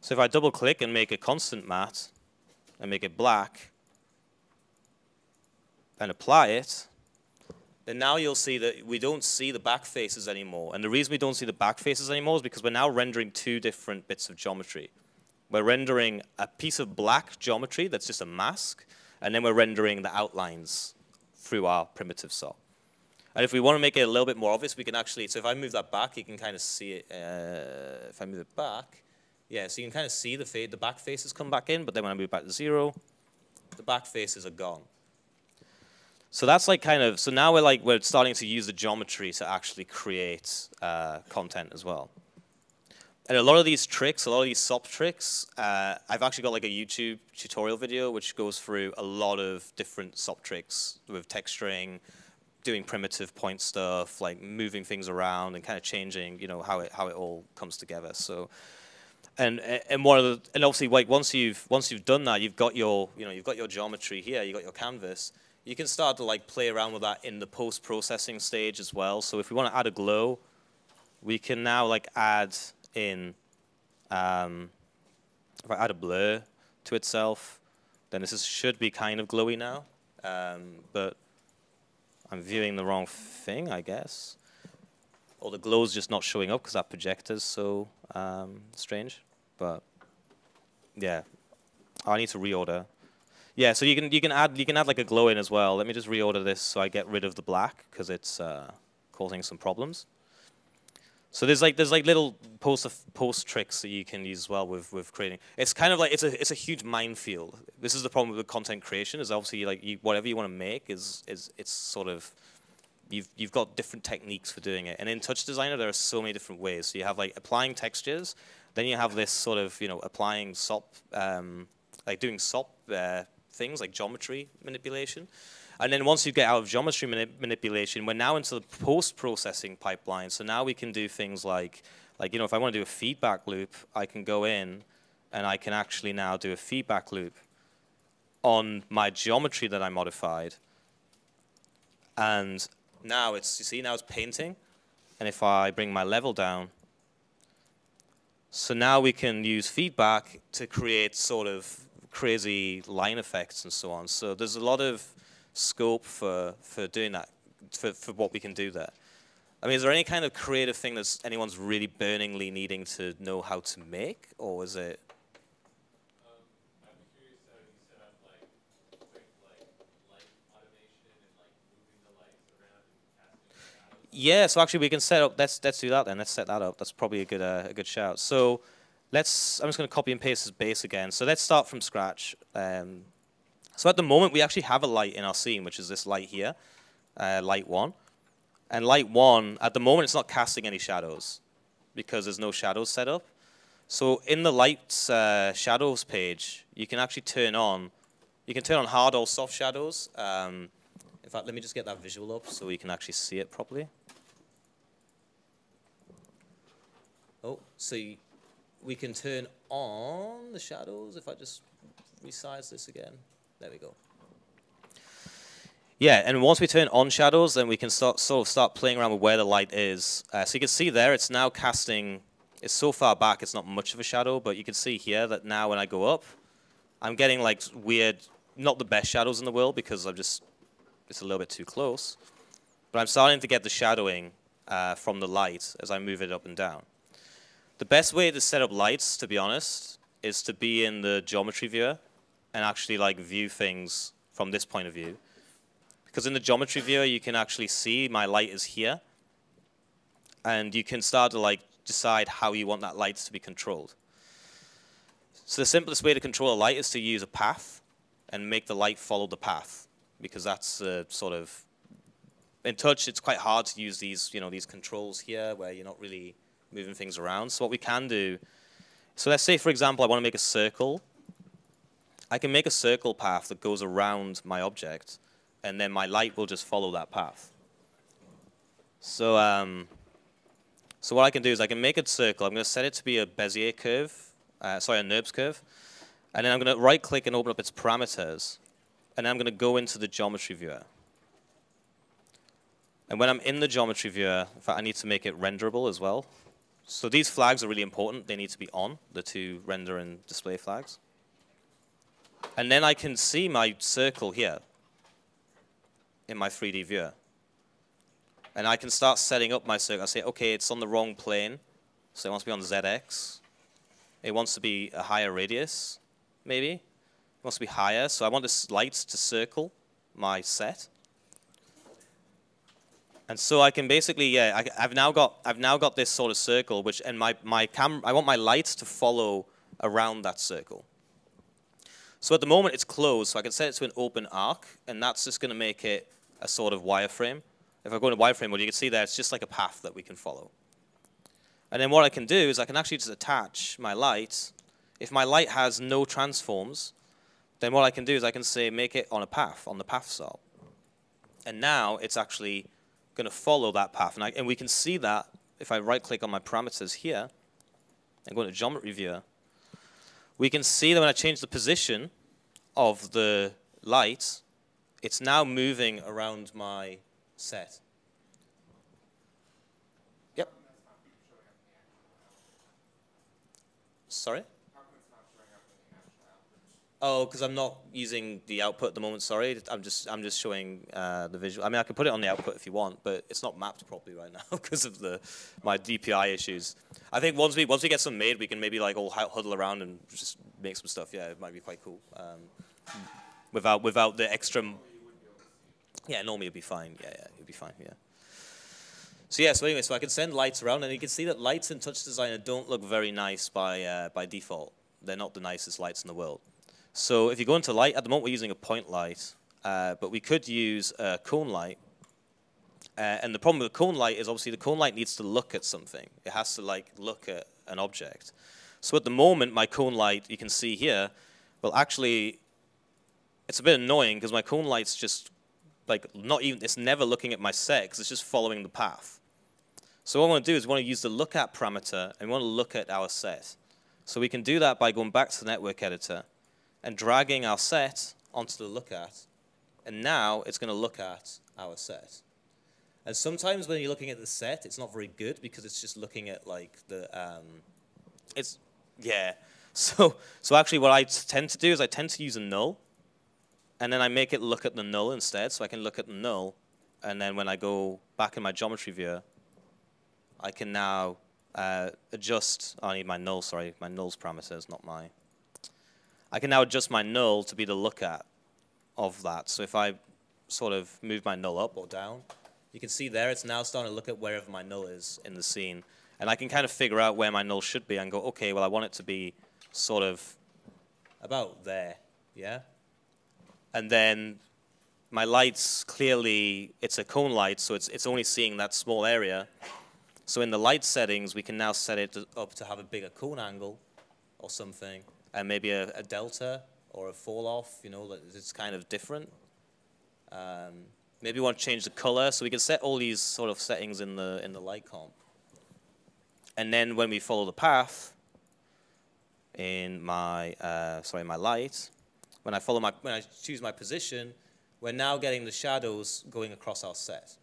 So if I double click and make a constant mat and make it black, and apply it, then now you'll see that we don't see the back faces anymore. And the reason we don't see the back faces anymore is because we're now rendering two different bits of geometry. We're rendering a piece of black geometry that's just a mask, and then we're rendering the outlines through our primitive SOP. And if we want to make it a little bit more obvious, we can actually, so if I move that back, you can kind of see it. Uh, if I move it back, yeah, so you can kind of see the, fade, the back faces come back in, but then when I move back to zero, the back faces are gone. So that's like kind of, so now we're like, we're starting to use the geometry to actually create uh, content as well. And a lot of these tricks, a lot of these SOP tricks, uh, I've actually got like a YouTube tutorial video which goes through a lot of different SOP tricks with texturing, doing primitive point stuff, like moving things around and kind of changing, you know, how it how it all comes together. So, and and one of the and obviously like once you've once you've done that, you've got your you know you've got your geometry here, you've got your canvas you can start to like play around with that in the post-processing stage as well. So if we want to add a glow, we can now like add in, um, if I add a blur to itself, then this is, should be kind of glowy now. Um, but I'm viewing the wrong thing, I guess. or the glow's just not showing up because that projector's so um, strange. But yeah, I need to reorder. Yeah, so you can you can add you can add like a glow in as well. Let me just reorder this so I get rid of the black because it's uh, causing some problems. So there's like there's like little post post tricks that you can use as well with with creating. It's kind of like it's a it's a huge minefield. This is the problem with content creation. Is obviously like you, whatever you want to make is is it's sort of you've you've got different techniques for doing it. And in TouchDesigner there are so many different ways. So you have like applying textures, then you have this sort of you know applying SOP, um, like doing SOP uh, things like geometry manipulation. And then once you get out of geometry manipulation, we're now into the post-processing pipeline. So now we can do things like, like you know, if I want to do a feedback loop, I can go in and I can actually now do a feedback loop on my geometry that I modified. And now it's, you see, now it's painting. And if I bring my level down, so now we can use feedback to create sort of crazy line effects and so on. So there's a lot of scope for, for doing that, for, for what we can do there. I mean, is there any kind of creative thing that anyone's really burningly needing to know how to make, or is it? Yeah, so actually we can set up. Let's let's do that then. Let's set that up. That's probably a good uh, a good shout. So let's. I'm just going to copy and paste this base again. So let's start from scratch. Um, so at the moment, we actually have a light in our scene, which is this light here, uh, light one. And light one, at the moment, it's not casting any shadows because there's no shadows set up. So in the lights uh, shadows page, you can actually turn on, you can turn on hard or soft shadows. Um, in fact, let me just get that visual up so we can actually see it properly. Oh, so we can turn on the shadows if I just resize this again. There we go. Yeah, and once we turn on shadows, then we can start sort of start playing around with where the light is. Uh, so you can see there, it's now casting. It's so far back, it's not much of a shadow, but you can see here that now when I go up, I'm getting like weird, not the best shadows in the world because I'm just, it's a little bit too close. But I'm starting to get the shadowing uh, from the light as I move it up and down. The best way to set up lights, to be honest, is to be in the geometry viewer and actually like view things from this point of view. Because in the geometry viewer, you can actually see my light is here. And you can start to like decide how you want that light to be controlled. So the simplest way to control a light is to use a path and make the light follow the path. Because that's uh, sort of, in touch, it's quite hard to use these, you know, these controls here where you're not really moving things around. So what we can do, so let's say, for example, I want to make a circle I can make a circle path that goes around my object, and then my light will just follow that path. So, um, so what I can do is I can make a circle. I'm going to set it to be a Bezier curve, uh, sorry, a NURBS curve. And then I'm going to right-click and open up its parameters. And then I'm going to go into the geometry viewer. And when I'm in the geometry viewer, in fact, I need to make it renderable as well. So these flags are really important. They need to be on, the two render and display flags. And then I can see my circle here in my 3D viewer. And I can start setting up my circle. I say, okay, it's on the wrong plane. So it wants to be on ZX. It wants to be a higher radius, maybe. It wants to be higher. So I want this light to circle my set. And so I can basically, yeah, I, have now got, I've now got this sort of circle, which, and my, my cam, I want my lights to follow around that circle. So at the moment it's closed, so I can set it to an open arc, and that's just going to make it a sort of wireframe. If I go into wireframe mode, you can see there it's just like a path that we can follow. And then what I can do is I can actually just attach my light. If my light has no transforms, then what I can do is I can say make it on a path, on the path SOP. And now it's actually going to follow that path. And, I, and we can see that if I right-click on my parameters here and go into Geometry Viewer, we can see that when I change the position of the light, it's now moving around my set. Yep. Sorry? Oh, because I'm not using the output at the moment. Sorry, I'm just I'm just showing uh, the visual. I mean, I can put it on the output if you want, but it's not mapped properly right now because of the my DPI issues. I think once we once we get some made, we can maybe like all huddle around and just make some stuff. Yeah, it might be quite cool. Um, without without the extra. Yeah, normally it'd be fine. Yeah, yeah, it'd be fine. Yeah. So yeah, so anyway, so I can send lights around, and you can see that lights in TouchDesigner don't look very nice by uh, by default. They're not the nicest lights in the world. So if you go into light, at the moment we're using a point light, uh, but we could use a cone light. Uh, and the problem with the cone light is obviously the cone light needs to look at something. It has to like look at an object. So at the moment, my cone light, you can see here, well actually, it's a bit annoying because my cone light's just like not even, it's never looking at my set because it's just following the path. So what I want to do is we want to use the look at parameter and we want to look at our set. So we can do that by going back to the network editor and dragging our set onto the look at. And now it's going to look at our set. And sometimes when you're looking at the set, it's not very good because it's just looking at like the, um, it's, yeah. So, so actually what I tend to do is I tend to use a null and then I make it look at the null instead. So I can look at the null and then when I go back in my geometry viewer, I can now uh, adjust, oh, I need my null, sorry, my null's parameters, not my I can now adjust my null to be the look at of that. So if I sort of move my null up or down, you can see there it's now starting to look at wherever my null is in the scene. And I can kind of figure out where my null should be and go, okay, well, I want it to be sort of about there, yeah? And then my light's clearly, it's a cone light, so it's, it's only seeing that small area. So in the light settings, we can now set it up to have a bigger cone angle or something and maybe a, a delta or a fall off, you know, that it's kind of different. Um, maybe we want to change the color, so we can set all these sort of settings in the in the light comp. And then when we follow the path in my uh, sorry my light, when I follow my when I choose my position, we're now getting the shadows going across our set.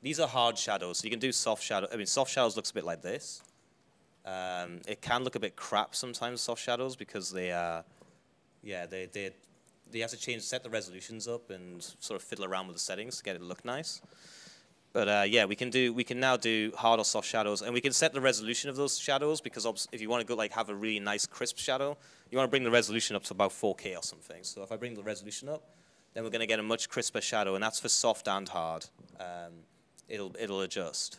These are hard shadows, so you can do soft shadow. I mean, soft shadows looks a bit like this. Um, it can look a bit crap sometimes, soft shadows, because they are, yeah, they, they, they have to change, set the resolutions up and sort of fiddle around with the settings to get it to look nice. But uh, yeah, we can do, we can now do hard or soft shadows, and we can set the resolution of those shadows because if you want to go like have a really nice crisp shadow, you want to bring the resolution up to about 4K or something. So if I bring the resolution up, then we're going to get a much crisper shadow, and that's for soft and hard. Um, it'll it'll adjust.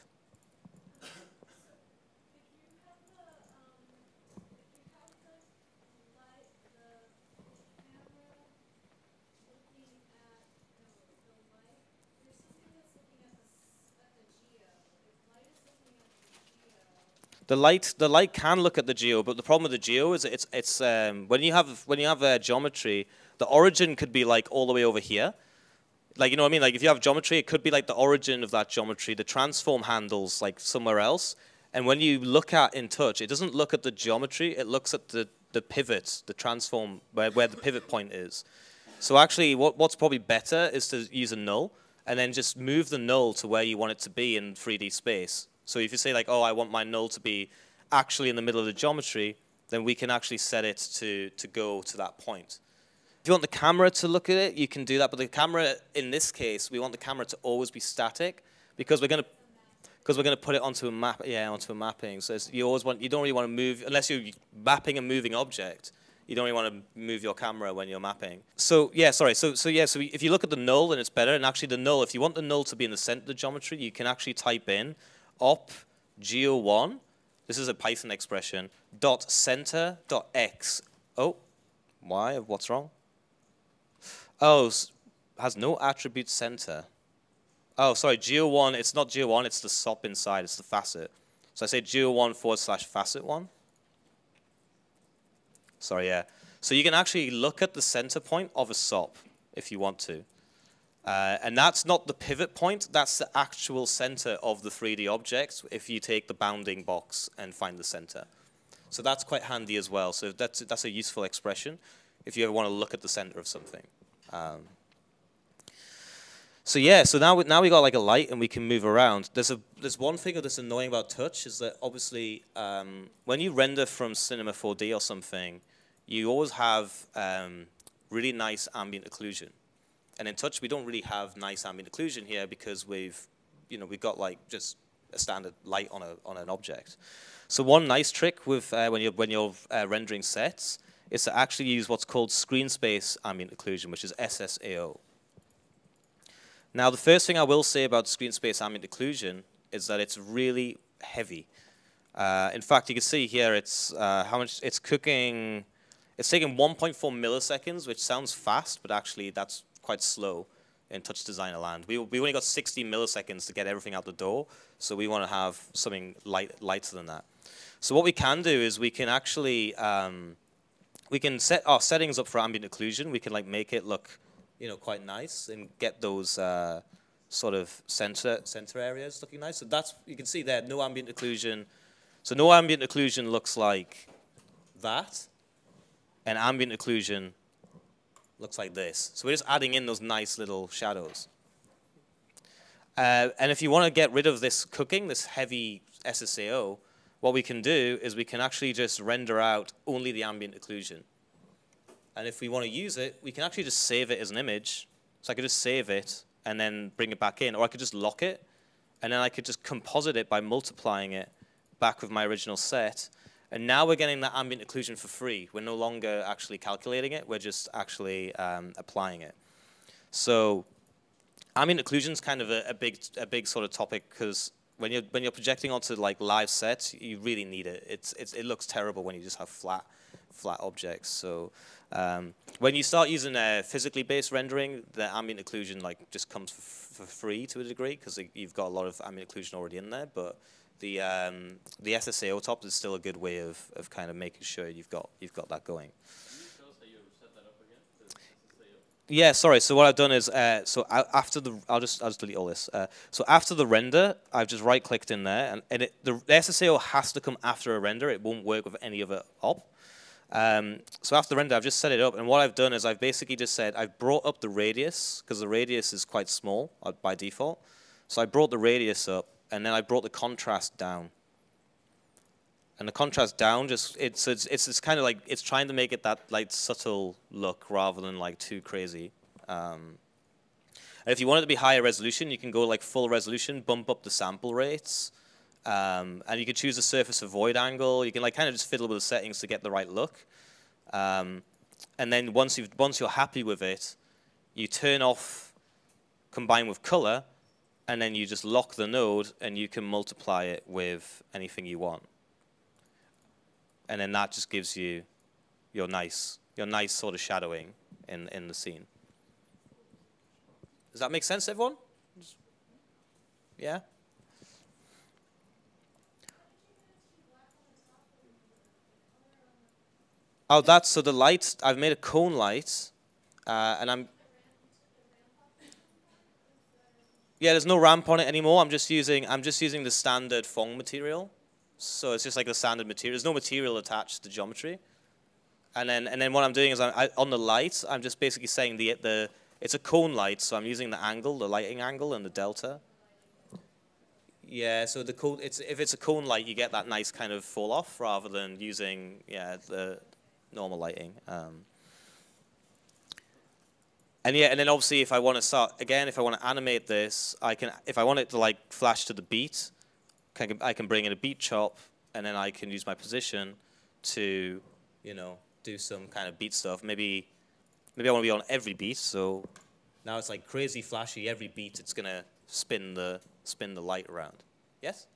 The light, the light can look at the geo, but the problem with the geo is it's it's um, when you have when you have a geometry, the origin could be like all the way over here. Like you know what I mean? Like if you have geometry, it could be like the origin of that geometry. The transform handles like somewhere else, and when you look at in touch, it doesn't look at the geometry. It looks at the the pivot, the transform where where the pivot point is. So actually, what what's probably better is to use a null and then just move the null to where you want it to be in 3D space so if you say like, oh, I want my null to be actually in the middle of the geometry, then we can actually set it to, to go to that point. If you want the camera to look at it, you can do that. But the camera, in this case, we want the camera to always be static because we're going to because we're going to put it onto a map, yeah, onto a mapping. So you always want, you don't really want to move unless you're mapping a moving object. You don't really want to move your camera when you're mapping. So yeah, sorry. So so yeah. So if you look at the null, then it's better. And actually, the null, if you want the null to be in the center of the geometry, you can actually type in op geo1, this is a Python expression, dot center dot x. Oh, why? What's wrong? Oh, has no attribute center. Oh, sorry, geo1, it's not geo1, it's the SOP inside, it's the facet. So I say geo1 forward slash facet 1. Sorry, yeah. So you can actually look at the center point of a SOP if you want to. Uh, and that's not the pivot point, that's the actual center of the 3D object if you take the bounding box and find the center. So that's quite handy as well. So that's, that's a useful expression if you ever want to look at the center of something. Um, so yeah, so now we, now we got like a light and we can move around. There's a there's one thing that's annoying about touch is that obviously um, when you render from Cinema 4D or something, you always have um, really nice ambient occlusion. And in touch, we don't really have nice ambient occlusion here because we've, you know, we've got like just a standard light on a on an object. So one nice trick with uh, when you're when you're uh, rendering sets is to actually use what's called screen space ambient occlusion, which is SSAO. Now, the first thing I will say about screen space ambient occlusion is that it's really heavy. Uh, in fact, you can see here it's uh, how much it's cooking. It's taking 1.4 milliseconds, which sounds fast, but actually that's quite slow in TouchDesigner land. We, we only got 60 milliseconds to get everything out the door, so we want to have something light, lighter than that. So what we can do is we can actually um, we can set our settings up for ambient occlusion. We can like make it look, you know, quite nice and get those uh, sort of center center areas looking nice. So that's you can see there, no ambient occlusion. So no ambient occlusion looks like that, and ambient occlusion looks like this. So we're just adding in those nice little shadows. Uh, and if you want to get rid of this cooking, this heavy SSAO, what we can do is we can actually just render out only the ambient occlusion. And if we want to use it, we can actually just save it as an image. So I could just save it and then bring it back in, or I could just lock it, and then I could just composite it by multiplying it back with my original set. And now we're getting that ambient occlusion for free. We're no longer actually calculating it, we're just actually um, applying it. So ambient occlusion is kind of a, a, big, a big sort of topic because when you're when you're projecting onto like live sets, you really need it. It's, it's it looks terrible when you just have flat flat objects. So um, when you start using a physically based rendering, the ambient occlusion like just comes for, for free to a degree because you've got a lot of ambient occlusion already in there. But the um, the SSAO top is still a good way of, of kind of making sure you've got you've got that going. Yeah, sorry. So what I've done is, uh, so after the, I'll just, I'll just delete all this. Uh, so after the render, I've just right-clicked in there, and, and it, the, the SSAO has to come after a render. It won't work with any other op. Um, so after the render, I've just set it up, and what I've done is I've basically just said I've brought up the radius because the radius is quite small uh, by default. So I brought the radius up, and then I brought the contrast down and the contrast down just it's it's it's, it's kind of like it's trying to make it that like subtle look rather than like too crazy. Um, if you want it to be higher resolution, you can go like full resolution, bump up the sample rates, um, and you can choose a surface avoid angle. You can like kind of just fiddle with the settings to get the right look. Um, and then once you've once you're happy with it, you turn off combine with color, and then you just lock the node, and you can multiply it with anything you want and then that just gives you your nice your nice sort of shadowing in in the scene. Does that make sense, everyone? Yeah. Oh, that's so the light. I've made a cone light, uh, and I'm. Yeah, there's no ramp on it anymore. I'm just using I'm just using the standard Phong material. So it's just like the standard material. There's no material attached to the geometry. And then and then what I'm doing is I, I, on the light, I'm just basically saying the the it's a cone light, so I'm using the angle, the lighting angle, and the delta. Yeah, so the cone it's if it's a cone light, you get that nice kind of fall off rather than using yeah the normal lighting. Um, and yeah, and then obviously if I want to start again, if I want to animate this, I can if I want it to like flash to the beat, can, I can bring in a beat chop, and then I can use my position to, you know, do some kind of beat stuff. Maybe, maybe I want to be on every beat. So now it's like crazy flashy. Every beat, it's gonna spin the spin the light around. Yes.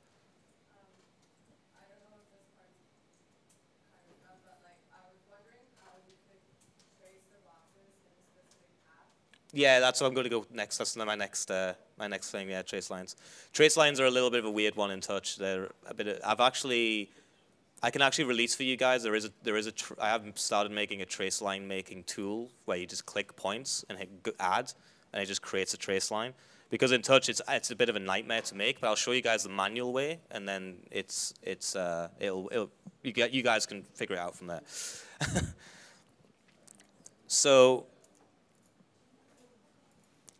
Yeah, that's what I'm going to go next. That's my next uh, my next thing. Yeah, trace lines. Trace lines are a little bit of a weird one in touch. They're a bit. Of, I've actually, I can actually release for you guys. There is a there is a. I have started making a trace line making tool where you just click points and hit add, and it just creates a trace line. Because in touch, it's it's a bit of a nightmare to make. But I'll show you guys the manual way, and then it's it's uh it'll it'll you get you guys can figure it out from there. so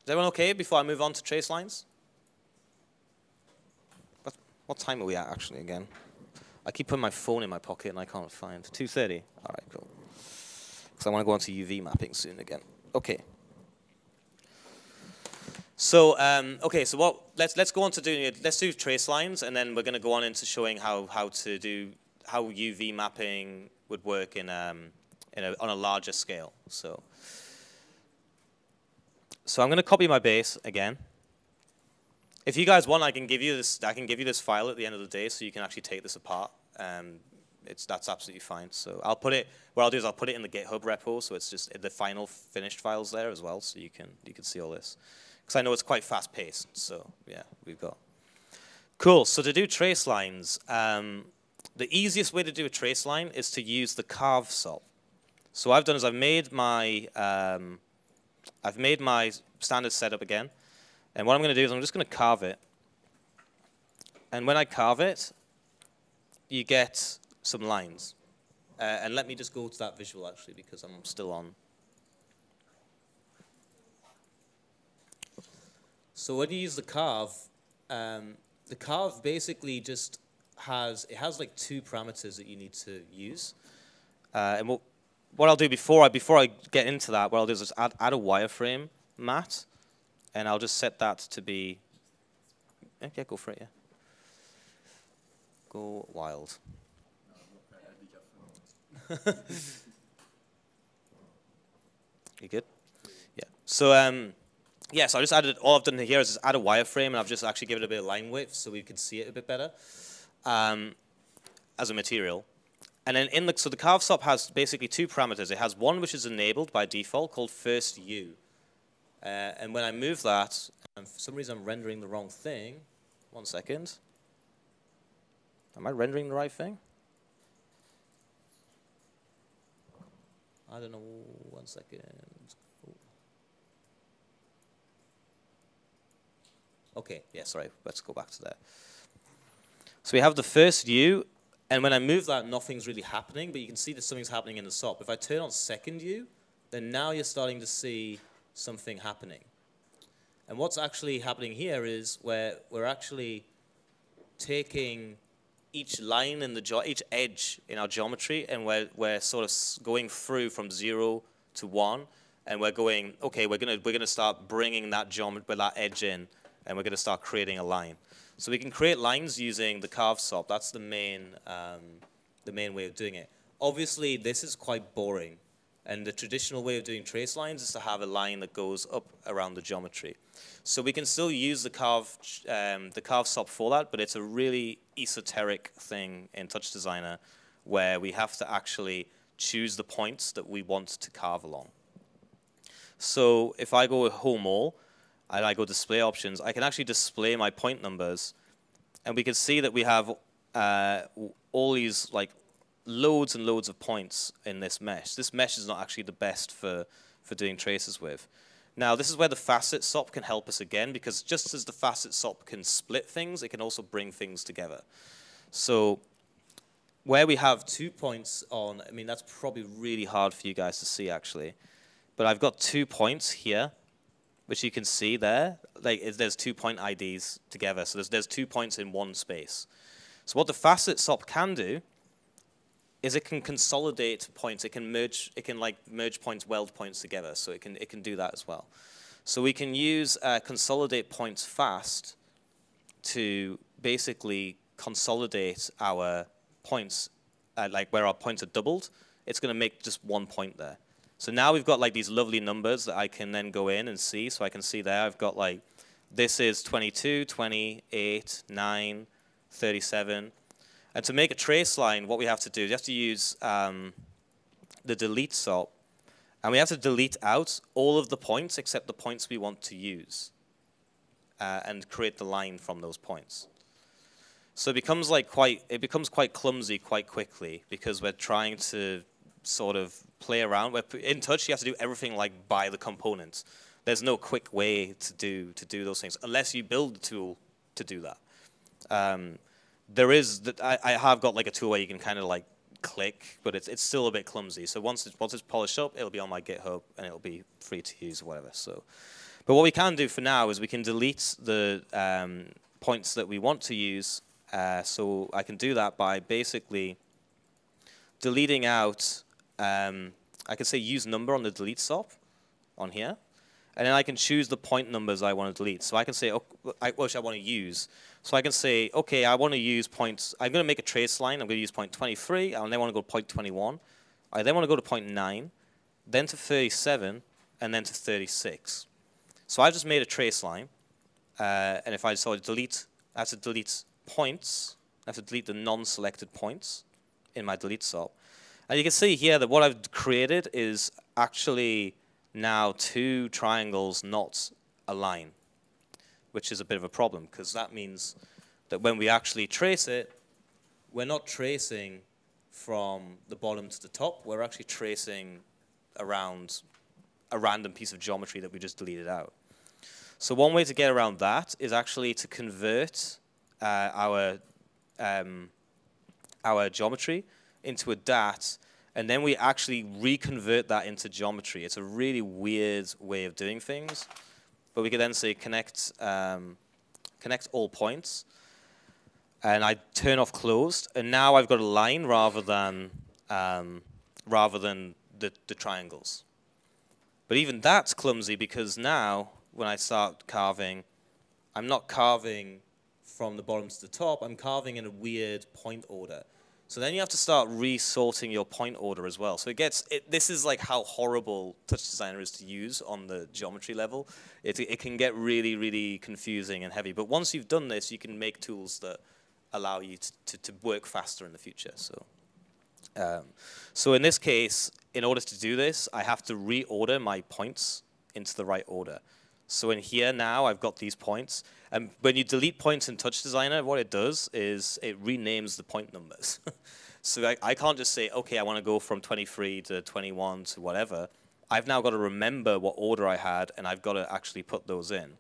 is everyone okay before I move on to trace lines? What, what time are we at actually again? I keep putting my phone in my pocket and I can't find. 2.30? All right, cool. because I want to go on to UV mapping soon again. Okay. So um, okay, so what? Let's let's go on to doing it. Let's do trace lines, and then we're going to go on into showing how how to do how UV mapping would work in um, in a, on a larger scale. So so I'm going to copy my base again. If you guys want, I can give you this. I can give you this file at the end of the day, so you can actually take this apart. Um, it's that's absolutely fine. So I'll put it. What I'll do is I'll put it in the GitHub repo, so it's just the final finished files there as well, so you can you can see all this because I know it's quite fast paced. So yeah, we've got. Cool. So to do trace lines, um, the easiest way to do a trace line is to use the carve sop. So what I've done is I've made my um, I've made my standard setup again, and what I'm going to do is I'm just going to carve it. And when I carve it, you get some lines. Uh, and let me just go to that visual actually because I'm still on So when you use the carve, um, the carve basically just has it has like two parameters that you need to use. Uh, and what what I'll do before I before I get into that, what I'll do is just add add a wireframe mat, and I'll just set that to be. Yeah, go for it. Yeah. Go wild. you good? Yeah. So um, yeah, so I just added, all I've done here is just add a wireframe and I've just actually given it a bit of line width so we can see it a bit better um, as a material. And then in the, so the carve sop has basically two parameters. It has one which is enabled by default called first U. Uh, and when I move that, and for some reason I'm rendering the wrong thing, one second. Am I rendering the right thing? I don't know, one second. Okay, yeah, sorry, let's go back to that. So we have the first U, and when I move that, nothing's really happening, but you can see that something's happening in the SOP. If I turn on second U, then now you're starting to see something happening. And what's actually happening here is where we're actually taking each line in the each edge in our geometry, and we're we're sort of going through from zero to one, and we're going okay. We're gonna we're gonna start bringing that geometry, that edge in, and we're going to start creating a line. So we can create lines using the carve sop. That's the main, um, the main way of doing it. Obviously, this is quite boring. And the traditional way of doing trace lines is to have a line that goes up around the geometry. So we can still use the carve, um, the carve sop for that, but it's a really esoteric thing in TouchDesigner where we have to actually choose the points that we want to carve along. So if I go with home all, and I go display options, I can actually display my point numbers. And we can see that we have uh, all these like loads and loads of points in this mesh. This mesh is not actually the best for, for doing traces with. Now, this is where the facet SOP can help us again, because just as the facet SOP can split things, it can also bring things together. So where we have two points on, I mean, that's probably really hard for you guys to see, actually. But I've got two points here which you can see there, like there's two point IDs together. So there's, there's two points in one space. So what the facet SOP can do is it can consolidate points. It can merge, it can like merge points, weld points together. So it can, it can do that as well. So we can use uh, consolidate points fast to basically consolidate our points, uh, like where our points are doubled. It's going to make just one point there. So now we've got like these lovely numbers that I can then go in and see. So I can see there I've got like, this is 22, 28, 9, 37. And to make a trace line, what we have to do is you have to use um, the delete sop. And we have to delete out all of the points except the points we want to use. Uh, and create the line from those points. So it becomes like quite, it becomes quite clumsy quite quickly because we're trying to sort of play around. In touch, you have to do everything like by the components. There's no quick way to do to do those things unless you build a tool to do that. Um, there is that I, I have got like a tool where you can kind of like click, but it's it's still a bit clumsy. So once it's once it's polished up, it'll be on my GitHub and it'll be free to use or whatever. So, but what we can do for now is we can delete the um, points that we want to use. Uh, so I can do that by basically deleting out um, I can say use number on the delete SOP on here. And then I can choose the point numbers I want to delete. So I can say, oh, I, which I want to use. So I can say, okay, I want to use points. I'm going to make a trace line. I'm going to use point 23. and then want to go to point 21. I then want to go to point 9, then to 37, and then to 36. So I've just made a trace line. Uh, and if I decide to delete, I have to delete points. I have to delete the non-selected points in my delete SOP. And you can see here that what I've created is actually now two triangles not a line, which is a bit of a problem because that means that when we actually trace it, we're not tracing from the bottom to the top. We're actually tracing around a random piece of geometry that we just deleted out. So one way to get around that is actually to convert uh, our um, our geometry into a DAT and then we actually reconvert that into geometry. It's a really weird way of doing things, but we could then say connect um, connect all points, and I turn off closed, and now I've got a line rather than um, rather than the, the triangles. But even that's clumsy because now when I start carving, I'm not carving from the bottom to the top. I'm carving in a weird point order. So then you have to start resorting your point order as well. So it gets, it, this is like how horrible TouchDesigner is to use on the geometry level. It, it can get really, really confusing and heavy. But once you've done this, you can make tools that allow you to, to, to work faster in the future. So, um, so in this case, in order to do this, I have to reorder my points into the right order. So in here now, I've got these points. And when you delete points in TouchDesigner, what it does is it renames the point numbers. so I, I can't just say, OK, I want to go from 23 to 21 to whatever. I've now got to remember what order I had, and I've got to actually put those in.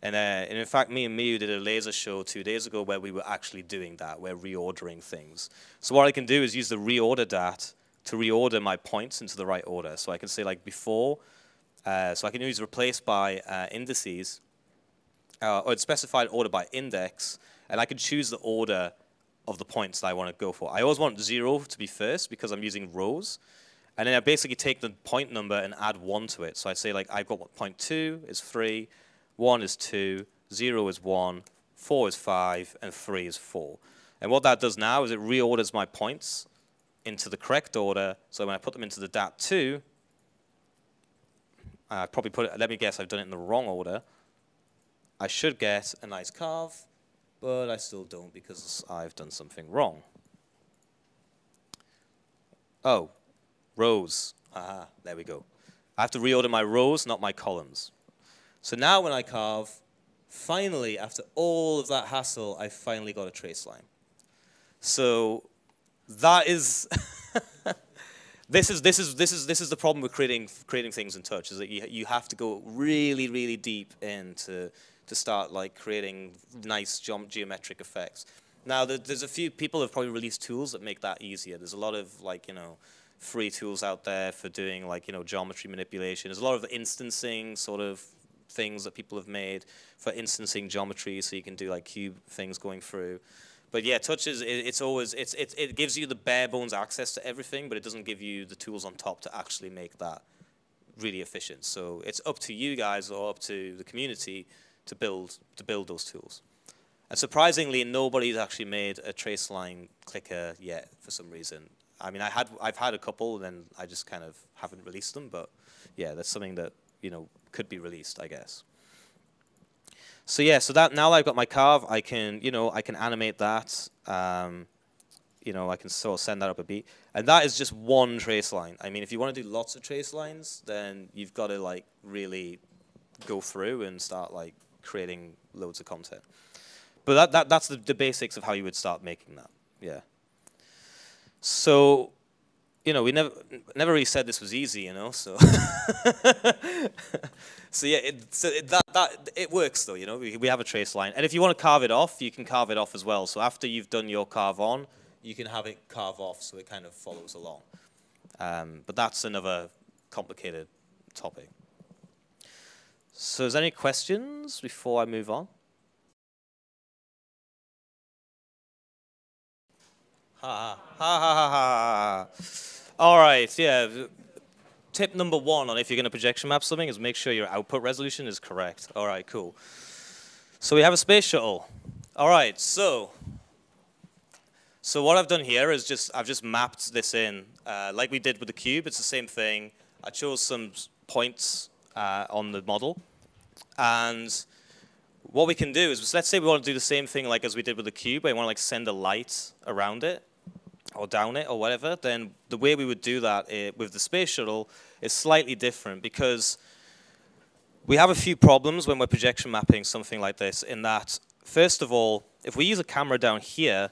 And, uh, and, in fact, me and Miu did a laser show two days ago where we were actually doing that. We're reordering things. So what I can do is use the reorder dat to reorder my points into the right order. So I can say, like, before, uh, so I can use replace by uh, indices, uh, or specified order by index, and I can choose the order of the points that I want to go for. I always want zero to be first because I'm using rows. And then I basically take the point number and add one to it. So I say like I've got point two is three, one is two, zero is one, four is five, and three is four. And what that does now is it reorders my points into the correct order. So when I put them into the DAT2, I probably put it, let me guess, I've done it in the wrong order. I should get a nice carve, but I still don't because I've done something wrong. Oh, rows. Aha, there we go. I have to reorder my rows, not my columns. So now when I carve, finally, after all of that hassle, I finally got a trace line. So that is this is this is this is this is the problem with creating creating things in touch is that you you have to go really really deep into to start like creating nice jump geometric effects. Now there's a few people have probably released tools that make that easier. There's a lot of like you know free tools out there for doing like you know geometry manipulation. There's a lot of instancing sort of things that people have made for instancing geometry, so you can do like cube things going through. But yeah, touch is it's always it's it it gives you the bare bones access to everything, but it doesn't give you the tools on top to actually make that really efficient. So it's up to you guys or up to the community to build to build those tools. And surprisingly, nobody's actually made a trace line clicker yet for some reason. I mean, I had I've had a couple, and then I just kind of haven't released them. But yeah, that's something that you know could be released, I guess. So yeah, so that now I've got my carve, I can, you know, I can animate that. Um, you know, I can sort of send that up a beat. And that is just one trace line. I mean, if you want to do lots of trace lines, then you've got to like really go through and start like creating loads of content. But that, that that's the, the basics of how you would start making that. Yeah. So you know, we never never really said this was easy, you know. So, so yeah, it, so it, that that it works though, you know. We we have a trace line, and if you want to carve it off, you can carve it off as well. So after you've done your carve on, you can have it carve off, so it kind of follows along. Um, but that's another complicated topic. So, is there any questions before I move on? Ha ha ha ha ha. All right, yeah. tip number one on if you're going to projection map something is make sure your output resolution is correct. All right, cool. So we have a space shuttle. All right, so so what I've done here is just I've just mapped this in uh, like we did with the cube. It's the same thing. I chose some points uh, on the model, and what we can do is let's say we want to do the same thing like as we did with the cube. We want to like send a light around it or down it or whatever. Then the way we would do that uh, with the space shuttle is slightly different because we have a few problems when we're projection mapping something like this in that, first of all, if we use a camera down here,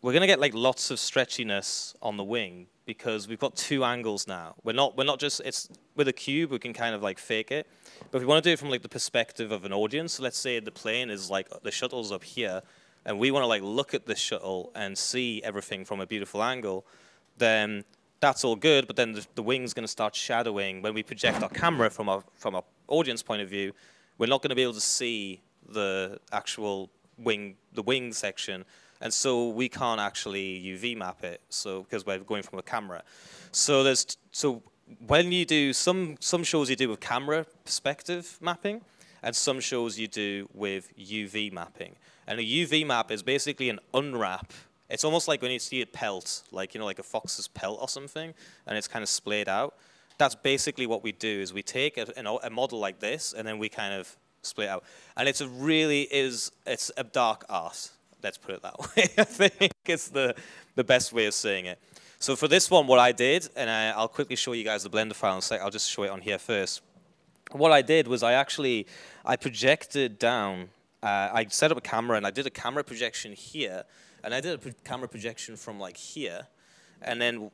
we're going to get like lots of stretchiness on the wing because we've got two angles now. We're not, we're not just, it's with a cube, we can kind of like fake it. But if we want to do it from like the perspective of an audience, let's say the plane is like, the shuttle's up here, and we want to like look at the shuttle and see everything from a beautiful angle, then that's all good, but then the, the wing's going to start shadowing. When we project our camera from our, from our audience point of view, we're not going to be able to see the actual wing, the wing section, and so we can't actually UV map it. So because we're going from a camera, so there's so when you do some some shows you do with camera perspective mapping, and some shows you do with UV mapping. And a UV map is basically an unwrap. It's almost like when you see a pelt, like you know, like a fox's pelt or something, and it's kind of splayed out that's basically what we do is we take a, a, model like this and then we kind of split out. And it's a really is it's a dark art. Let's put it that way. I think it's the the best way of saying it. So for this one, what I did, and I, will quickly show you guys the Blender file in a sec. I'll just show it on here first. What I did was I actually I projected down. Uh, I set up a camera and I did a camera projection here, and I did a pro camera projection from like here, and then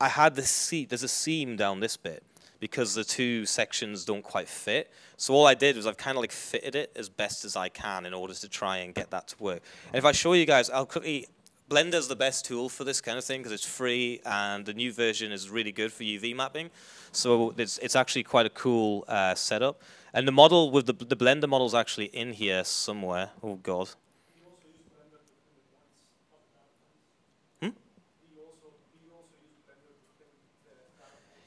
I had this seat, there's a seam down this bit because the two sections don't quite fit. So all I did was I've kind of like fitted it as best as I can in order to try and get that to work. And if I show you guys, I'll quickly, Blender's the best tool for this kind of thing because it's free and the new version is really good for UV mapping. So it's, it's actually quite a cool uh, setup. And the model with the, the Blender model is actually in here somewhere. Oh God,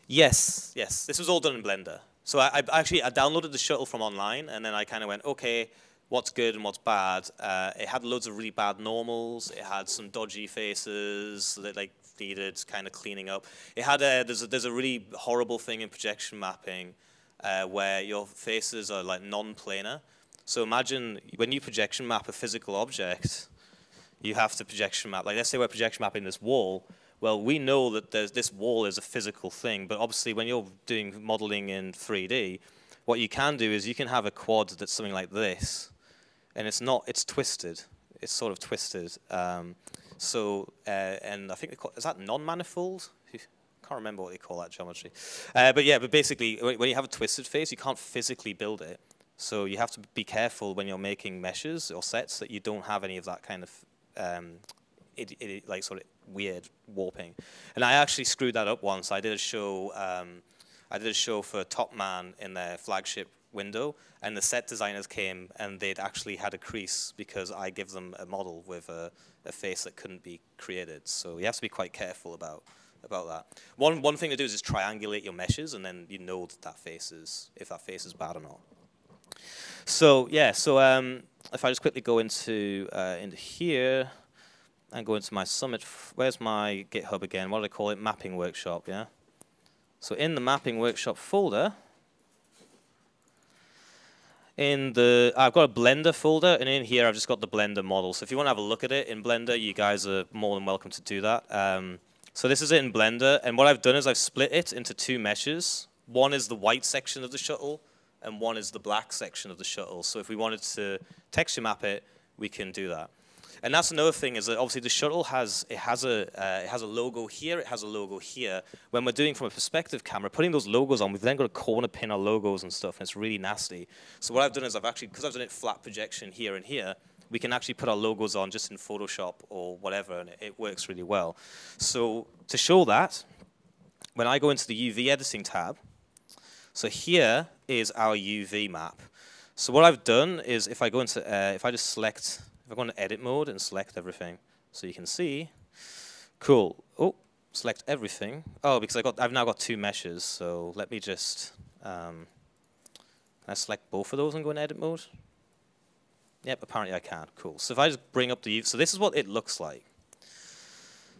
Yes, yes. This was all done in Blender. So I, I actually I downloaded the shuttle from online, and then I kind of went, okay, what's good and what's bad. Uh, it had loads of really bad normals. It had some dodgy faces that like needed kind of cleaning up. It had a there's a, there's a really horrible thing in projection mapping uh, where your faces are like non-planar. So imagine when you projection map a physical object, you have to projection map. Like let's say we're projection mapping this wall well, we know that this wall is a physical thing, but obviously when you're doing modeling in 3D, what you can do is you can have a quad that's something like this, and it's not, it's twisted. It's sort of twisted. Um, so, uh, and I think, they call, is that non-manifold? I can't remember what they call that geometry. Uh, but yeah, but basically, when you have a twisted face, you can't physically build it. So you have to be careful when you're making meshes or sets that you don't have any of that kind of um, it, it, like sort of weird warping. And I actually screwed that up once. I did a show. Um, I did a show for Topman in their flagship window, and the set designers came and they'd actually had a crease because I give them a model with a, a face that couldn't be created. So you have to be quite careful about about that. One one thing to do is just triangulate your meshes, and then you know that that face is if that face is bad or not. So yeah, so um, if I just quickly go into uh, into here and go into my summit. Where's my GitHub again? What do I call it? Mapping workshop, yeah? So in the mapping workshop folder, in the, I've got a Blender folder, and in here I've just got the Blender model. So if you want to have a look at it in Blender, you guys are more than welcome to do that. Um, so this is it in Blender, and what I've done is I've split it into two meshes. One is the white section of the shuttle, and one is the black section of the shuttle. So if we wanted to texture map it, we can do that. And that's another thing is that obviously the shuttle has it has a uh, it has a logo here, it has a logo here. When we're doing from a perspective camera, putting those logos on, we've then got to corner pin our logos and stuff, and it's really nasty. So what I've done is I've actually because I've done it flat projection here and here, we can actually put our logos on just in Photoshop or whatever, and it, it works really well. So to show that, when I go into the UV editing tab, so here is our UV map. So what I've done is if I go into, uh, if I just select if I go into edit mode and select everything, so you can see, cool. Oh, select everything. Oh, because I got I've now got two meshes, so let me just um, can I select both of those and go in edit mode? Yep, apparently I can. Cool. So if I just bring up the UV. so this is what it looks like.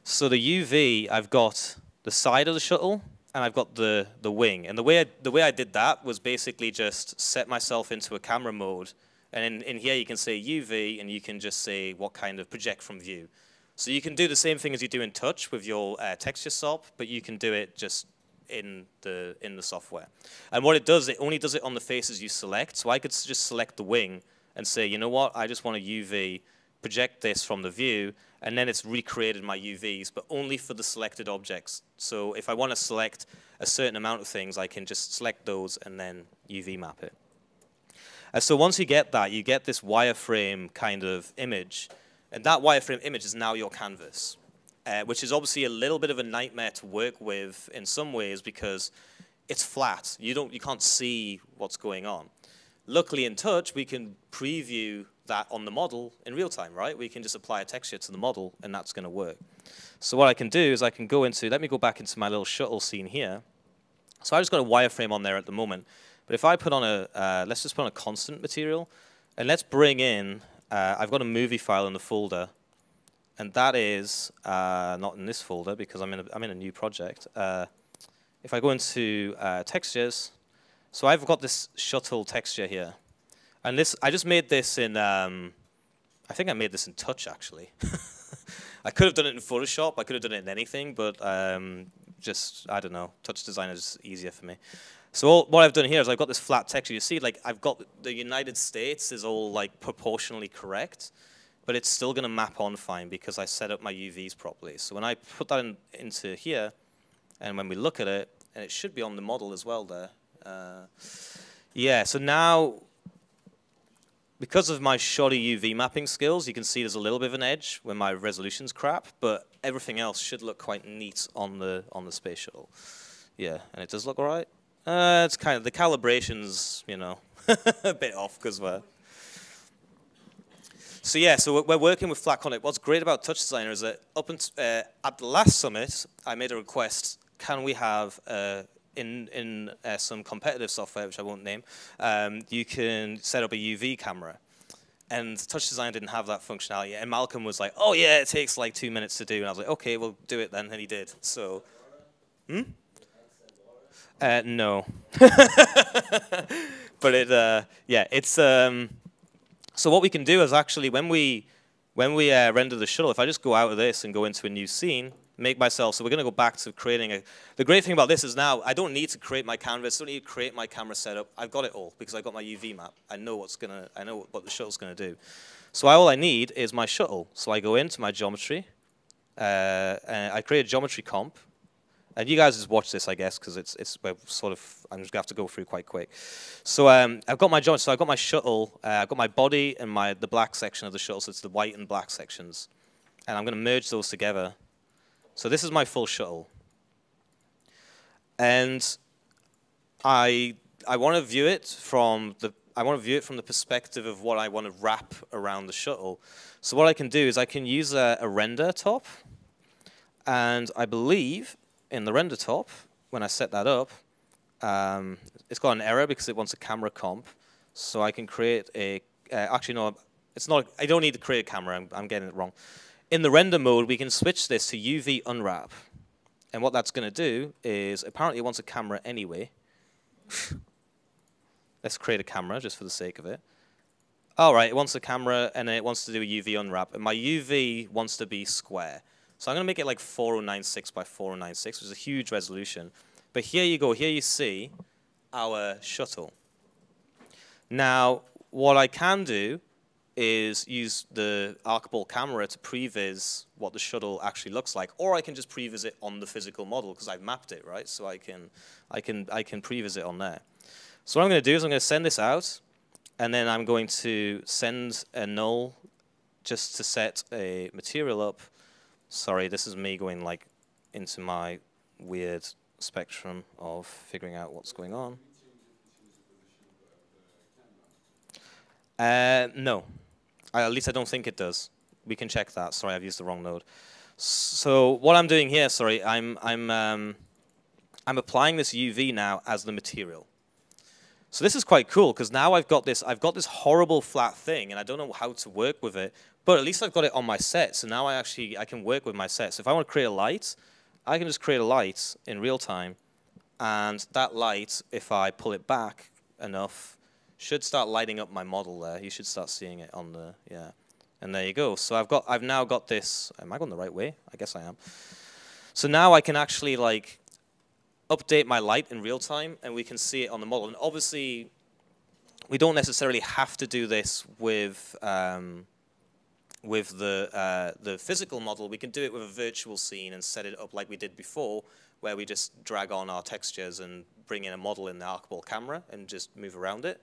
So the UV, I've got the side of the shuttle and I've got the the wing. And the way I, the way I did that was basically just set myself into a camera mode. And in, in here you can say UV and you can just say what kind of project from view. So you can do the same thing as you do in Touch with your uh, texture SOP, but you can do it just in the in the software. And what it does, it only does it on the faces you select. So I could just select the wing and say, you know what, I just want a UV, project this from the view, and then it's recreated my UVs, but only for the selected objects. So if I want to select a certain amount of things, I can just select those and then UV map it. So once you get that, you get this wireframe kind of image, and that wireframe image is now your canvas uh, which is obviously a little bit of a nightmare to work with in some ways because it's flat. You don't, you can't see what's going on. Luckily, in Touch, we can preview that on the model in real time, right? We can just apply a texture to the model, and that's going to work. So what I can do is I can go into, let me go back into my little shuttle scene here. So I just got a wireframe on there at the moment. But if I put on a, uh, let's just put on a constant material, and let's bring in, uh, I've got a movie file in the folder and that is uh, not in this folder because I'm in a, I'm in a new project. Uh, if I go into uh, textures, so I've got this shuttle texture here, and this I just made this in. Um, I think I made this in Touch actually. I could have done it in Photoshop. I could have done it in anything, but um, just I don't know. TouchDesigner is easier for me. So all, what I've done here is I've got this flat texture. You see, like I've got the United States is all like proportionally correct but it's still going to map on fine because I set up my UVs properly. So when I put that in, into here, and when we look at it, and it should be on the model as well there. Uh, yeah, so now, because of my shoddy UV mapping skills, you can see there's a little bit of an edge when my resolution's crap, but everything else should look quite neat on the on the space shuttle. Yeah, and it does look all right. Uh, it's kind of, the calibration's, you know, a bit off because we're so yeah, so we're working with flat content. What's great about TouchDesigner is that up uh, at the last summit, I made a request, can we have uh, in, in uh, some competitive software, which I won't name, um, you can set up a UV camera. And Touch Design didn't have that functionality. And Malcolm was like, oh yeah, it takes like two minutes to do. And I was like, okay, we'll do it then. And he did. So, hmm? Uh, no. but it, uh, yeah, it's, um, so what we can do is actually when we when we uh, render the shuttle, if I just go out of this and go into a new scene, make myself, so we're going to go back to creating a, the great thing about this is now I don't need to create my canvas, I don't need to create my camera setup. I've got it all because I've got my UV map. I know what's going to, I know what the shuttle's going to do. So all I need is my shuttle. So I go into my geometry, uh, I create a geometry comp, and you guys just watch this, I guess, because it's it's sort of I'm just gonna have to go through quite quick. So um, I've got my joint. So I've got my shuttle. Uh, I've got my body and my the black section of the shuttle. So it's the white and black sections, and I'm gonna merge those together. So this is my full shuttle, and I I want to view it from the I want to view it from the perspective of what I want to wrap around the shuttle. So what I can do is I can use a, a render top, and I believe in the render top, when I set that up, um, it's got an error because it wants a camera comp. So I can create a, uh, actually no, it's not, I don't need to create a camera, I'm, I'm getting it wrong. In the render mode, we can switch this to UV unwrap. And what that's going to do is, apparently it wants a camera anyway. Let's create a camera just for the sake of it. All right, it wants a camera and it wants to do a UV unwrap. And my UV wants to be square. So I'm going to make it like 4096 by 4096, which is a huge resolution. But here you go. Here you see our shuttle. Now, what I can do is use the Arcball camera to previs what the shuttle actually looks like, or I can just previs it on the physical model because I've mapped it, right? So I can, I can, I can previs it on there. So what I'm going to do is I'm going to send this out, and then I'm going to send a null just to set a material up Sorry, this is me going like into my weird spectrum of figuring out what's going on. Uh, no, I, at least I don't think it does. We can check that. Sorry, I've used the wrong node. So what I'm doing here, sorry, I'm I'm um, I'm applying this UV now as the material. So this is quite cool because now I've got this I've got this horrible flat thing and I don't know how to work with it, but at least I've got it on my set. So now I actually I can work with my set. So if I want to create a light, I can just create a light in real time, and that light, if I pull it back enough, should start lighting up my model there. You should start seeing it on the yeah. And there you go. So I've got I've now got this. Am I going the right way? I guess I am. So now I can actually like update my light in real time, and we can see it on the model. And obviously, we don't necessarily have to do this with um, with the uh, the physical model. We can do it with a virtual scene and set it up like we did before, where we just drag on our textures and bring in a model in the ArcBall camera and just move around it.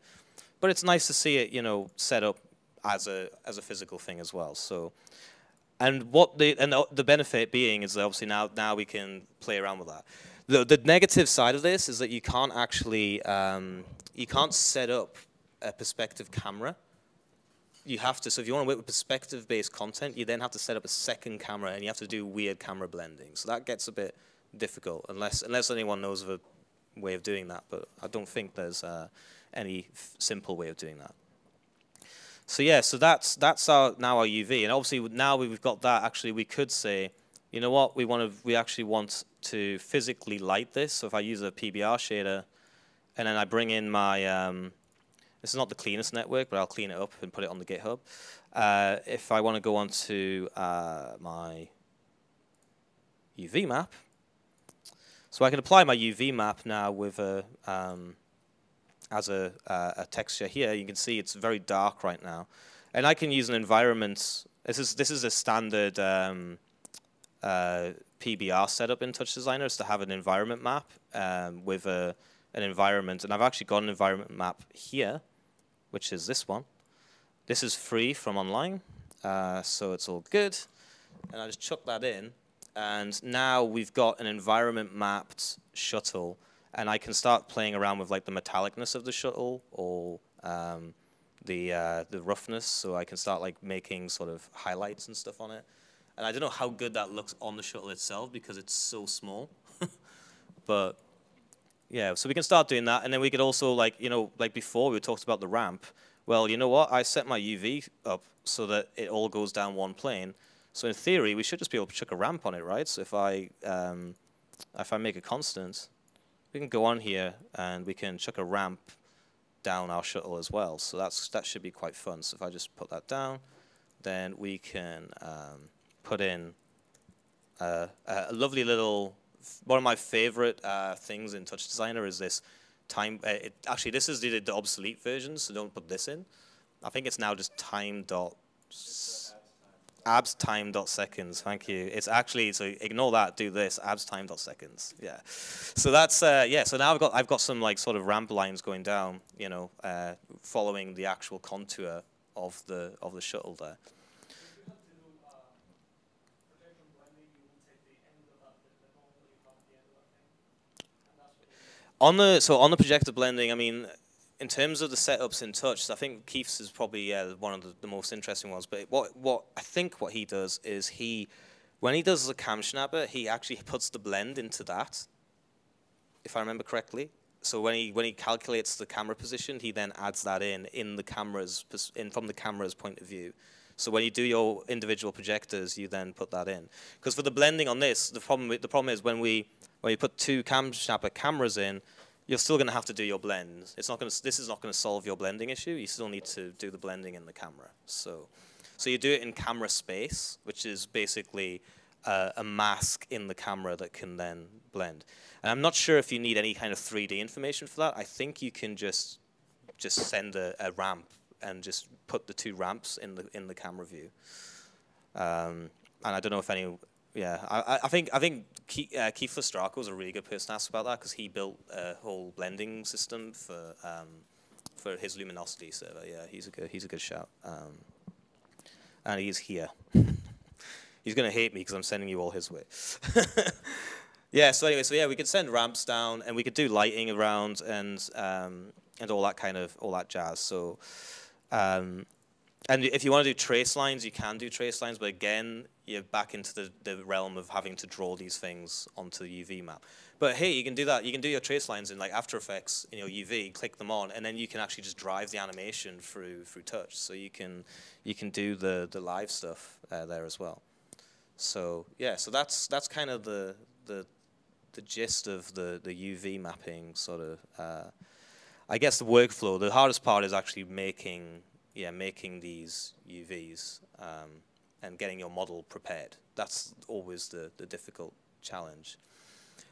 But it's nice to see it, you know, set up as a as a physical thing as well. So, and what the and the benefit being is that obviously now now we can play around with that. The the negative side of this is that you can't actually um, you can't set up a perspective camera. You have to, so if you want to work with perspective-based content, you then have to set up a second camera and you have to do weird camera blending. So that gets a bit difficult unless unless anyone knows of a way of doing that. But I don't think there's uh, any simple way of doing that. So yeah, so that's that's our now our UV, and obviously now we've got that. Actually, we could say, you know what, we want to we actually want to physically light this. So if I use a PBR shader, and then I bring in my um, this is not the cleanest network, but I'll clean it up and put it on the GitHub. Uh, if I want to go on to uh, my UV map, so I can apply my UV map now with a um, as a, uh, a texture here. You can see it's very dark right now. And I can use an environment. This is, this is a standard um, uh, PBR setup in TouchDesigner is to have an environment map um, with a, an environment. And I've actually got an environment map here, which is this one. This is free from online, uh, so it's all good. And I just chuck that in. And now we've got an environment mapped shuttle and I can start playing around with like the metallicness of the shuttle or um, the uh, the roughness. So I can start like making sort of highlights and stuff on it. And I don't know how good that looks on the shuttle itself because it's so small. but yeah, so we can start doing that, and then we could also like you know like before we talked about the ramp. Well, you know what? I set my UV up so that it all goes down one plane. So in theory, we should just be able to chuck a ramp on it, right? So if I um, if I make a constant, we can go on here and we can chuck a ramp down our shuttle as well. So that's that should be quite fun. So if I just put that down, then we can um, put in a, a, lovely little. One of my favorite uh, things in TouchDesigner is this time. Uh, it, actually, this is the, the obsolete version, so don't put this in. I think it's now just time dot abs time dot seconds. Thank you. It's actually so ignore that. Do this abs time dot seconds. Yeah. So that's uh, yeah. So now I've got I've got some like sort of ramp lines going down. You know, uh, following the actual contour of the of the shuttle there. On the so on the projective blending, I mean, in terms of the setups in touch, I think Keith's is probably one of the, the, most interesting ones. But what what I think what he does is he, when he does the CamSnapper, he actually puts the blend into that. If I remember correctly, so when he when he calculates the camera position, he then adds that in in the camera's in from the camera's point of view. So when you do your individual projectors, you then put that in. Because for the blending on this, the problem the problem is when we when you put two cameras in, you're still going to have to do your blends. It's not going to, this is not going to solve your blending issue. You still need to do the blending in the camera. So, so you do it in camera space, which is basically uh, a mask in the camera that can then blend. And I'm not sure if you need any kind of 3D information for that. I think you can just just send a, a ramp and just put the two ramps in the in the camera view. Um, and I don't know if any yeah, I, I think I think Keith, uh, Keith is a really good person to ask about that because he built a whole blending system for um, for his Luminosity server. Yeah, he's a good he's a good shout. Um, and he's here. he's gonna hate me because I'm sending you all his way. yeah. So anyway, so yeah, we could send ramps down and we could do lighting around and um, and all that kind of all that jazz. So. Um, and if you want to do trace lines, you can do trace lines, but again, you're back into the, the realm of having to draw these things onto the UV map. But hey, you can do that. You can do your trace lines in like After Effects in your UV, click them on, and then you can actually just drive the animation through through touch. So you can you can do the the live stuff uh, there as well. So yeah, so that's that's kind of the the the gist of the the UV mapping sort of. Uh, I guess the workflow. The hardest part is actually making yeah making these UVs um, and getting your model prepared. That's always the the difficult challenge.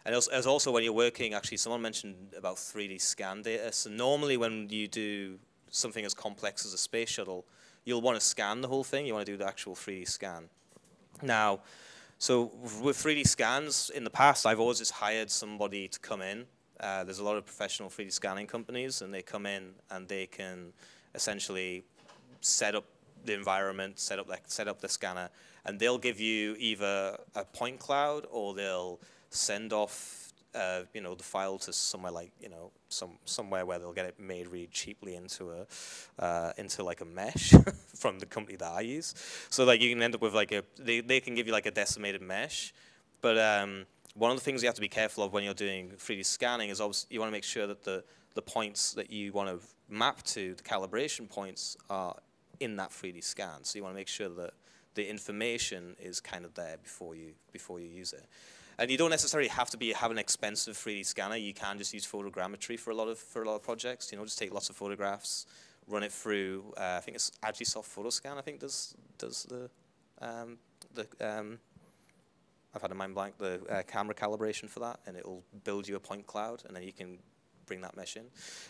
And as also when you're working, actually, someone mentioned about 3D scan data. So normally when you do something as complex as a space shuttle, you'll want to scan the whole thing. You want to do the actual 3D scan. Now, so with 3D scans, in the past, I've always just hired somebody to come in. Uh, there's a lot of professional 3D scanning companies, and they come in and they can essentially set up the environment, set up like set up the scanner, and they'll give you either a point cloud or they'll send off uh, you know the file to somewhere like you know some somewhere where they'll get it made really cheaply into a uh, into like a mesh from the company that I use. So like you can end up with like a they they can give you like a decimated mesh, but um, one of the things you have to be careful of when you're doing 3D scanning is obviously you want to make sure that the the points that you want to map to the calibration points are in that 3D scan. So you want to make sure that the information is kind of there before you before you use it. And you don't necessarily have to be have an expensive 3D scanner. You can just use photogrammetry for a lot of for a lot of projects. You know, just take lots of photographs, run it through. Uh, I think it's Agisoft PhotoScan. I think does does the um, the um, I've had a mind blank the uh, camera calibration for that, and it will build you a point cloud, and then you can bring that mesh in.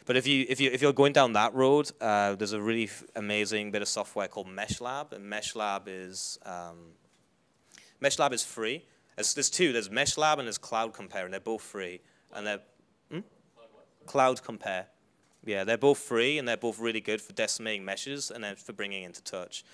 But if you if you if you're going down that road, uh, there's a really amazing bit of software called MeshLab, and MeshLab is um, MeshLab is free. There's, there's two. There's MeshLab and there's Cloud Compare, and they're both free. And they're hmm? Cloud Compare. Yeah, they're both free and they're both really good for decimating meshes and then for bringing into touch.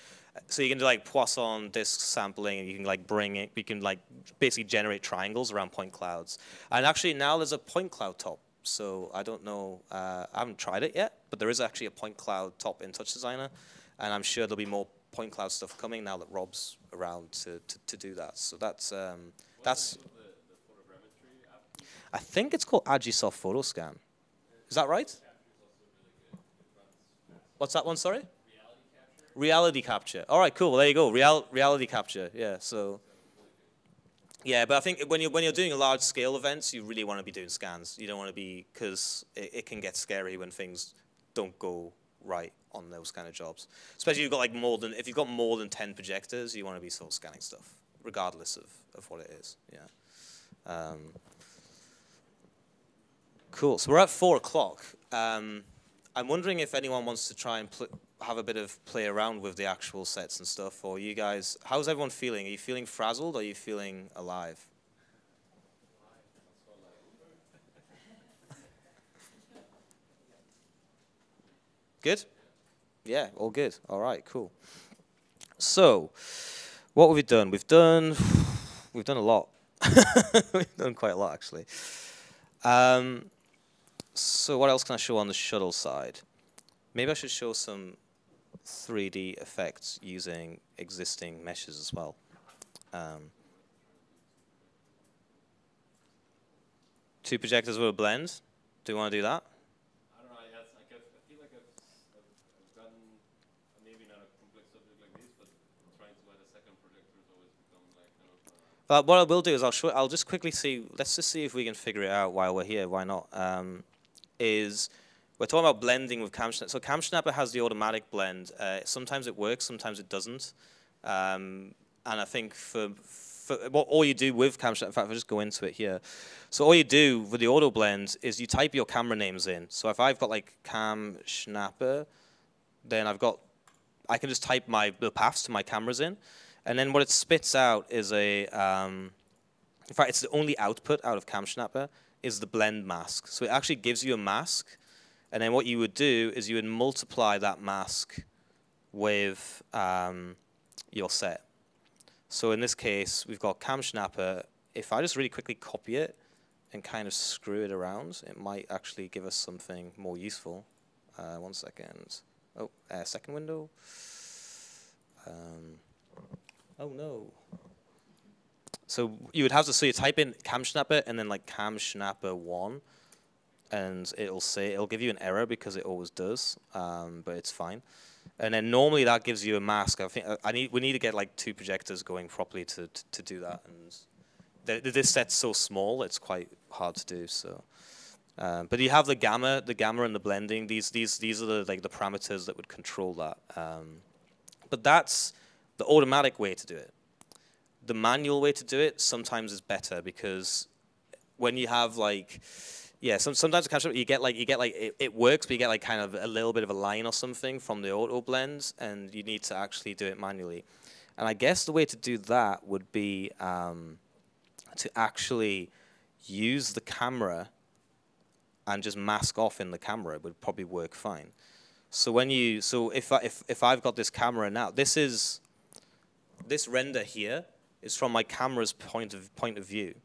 So you can do like Poisson disk sampling, and you can like bring it. You can like basically generate triangles around point clouds. And actually now there's a point cloud top. So I don't know. Uh, I haven't tried it yet, but there is actually a point cloud top in TouchDesigner, and I'm sure there'll be more point cloud stuff coming now that Rob's around to, to, to do that. So that's um, that's. The, the I think it's called Agisoft PhotoScan. Is that right? What's that one? Sorry. Reality capture. All right, cool. There you go. Real reality capture. Yeah. So. Yeah, but I think when you're when you're doing a large scale events, you really want to be doing scans. You don't want to be because it, it can get scary when things don't go right on those kind of jobs. Especially if you've got like more than if you've got more than ten projectors, you want to be sort of scanning stuff, regardless of, of what it is. Yeah. Um, cool. So we're at four o'clock. Um, I'm wondering if anyone wants to try and have a bit of play around with the actual sets and stuff, or you guys. How's everyone feeling? Are you feeling frazzled? Or are you feeling alive? Good? Yeah, all good. All right, cool. So, what have we done? We've done, we've done a lot. we've done quite a lot, actually. Um, so what else can I show on the shuttle side? Maybe I should show some 3D effects using existing meshes as well. Um, two projectors with a blend. Do you want to do that? I don't know. I have I've I feel like I've I've I've maybe not a complex subject like this, but what I will do is I'll show, I'll just quickly see. Let's just see if we can figure it out while we're here. Why not? Um, is we're talking about blending with CamSnapper. So CamSnapper has the automatic blend. Uh, sometimes it works, sometimes it doesn't. Um, and I think for, for what all you do with CamSnapper, in fact, I'll just go into it here. So all you do with the auto blend is you type your camera names in. So if I've got like CamSnapper, then I've got, I can just type my the paths to my cameras in. And then what it spits out is a, um, in fact, it's the only output out of CamSnapper is the blend mask. So it actually gives you a mask, and then what you would do is you would multiply that mask with um, your set. So in this case, we've got CamSnapper. If I just really quickly copy it and kind of screw it around, it might actually give us something more useful. Uh, one second. Oh, uh, second window. Um, oh no. So you would have to so you type in CamSnapper and then like CamSnapper one, and it'll say it'll give you an error because it always does, um, but it's fine. And then normally that gives you a mask. I think I need we need to get like two projectors going properly to to, to do that. And the, this set's so small, it's quite hard to do. So. Um, but you have the gamma, the gamma and the blending. These these these are the like the parameters that would control that. Um, but that's the automatic way to do it. The manual way to do it sometimes is better because when you have like yeah, some, sometimes you get like you get like it, it, works, but you get like kind of a little bit of a line or something from the auto blends, and you need to actually do it manually. And I guess the way to do that would be um, to actually use the camera and just mask off in the camera would probably work fine. So when you so if I, if if I've got this camera now, this is this render here is from my camera's point of point of view.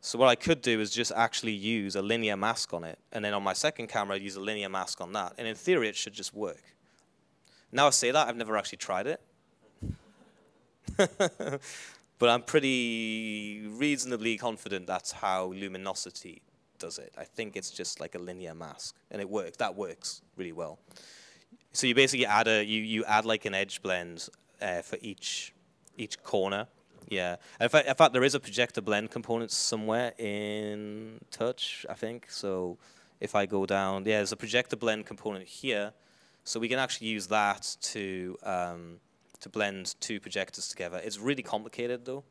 So what I could do is just actually use a linear mask on it, and then on my second camera, I'd use a linear mask on that. And in theory, it should just work. Now I say that, I've never actually tried it. but I'm pretty reasonably confident that's how luminosity does it. I think it's just like a linear mask, and it works. That works really well. So you basically add a you you add like an edge blend uh, for each each corner. Yeah. In fact, in fact, there is a projector blend component somewhere in Touch, I think. So if I go down, yeah, there's a projector blend component here. So we can actually use that to um, to blend two projectors together. It's really complicated though.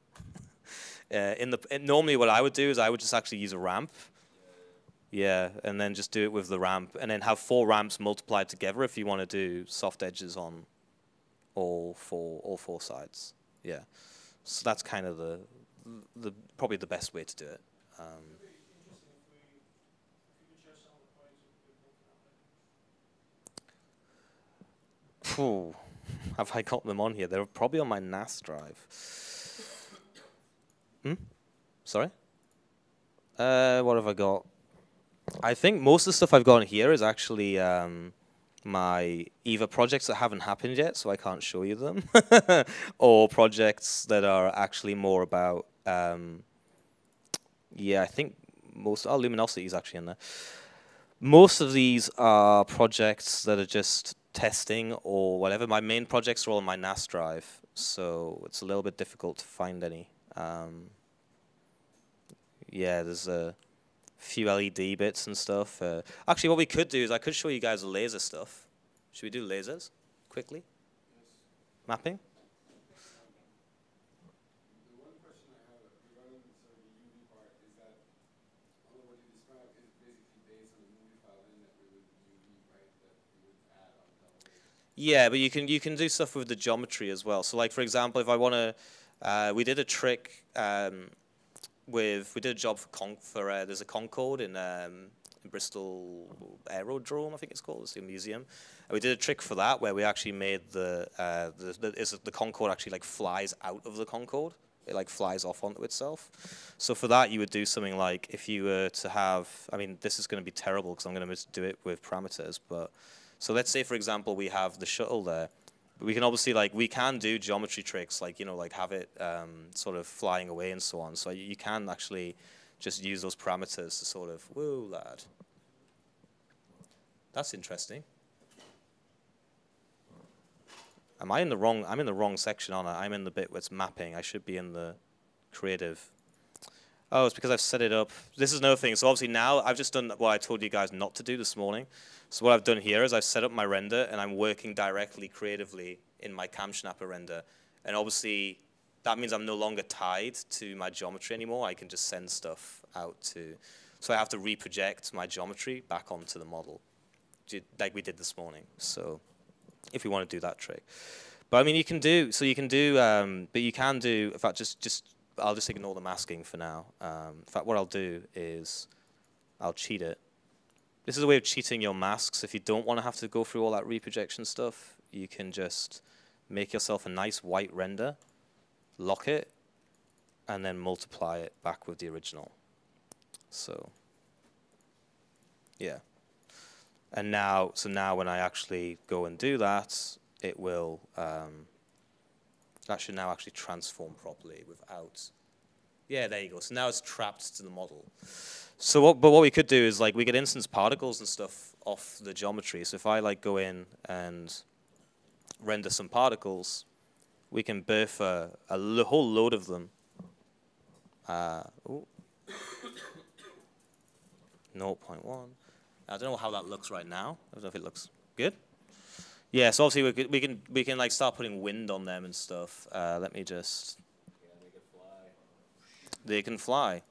uh, in the normally, what I would do is I would just actually use a ramp yeah, and then just do it with the ramp, and then have four ramps multiplied together if you want to do soft edges on all four all four sides. Yeah, so that's kind of the the probably the best way to do it. Um, Phew. Have I got them on here? They're probably on my NAS drive. Hmm? Sorry? Uh, what have I got? I think most of the stuff I've got on here is actually um, my either projects that haven't happened yet, so I can't show you them, or projects that are actually more about. Um, yeah, I think most. Oh, Luminosity is actually in there. Most of these are projects that are just testing or whatever. My main projects are all on my NAS drive, so it's a little bit difficult to find any. Um, yeah, there's a few LED bits and stuff. Uh, actually, what we could do is I could show you guys the laser stuff. Should we do lasers quickly? Yes. Mapping? Yeah, but you can you can do stuff with the geometry as well. So, like for example, if I want to, uh, we did a trick um, with we did a job for Con for uh, there's a Concorde in, um, in Bristol Aerodrome, I think it's called. It's a museum. And we did a trick for that where we actually made the uh, the the, is the Concorde actually like flies out of the Concorde. It like flies off onto itself. So for that, you would do something like if you were to have. I mean, this is going to be terrible because I'm going to do it with parameters. But so let's say, for example, we have the shuttle there we can obviously like we can do geometry tricks like you know like have it um, sort of flying away and so on. So you, can actually just use those parameters to sort of whoa lad. That's interesting. Am I in the wrong? I'm in the wrong section, on it. I'm in the bit where it's mapping. I should be in the creative. Oh, it's because I've set it up. This is another thing. So obviously now I've just done what I told you guys not to do this morning. So what I've done here is I've set up my render and I'm working directly creatively in my CamSnapper render. And obviously that means I'm no longer tied to my geometry anymore. I can just send stuff out to, so I have to reproject my geometry back onto the model, like we did this morning. So if you want to do that trick. But I mean, you can do, so you can do, um, but you can do, in fact, just, just, I'll just ignore the masking for now. Um, in fact, what I'll do is I'll cheat it this is a way of cheating your masks. If you don't want to have to go through all that reprojection stuff, you can just make yourself a nice white render, lock it, and then multiply it back with the original. So, yeah. And now, so now when I actually go and do that, it will, um, That should now actually transform properly without. Yeah, there you go. So now it's trapped to the model. So what, but what we could do is like we could instance particles and stuff off the geometry. So if I like go in and render some particles, we can birth a, a lo- whole load of them. Uh, 0.1. I don't know how that looks right now. I don't know if it looks good. Yeah, so obviously we, could, we can we can like start putting wind on them and stuff. Uh, let me just. They can fly.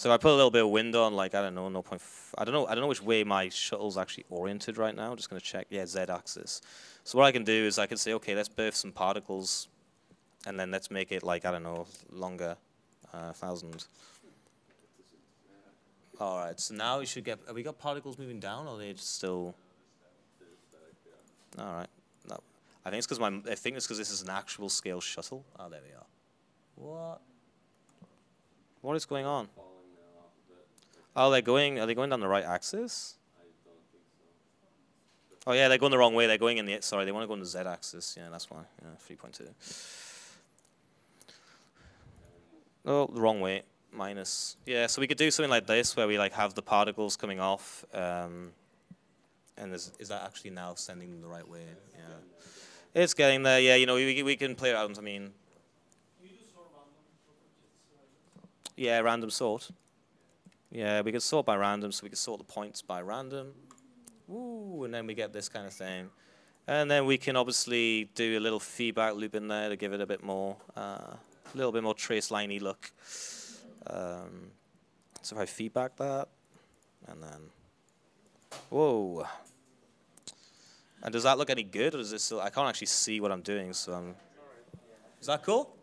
So I put a little bit of wind on, like I don't know, 0. I don't know, I don't know which way my shuttle's actually oriented right now. I'm just gonna check. Yeah, z-axis. So what I can do is I can say, okay, let's birth some particles, and then let's make it like I don't know, longer, uh, thousand. All right. So now we should get. Have we got particles moving down, or are they just still? All right. No, I think it's because my. I think it's because this is an actual scale shuttle. Oh, there we are. What? What is going on? Oh, they're going. Are they going down the right axis? Oh yeah, they're going the wrong way. They're going in the. Sorry, they want to go in the z-axis. Yeah, that's why. Yeah, three point two. Oh, the wrong way. Minus. Yeah, so we could do something like this where we like have the particles coming off. Um, and is is that actually now sending them the right way? Yeah. It's getting there. Yeah, you know, we we can play around. I mean. Yeah, random sort. Yeah, we can sort by random, so we can sort the points by random. Ooh, and then we get this kind of thing. And then we can obviously do a little feedback loop in there to give it a bit more, uh, a little bit more trace liney look. Um, so if I feedback that, and then, whoa. And does that look any good, or does this still, I can't actually see what I'm doing, so I'm, is that cool?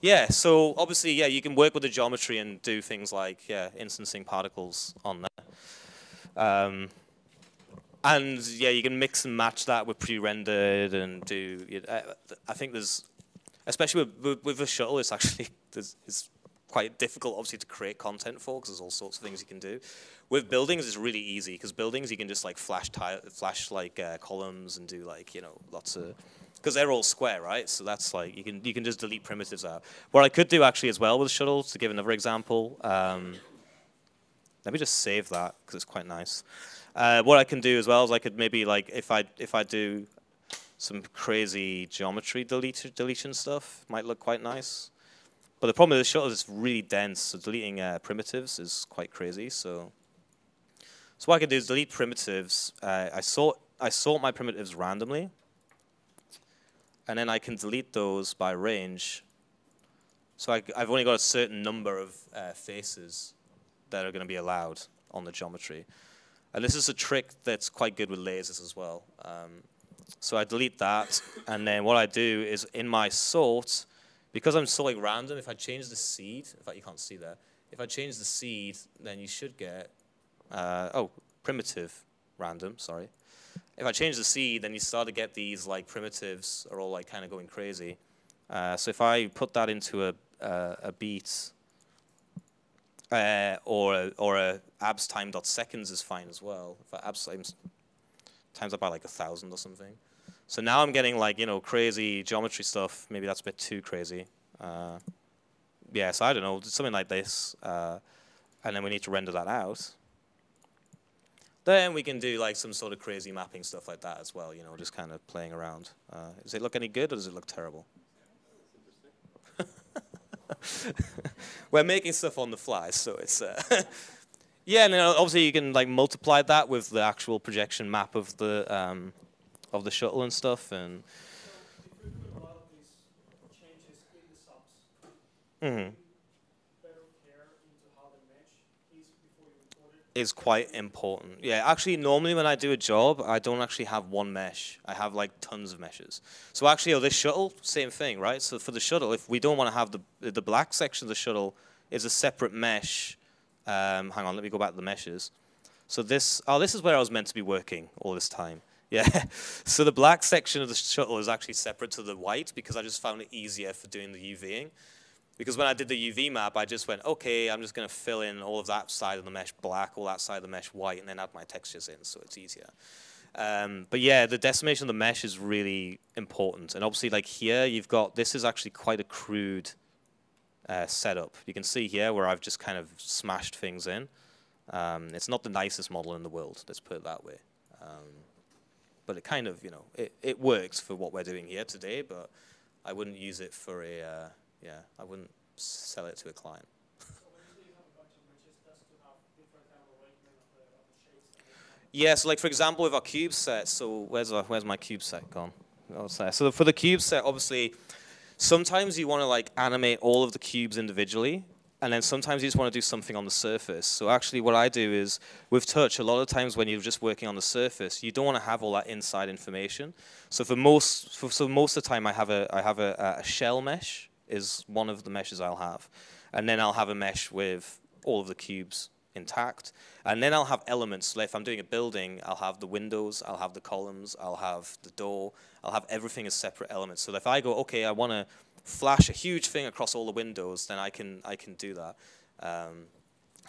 Yeah, so obviously, yeah, you can work with the geometry and do things like, yeah, instancing particles on there. Um, and yeah, you can mix and match that with pre-rendered and do. You know, I think there's, especially with with, with the shuttle, it's actually it's quite difficult, obviously, to create content for because there's all sorts of things you can do. With buildings, it's really easy because buildings you can just like flash tile, flash like uh, columns and do like you know lots of because they're all square, right? So that's like you can you can just delete primitives out. What I could do actually as well with shuttles, to give another example. Um, let me just save that because it's quite nice. Uh, what I can do as well is I could maybe like if I if I do some crazy geometry delete, deletion stuff, might look quite nice. But the problem with the shuttle is it's really dense, so deleting uh, primitives is quite crazy. So, so what I can do is delete primitives. Uh, I sort I sort my primitives randomly, and then I can delete those by range. So I, have only got a certain number of uh, faces that are going to be allowed on the geometry. And this is a trick that's quite good with lasers as well. Um, so I delete that, and then what I do is in my sort, because I'm sorting random, if I change the seed, in fact you can't see that, if I change the seed, then you should get, uh, oh, primitive random, sorry. If I change the seed, then you start to get these like primitives are all like kind of going crazy. Uh, so if I put that into a, uh, a beat, uh, or a, or a abs time dot seconds is fine as well. If I abs times times up by like a thousand or something. So now I'm getting like you know crazy geometry stuff. Maybe that's a bit too crazy. Uh, yeah, so I don't know something like this, uh, and then we need to render that out. Then we can do like some sort of crazy mapping stuff like that as well. You know, just kind of playing around. Uh, does it look any good or does it look terrible? We're making stuff on the fly, so it's uh, yeah. And obviously you can like multiply that with the actual projection map of the um, of the shuttle and stuff, and. Mm-hmm. Is quite important. Yeah, actually, normally when I do a job, I don't actually have one mesh. I have like tons of meshes. So actually, oh, this shuttle, same thing, right? So for the shuttle, if we don't want to have the the black section of the shuttle is a separate mesh. Um, hang on, let me go back to the meshes. So this, oh, this is where I was meant to be working all this time. Yeah. so the black section of the shuttle is actually separate to the white because I just found it easier for doing the UVing. Because when I did the UV map, I just went, okay, I'm just going to fill in all of that side of the mesh black, all that side of the mesh white, and then add my textures in, so it's easier. Um, but yeah, the decimation of the mesh is really important. And obviously, like here, you've got this is actually quite a crude uh, setup. You can see here where I've just kind of smashed things in. Um, it's not the nicest model in the world, let's put it that way. Um, but it kind of, you know, it, it works for what we're doing here today, but I wouldn't use it for a, uh, yeah, I wouldn't sell it to a client. Yeah, so like for example, with our cube set, so where's our, where's my cube set gone? So for the cube set, obviously, sometimes you want to like animate all of the cubes individually, and then sometimes you just want to do something on the surface. So actually, what I do is with touch, a lot of times when you're just working on the surface, you don't want to have all that inside information. So for most, for, so most of the time, I have a I have a, a shell mesh is one of the meshes I'll have, and then I'll have a mesh with all of the cubes intact. And then I'll have elements. So if I'm doing a building, I'll have the windows, I'll have the columns, I'll have the door, I'll have everything as separate elements. So if I go, okay, I want to flash a huge thing across all the windows, then I can I can do that. Um,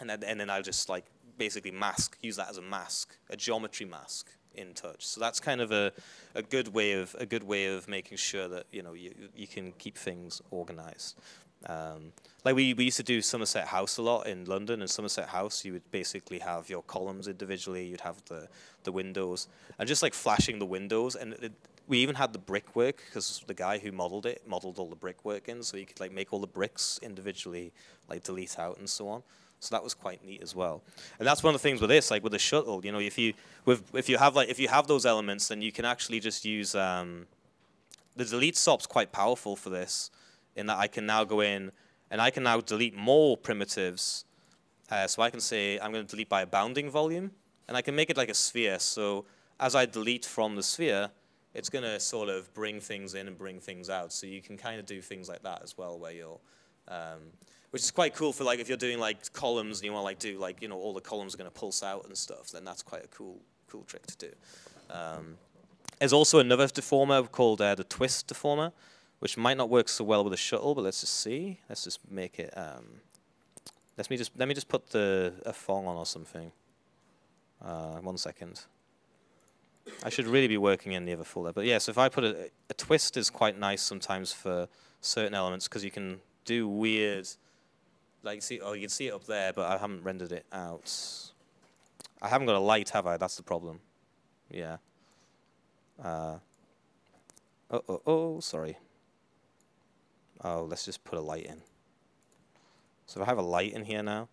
and then and then I'll just like basically mask, use that as a mask, a geometry mask in touch. So that's kind of a, a good way of a good way of making sure that you know you you can keep things organized. Um, like we, we used to do Somerset House a lot in London, and Somerset House you would basically have your columns individually, you'd have the, the windows, and just like flashing the windows, and it, we even had the brickwork because the guy who modeled it modeled all the brickwork in, so you could like make all the bricks individually like delete out and so on. So that was quite neat as well. And that's one of the things with this, like with the shuttle, you know, if you with if you have like if you have those elements, then you can actually just use um, the delete SOP's quite powerful for this in that I can now go in and I can now delete more primitives. Uh, so I can say I'm going to delete by a bounding volume, and I can make it like a sphere. So as I delete from the sphere, it's going to sort of bring things in and bring things out. So you can kind of do things like that as well, where you're, um, which is quite cool for like if you're doing like columns and you want to like do like you know all the columns are going to pulse out and stuff. Then that's quite a cool cool trick to do. Um, there's also another deformer called uh, the twist deformer, which might not work so well with a shuttle, but let's just see. Let's just make it. Um, let me just let me just put the a Phong on or something. Uh, one second. I should really be working in the other folder, but yeah, so if I put a, a twist is quite nice sometimes for certain elements because you can do weird. Like see, oh, you can see it up there, but I haven't rendered it out. I haven't got a light, have I? That's the problem. Yeah. Uh, oh, oh, oh, sorry. Oh, let's just put a light in. So if I have a light in here now,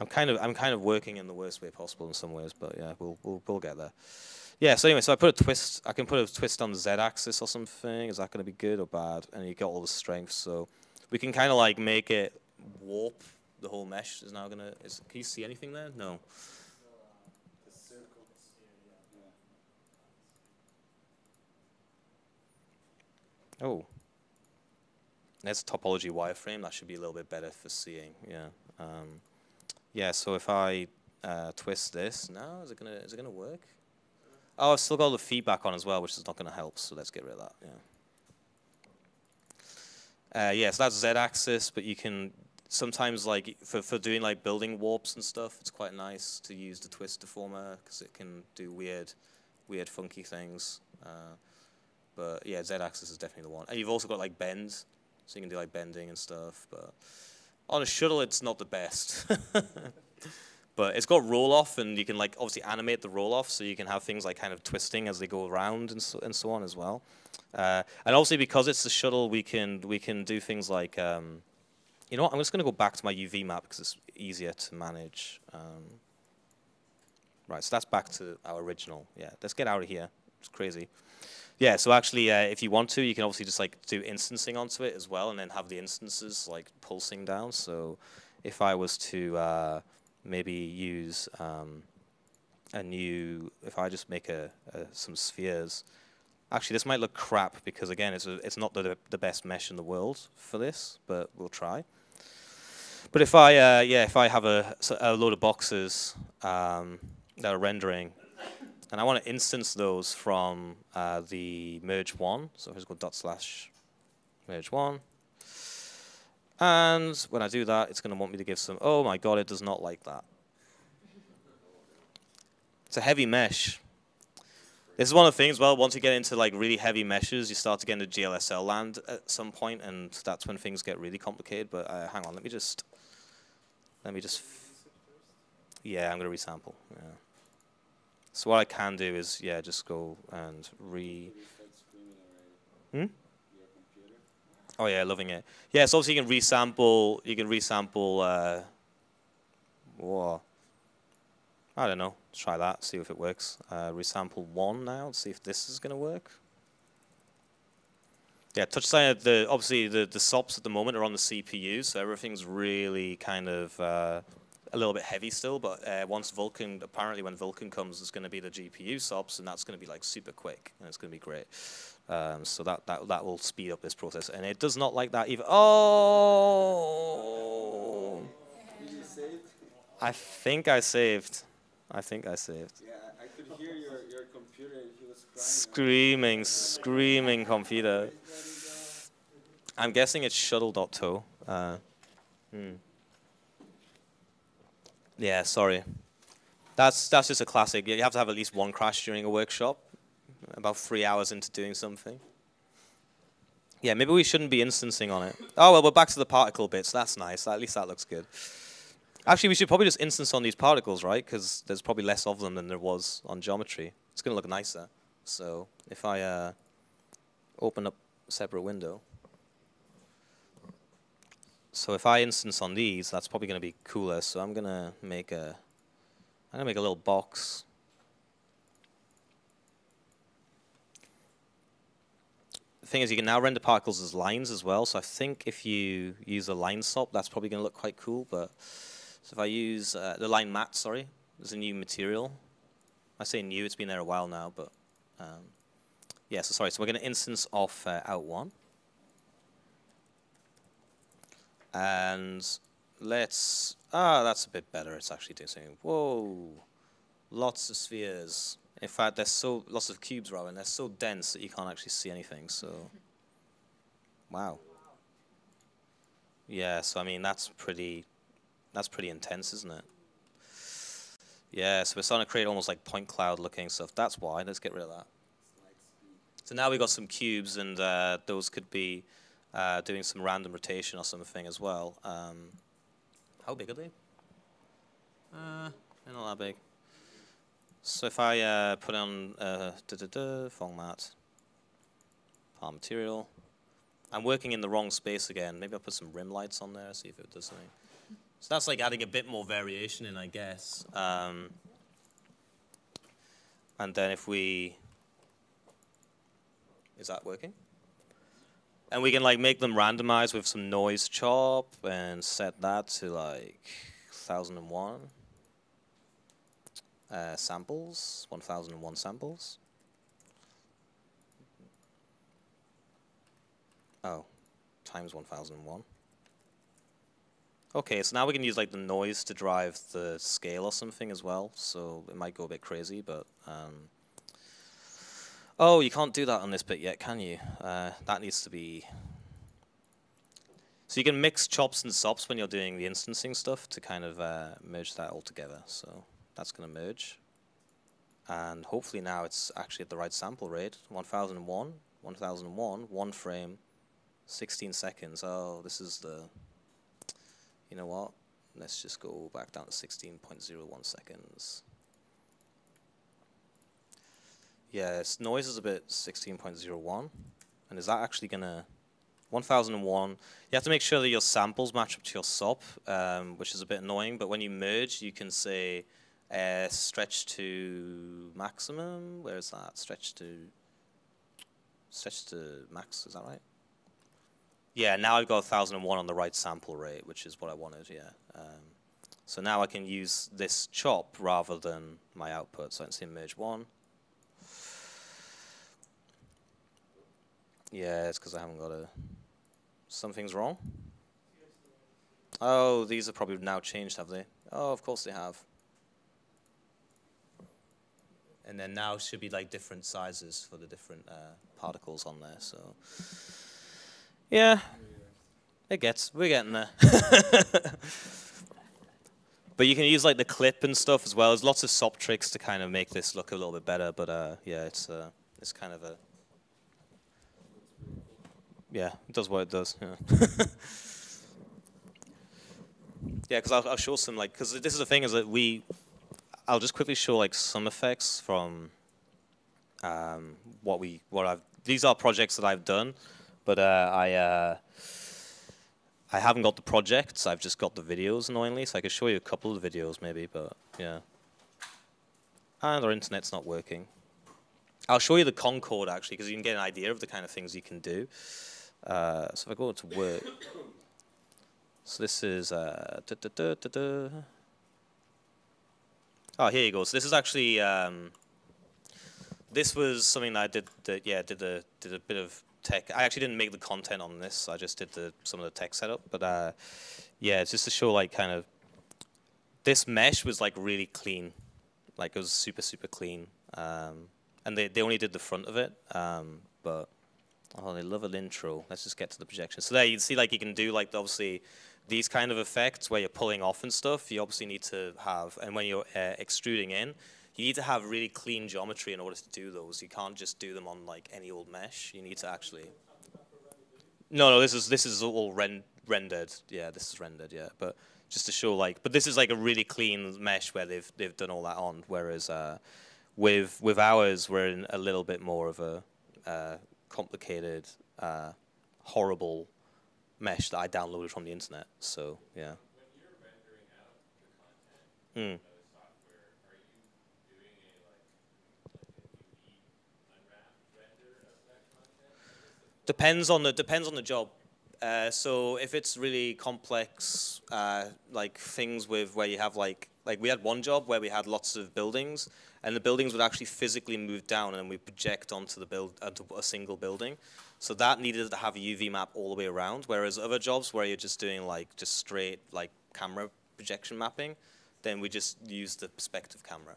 I'm kind of I'm kind of working in the worst way possible in some ways, but yeah, we'll we'll we'll get there. Yeah. So anyway, so I put a twist. I can put a twist on the z-axis or something. Is that going to be good or bad? And you got all the strength, so we can kind of like make it warp. The whole mesh is now gonna. Is, can you see anything there? No. Oh. A topology wireframe. That should be a little bit better for seeing. Yeah. Um, yeah. So if I uh, twist this now, is it gonna is it gonna work? Oh, I've still got all the feedback on as well, which is not gonna help. So let's get rid of that. Yeah. Uh, yeah. So that's z-axis, but you can sometimes like for for doing like building warps and stuff, it's quite nice to use the twist deformer because it can do weird, weird, funky things. Uh, but yeah, z-axis is definitely the one. And you've also got like bends so you can do like bending and stuff. But on a shuttle, it's not the best. but it's got roll off, and you can like obviously animate the roll off, so you can have things like kind of twisting as they go around and so, and so on as well. Uh, and obviously because it's a shuttle, we can we can do things like. Um, you know what? I'm just going to go back to my UV map because it's easier to manage. Um, right, so that's back to our original. Yeah, let's get out of here. It's crazy. Yeah, so actually, uh, if you want to, you can obviously just like do instancing onto it as well, and then have the instances like pulsing down. So if I was to uh, maybe use um, a new, if I just make a, a, some spheres, actually this might look crap because again, it's a, it's not the the best mesh in the world for this, but we'll try. But if I, uh, yeah, if I have a, a load of boxes um, that are rendering, and I want to instance those from uh, the merge one. So here's go dot slash merge one. And when I do that, it's going to want me to give some, oh my god, it does not like that. It's a heavy mesh. This is one of the things. Well, once you get into like really heavy meshes, you start to get into GLSL land at some point, and that's when things get really complicated. But uh, hang on, let me just, let me just, yeah, I'm gonna resample. Yeah. So what I can do is, yeah, just go and re. Hmm. Oh yeah, loving it. Yeah, so obviously you can resample. You can resample. Uh, whoa. I don't know. Try that. See if it works. Uh, resample one now. See if this is gonna work. Yeah, touch side. The obviously the the SOPs at the moment are on the CPU, so everything's really kind of uh, a little bit heavy still. But uh, once Vulkan, apparently when Vulkan comes, it's going to be the GPU SOPs, and that's going to be like super quick, and it's going to be great. Um, so that, that that will speed up this process, and it does not like that either. Oh, I think I saved. I think I saved. Yeah, I could hear your, your computer he was crying. Screaming, screaming computer. I'm guessing it's shuttle.toe. Uh, hmm. Yeah, sorry. That's that's just a classic. You have to have at least one crash during a workshop. About three hours into doing something. Yeah, maybe we shouldn't be instancing on it. Oh well, we're back to the particle bits. That's nice. At least that looks good. Actually, we should probably just instance on these particles, right? Because there's probably less of them than there was on geometry. It's going to look nicer. So if I uh, open up a separate window. So if I instance on these, that's probably going to be cooler. So I'm going to make a, I'm going to make a little box. The thing is, you can now render particles as lines as well. So I think if you use a line SOP, that's probably going to look quite cool. But so if I use uh, the line mat, sorry, there's a new material. I say new, it's been there a while now, but um, yeah, so sorry. So we're going to instance off uh, out one. And let's, ah, that's a bit better. It's actually doing something. Whoa, lots of spheres. In fact, there's so, lots of cubes and they're so dense that you can't actually see anything, so, wow. Yeah, so I mean, that's pretty, that's pretty intense, isn't it? Yeah, so we're starting to create almost like point cloud looking stuff. That's why. Let's get rid of that. So now we've got some cubes, and uh, those could be uh, doing some random rotation or something as well. Um, how big are they? Uh, they're not that big. So if I uh, put on uh, da format, part material, I'm working in the wrong space again. Maybe I'll put some rim lights on there, see if it does something. So that's like adding a bit more variation in, I guess. Um, and then if we, is that working? And we can like make them randomize with some noise chop and set that to like 1001 uh, samples, 1001 samples. Oh, times 1001. Okay, so now we can use like the noise to drive the scale or something as well. So it might go a bit crazy, but um, oh, you can't do that on this bit yet, can you? Uh, that needs to be. So you can mix chops and sops when you're doing the instancing stuff to kind of uh, merge that all together. So that's going to merge, and hopefully now it's actually at the right sample rate. 1001, 1001, one frame, 16 seconds. Oh, this is the you know what? Let's just go back down to 16.01 seconds. Yeah, its noise is a bit 16.01. And is that actually going to... 1001, you have to make sure that your samples match up to your SOP, um, which is a bit annoying, but when you merge, you can say uh, stretch to maximum. Where is that? Stretch to... Stretch to max, is that right? Yeah, now I've got 1001 on the right sample rate, which is what I wanted, yeah. Um, so now I can use this chop rather than my output. So I can say merge one. Yeah, it's because I haven't got a... Something's wrong? Oh, these are probably now changed, have they? Oh, of course they have. And then now should be like different sizes for the different uh, particles on there, so... Yeah, it gets. We're getting there. but you can use like the clip and stuff as well. There's lots of sop tricks to kind of make this look a little bit better. But uh, yeah, it's uh, it's kind of a yeah, it does what it does. Yeah. yeah, because I'll, I'll show some like because this is the thing is that we I'll just quickly show like some effects from um, what we what I've these are projects that I've done, but uh, I uh, I haven't got the projects. I've just got the videos annoyingly, so I could show you a couple of videos maybe, but yeah. And our internet's not working. I'll show you the Concorde actually, because you can get an idea of the kind of things you can do. Uh, so if I go to work, so this is uh, da, da, da, Oh, here you go. So this is actually um, this was something that I did. That, yeah, did a did a bit of tech. I actually didn't make the content on this. I just did the some of the tech setup. But uh, yeah, it's just to show like kind of this mesh was like really clean, like it was super super clean. Um, and they they only did the front of it. Um, but oh, they love an intro. Let's just get to the projection. So there you see like you can do like obviously these kind of effects where you're pulling off and stuff, you obviously need to have, and when you're uh, extruding in, you need to have really clean geometry in order to do those. You can't just do them on like any old mesh. You need to actually. No, no, this is this is all ren rendered. Yeah, this is rendered. Yeah, but just to show like, but this is like a really clean mesh where they've they've done all that on. Whereas uh, with with ours, we're in a little bit more of a uh, complicated, uh, horrible mesh that I downloaded from the internet. So yeah. Hmm. Depends on the depends on the job. Uh, so if it's really complex, uh, like things with where you have like like we had one job where we had lots of buildings, and the buildings would actually physically move down, and we project onto the build onto a single building. So that needed to have a UV map all the way around. Whereas other jobs where you're just doing like just straight like camera projection mapping, then we just use the perspective camera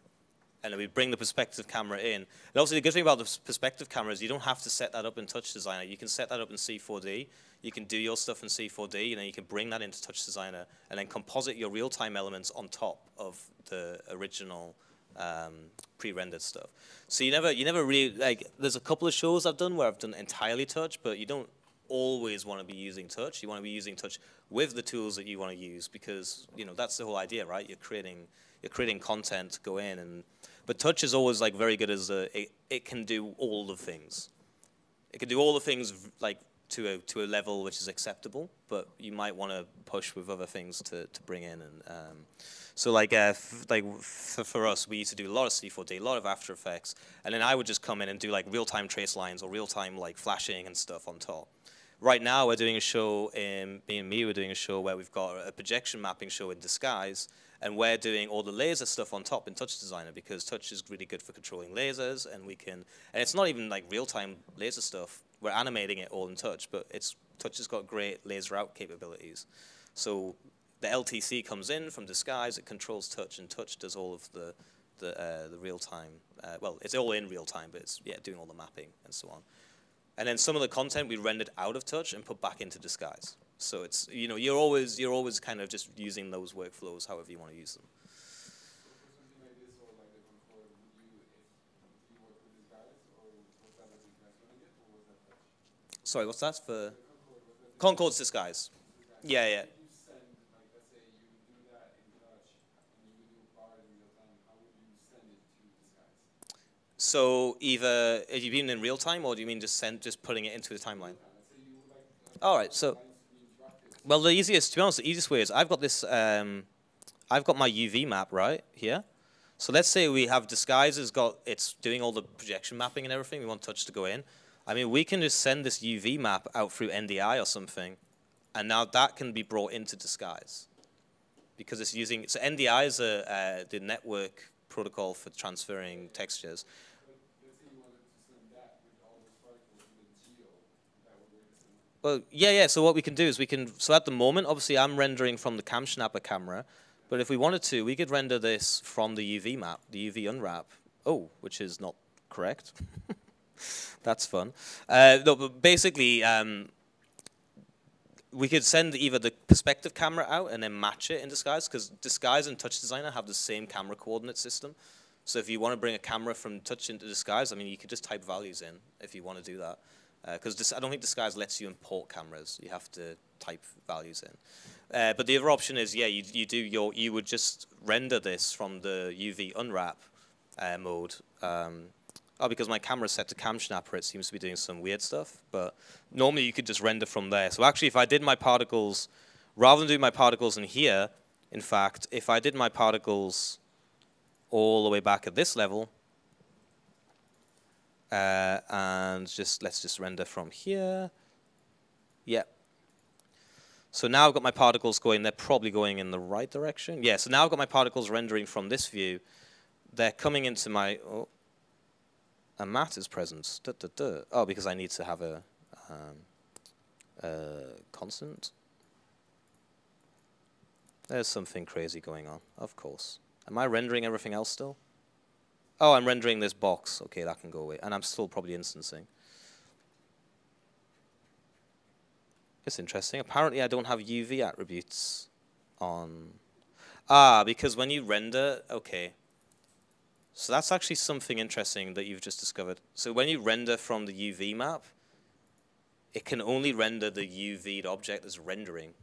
and we bring the perspective camera in. And also the good thing about the perspective camera is you don't have to set that up in TouchDesigner. You can set that up in C4D. You can do your stuff in C4D, and then you can bring that into TouchDesigner, and then composite your real-time elements on top of the original um, pre-rendered stuff. So you never, you never really like. There's a couple of shows I've done where I've done entirely Touch, but you don't always want to be using Touch. You want to be using Touch with the tools that you want to use because you know that's the whole idea, right? You're creating you're creating content to go in and but touch is always like very good as a it, it can do all the things. It can do all the things like to a to a level which is acceptable but you might want to push with other things to, to bring in and um, so like uh, like for, us we used to do a lot of C4D a lot of After Effects and then I would just come in and do like real-time trace lines or real-time like flashing and stuff on top. Right now we're doing a show in me and me we're doing a show where we've got a projection mapping show in Disguise and we're doing all the laser stuff on top in TouchDesigner because Touch is really good for controlling lasers, and we can, and it's not even like real-time laser stuff. We're animating it all in Touch, but it's Touch has got great laser out capabilities. So the LTC comes in from Disguise, it controls Touch, and Touch does all of the the, uh, the real-time. Uh, well, it's all in real time, but it's yeah doing all the mapping and so on. And then some of the content we rendered out of Touch and put back into Disguise. So it's you know you're always you're always kind of just using those workflows however you want to use them. Sorry, what's that for? Concord's disguise. Yeah, yeah. So either have you been in real time, or do you mean just send just putting it into the timeline? All right. So well, the easiest, to be honest, the easiest way is I've got this, um, I've got my UV map right here. So let's say we have disguises got, it's doing all the projection mapping and everything. We want Touch to go in. I mean, we can just send this UV map out through NDI or something, and now that can be brought into Disguise. Because it's using, so NDI is a, uh, the network protocol for transferring textures. Well, yeah, yeah. So what we can do is we can. So at the moment, obviously, I'm rendering from the cam CamSnapper camera, but if we wanted to, we could render this from the UV map, the UV unwrap. Oh, which is not correct. That's fun. Uh, no, but basically, um, we could send either the perspective camera out and then match it in Disguise, because Disguise and TouchDesigner have the same camera coordinate system. So if you want to bring a camera from Touch into Disguise, I mean, you could just type values in if you want to do that. Because I don't think Disguise lets you import cameras. You have to type values in. Uh, but the other option is, yeah, you, you do your, you would just render this from the UV unwrap uh, mode. Um, oh, because my camera's set to CamSnapper, it seems to be doing some weird stuff. But normally you could just render from there. So actually, if I did my particles, rather than doing my particles in here, in fact, if I did my particles all the way back at this level, uh, and just let's just render from here. Yeah. So now I've got my particles going, they're probably going in the right direction. Yeah, so now I've got my particles rendering from this view. They're coming into my, oh, a mat is present. Duh, duh, duh. Oh, because I need to have a, um, a constant. There's something crazy going on, of course. Am I rendering everything else still? Oh, I'm rendering this box. Okay, that can go away. And I'm still probably instancing. It's interesting. Apparently I don't have UV attributes on... Ah, because when you render... Okay. So that's actually something interesting that you've just discovered. So when you render from the UV map, it can only render the UV object as rendering,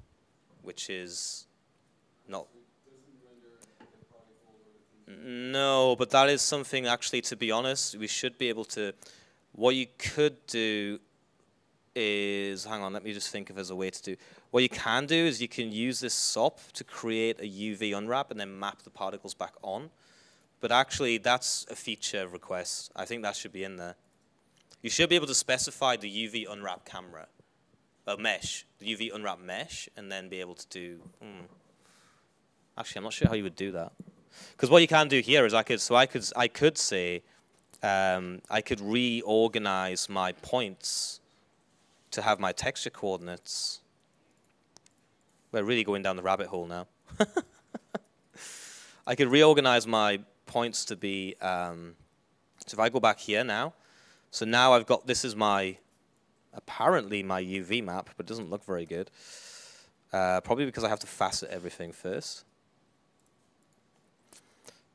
which is not no, but that is something actually, to be honest, we should be able to. What you could do is, hang on, let me just think of as a way to do. What you can do is you can use this SOP to create a UV unwrap and then map the particles back on. But actually, that's a feature request. I think that should be in there. You should be able to specify the UV unwrap camera, a mesh, the UV unwrap mesh, and then be able to do. Hmm. Actually, I'm not sure how you would do that. Because what you can do here is I could, so I could, I could say, um, I could reorganize my points to have my texture coordinates. We're really going down the rabbit hole now. I could reorganize my points to be, um, so if I go back here now, so now I've got, this is my, apparently my UV map, but doesn't look very good. Uh, probably because I have to facet everything first.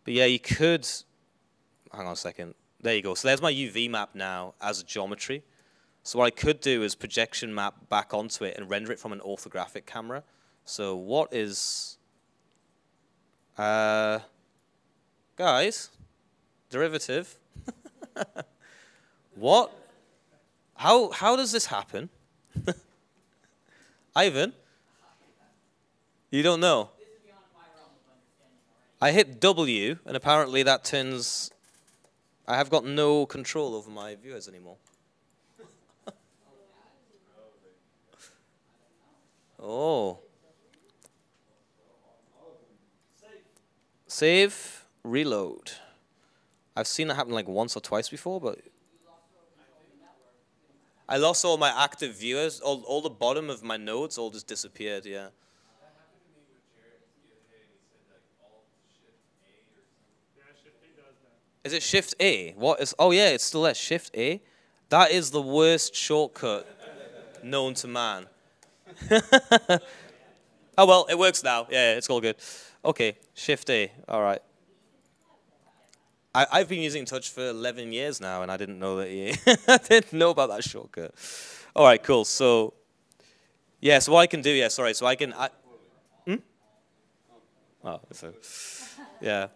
But yeah, you could, hang on a second. There you go. So there's my UV map now as a geometry. So what I could do is projection map back onto it and render it from an orthographic camera. So what is, uh, guys, derivative. what? How, how does this happen? Ivan? You don't know? I hit W, and apparently that turns... I have got no control over my viewers anymore. oh. Save, reload. I've seen that happen like once or twice before, but... I lost all my active viewers. All, all the bottom of my nodes all just disappeared, yeah. Is it Shift A? What is? Oh yeah, it's still there. Shift A. That is the worst shortcut known to man. oh well, it works now. Yeah, it's all good. Okay, Shift A. All right. I, I've been using Touch for 11 years now, and I didn't know that. Yeah, I didn't know about that shortcut. All right, cool. So, yeah. So what I can do? Yeah, sorry. So I can. I, hmm? Oh, so, yeah.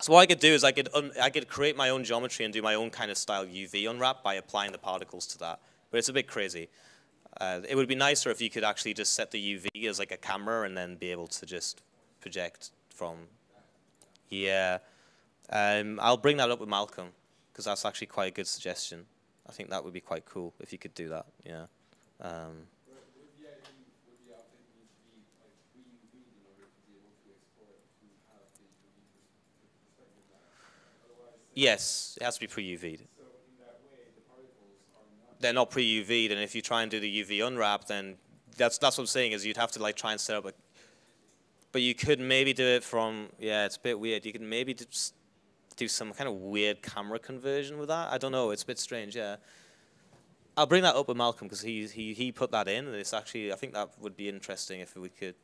So what I could do is I could, I could create my own geometry and do my own kind of style UV unwrap by applying the particles to that. But it's a bit crazy. Uh, it would be nicer if you could actually just set the UV as like a camera and then be able to just project from, yeah. Um, I'll bring that up with Malcolm because that's actually quite a good suggestion. I think that would be quite cool if you could do that, yeah. Um, Yes, it has to be pre-UV'd. So the They're not pre-UV'd, and if you try and do the UV unwrap, then that's that's what I'm saying is you'd have to like try and set up a. But you could maybe do it from yeah, it's a bit weird. You could maybe just do some kind of weird camera conversion with that. I don't know. It's a bit strange, yeah. I'll bring that up with Malcolm because he, he he put that in, and it's actually I think that would be interesting if we could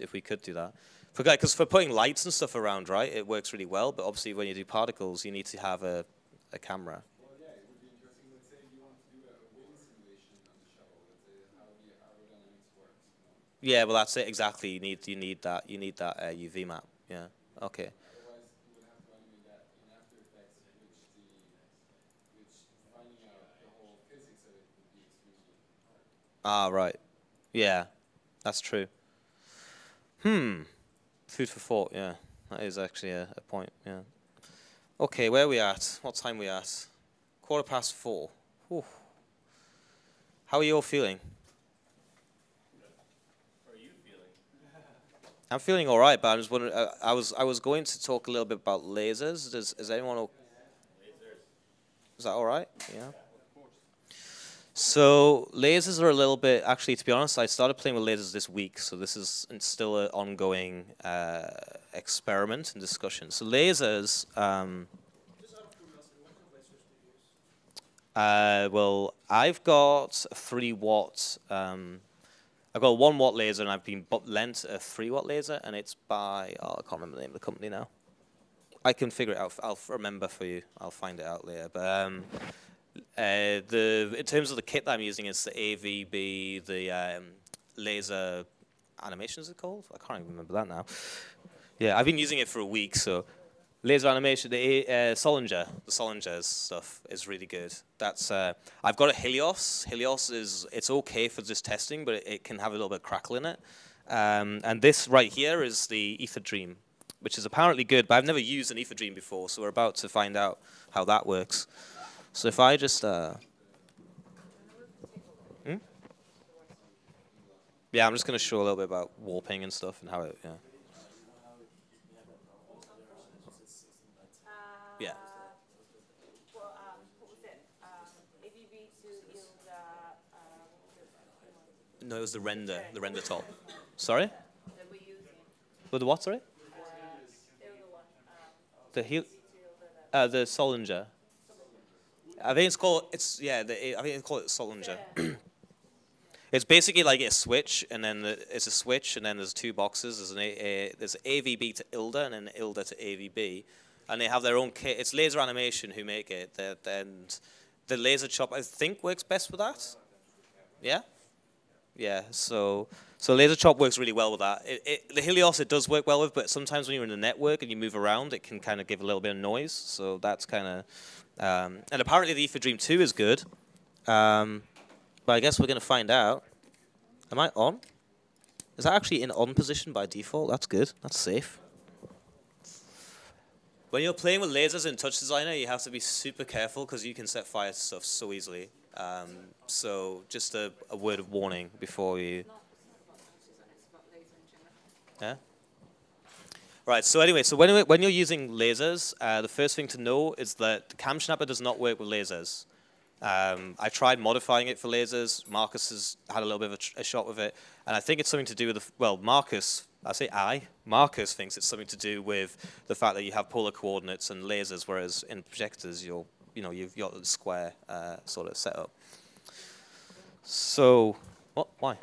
if we could do that. For because for putting lights and stuff around, right, it works really well. But obviously, when you do particles, you need to have a a camera. Well, yeah, it would be interesting. Let's say you want to do a wind simulation on the shuttle. Let's say how the aerodynamics works. You know? Yeah, well, that's it exactly. You need you need that you need that uh, UV map. Yeah. Okay. Otherwise, you would have to animate that in After Effects, which the which finding out the whole physics of it would be extremely hard. Ah, right. Yeah, that's true. Hmm. Food for thought. Yeah, that is actually a, a point. Yeah. Okay, where are we at? What time we at? Quarter past four. Whew. How are you all feeling? How are you feeling? I'm feeling all right, but I'm just wondering. Uh, I was I was going to talk a little bit about lasers. Does is anyone? o- Is that all right? Yeah. So lasers are a little bit. Actually, to be honest, I started playing with lasers this week, so this is still an ongoing uh, experiment and discussion. So lasers. Um, uh, well, I've got a three watt. Um, I've got a one watt laser, and I've been lent a three watt laser, and it's by oh, I can't remember the name of the company now. I can figure it out. I'll remember for you. I'll find it out later. But um, uh, the in terms of the kit that I'm using, it's the AVB, the um, laser animation. Is it called? I can't even remember that now. Yeah, I've been using it for a week, so laser animation. The uh, Sollinger, the Sollinger's stuff is really good. That's uh, I've got a Helios. Helios is it's okay for just testing, but it, it can have a little bit of crackle in it. Um, and this right here is the Ether Dream, which is apparently good, but I've never used an Ether Dream before, so we're about to find out how that works. So if I just uh, hmm? yeah, I'm just going to show a little bit about warping and stuff and how it yeah. Yeah. Uh, Well, um, what was it? Um, AVB to ILDA, uh, um, No, it was the render, the render top. Sorry, that with the what? Sorry, the other one, um, the Hel- to the, uh, the Sollinger. I think it's called it's yeah. The, I think it's called Sollinger. It's basically like a switch, and then the, it's a switch, and then there's two boxes. There's an a, a, there's AVB to ILDA, and then ILDA to AVB, and they have their own kit. It's Laser Animation who make it, and the laser chop I think works best with that. Yeah, yeah. So so laser chop works really well with that. It, it, the Helios it does work well with, but sometimes when you're in the network and you move around, it can kind of give a little bit of noise. So that's kind of um, and apparently the Ether Dream Two is good. Um, but I guess we're going to find out. Am I on? Is that actually in on position by default? That's good. That's safe. When you're playing with lasers in TouchDesigner, you have to be super careful because you can set fire to stuff so easily. Um, so just a, a word of warning before you. Yeah. Right. So anyway, so when when you're using lasers, uh, the first thing to know is that CamSnapper does not work with lasers. Um, I tried modifying it for lasers. Markus has had a little bit of a, a shot with it, and I think it's something to do with the well, Markus. I say I. Markus thinks it's something to do with the fact that you have polar coordinates and lasers, whereas in projectors you're you know you've got a square uh, sort of setup. So what? Why?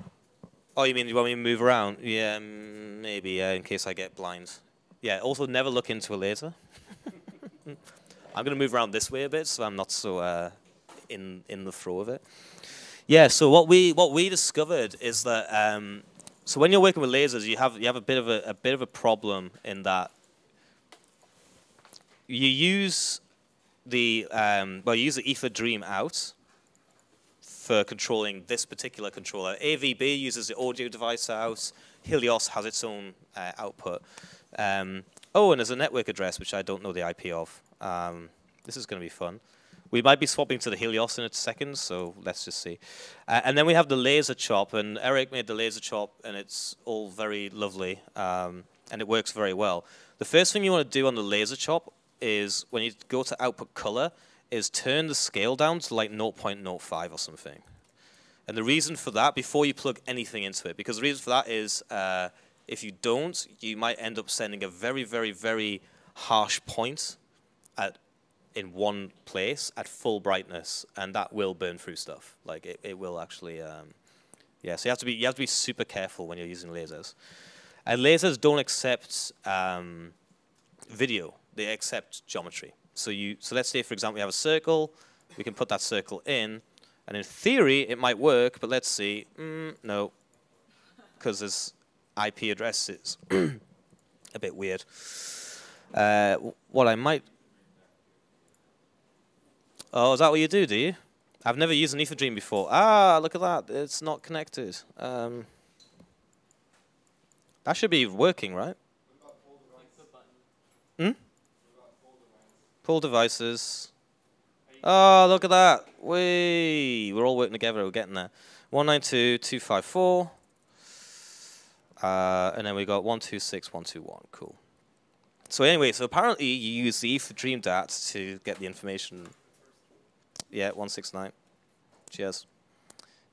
Oh, you mean you want me to move around? Yeah, maybe. Yeah, in case I get blind. Yeah. Also, never look into a laser. I'm gonna move around this way a bit, so I'm not so uh, in in the throw of it. Yeah. So what we what we discovered is that um, so when you're working with lasers, you have you have a bit of a, a bit of a problem in that you use the um, well you use the Ether Dream out for controlling this particular controller. AVB uses the audio device out. Helios has its own uh, output. Um, oh, and there's a network address which I don't know the IP of. Um, this is going to be fun. We might be swapping to the Helios in a second, so let's just see. Uh, and then we have the laser chop, and Eric made the laser chop, and it's all very lovely, um, and it works very well. The first thing you want to do on the laser chop is when you go to output color, is turn the scale down to like 0.05 or something. And the reason for that, before you plug anything into it, because the reason for that is uh, if you don't, you might end up sending a very, very, very harsh point at in one place at full brightness, and that will burn through stuff. Like it, it will actually. Um, yeah, so you have to be you have to be super careful when you're using lasers. And lasers don't accept um, video; they accept geometry. So you so let's say for example we have a circle, we can put that circle in, and in theory it might work, but let's see, mm, no, because there's IP address addresses. a bit weird. Uh, what I might. Oh, is that what you do? Do you? I've never used an Dream before. Ah, look at that. It's not connected. Um, that should be working, right? Hmm? Pull devices. Oh, look at that. Wee. We're all working together. We're getting there. 192.254. Uh, and then we got 126.121. Cool. So anyway, so apparently you use the ETH Dream DAT to get the information. Yeah, 169. Cheers.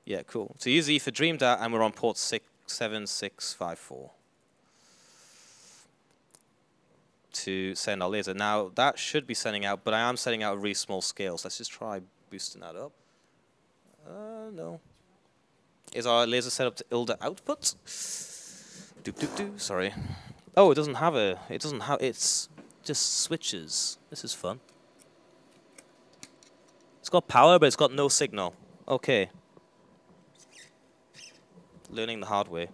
Yeah, cool. So use the ETH Dream DAT, and we're on port 67654 to send our laser. Now, that should be sending out, but I am sending out a really small scale, so let's just try boosting that up. Uh, no. Is our laser set up to ILDA output? Doop doop doop. Sorry. Oh, it doesn't have a. It doesn't have. It's just switches. This is fun. It's got power, but it's got no signal. Okay. Learning the hard way.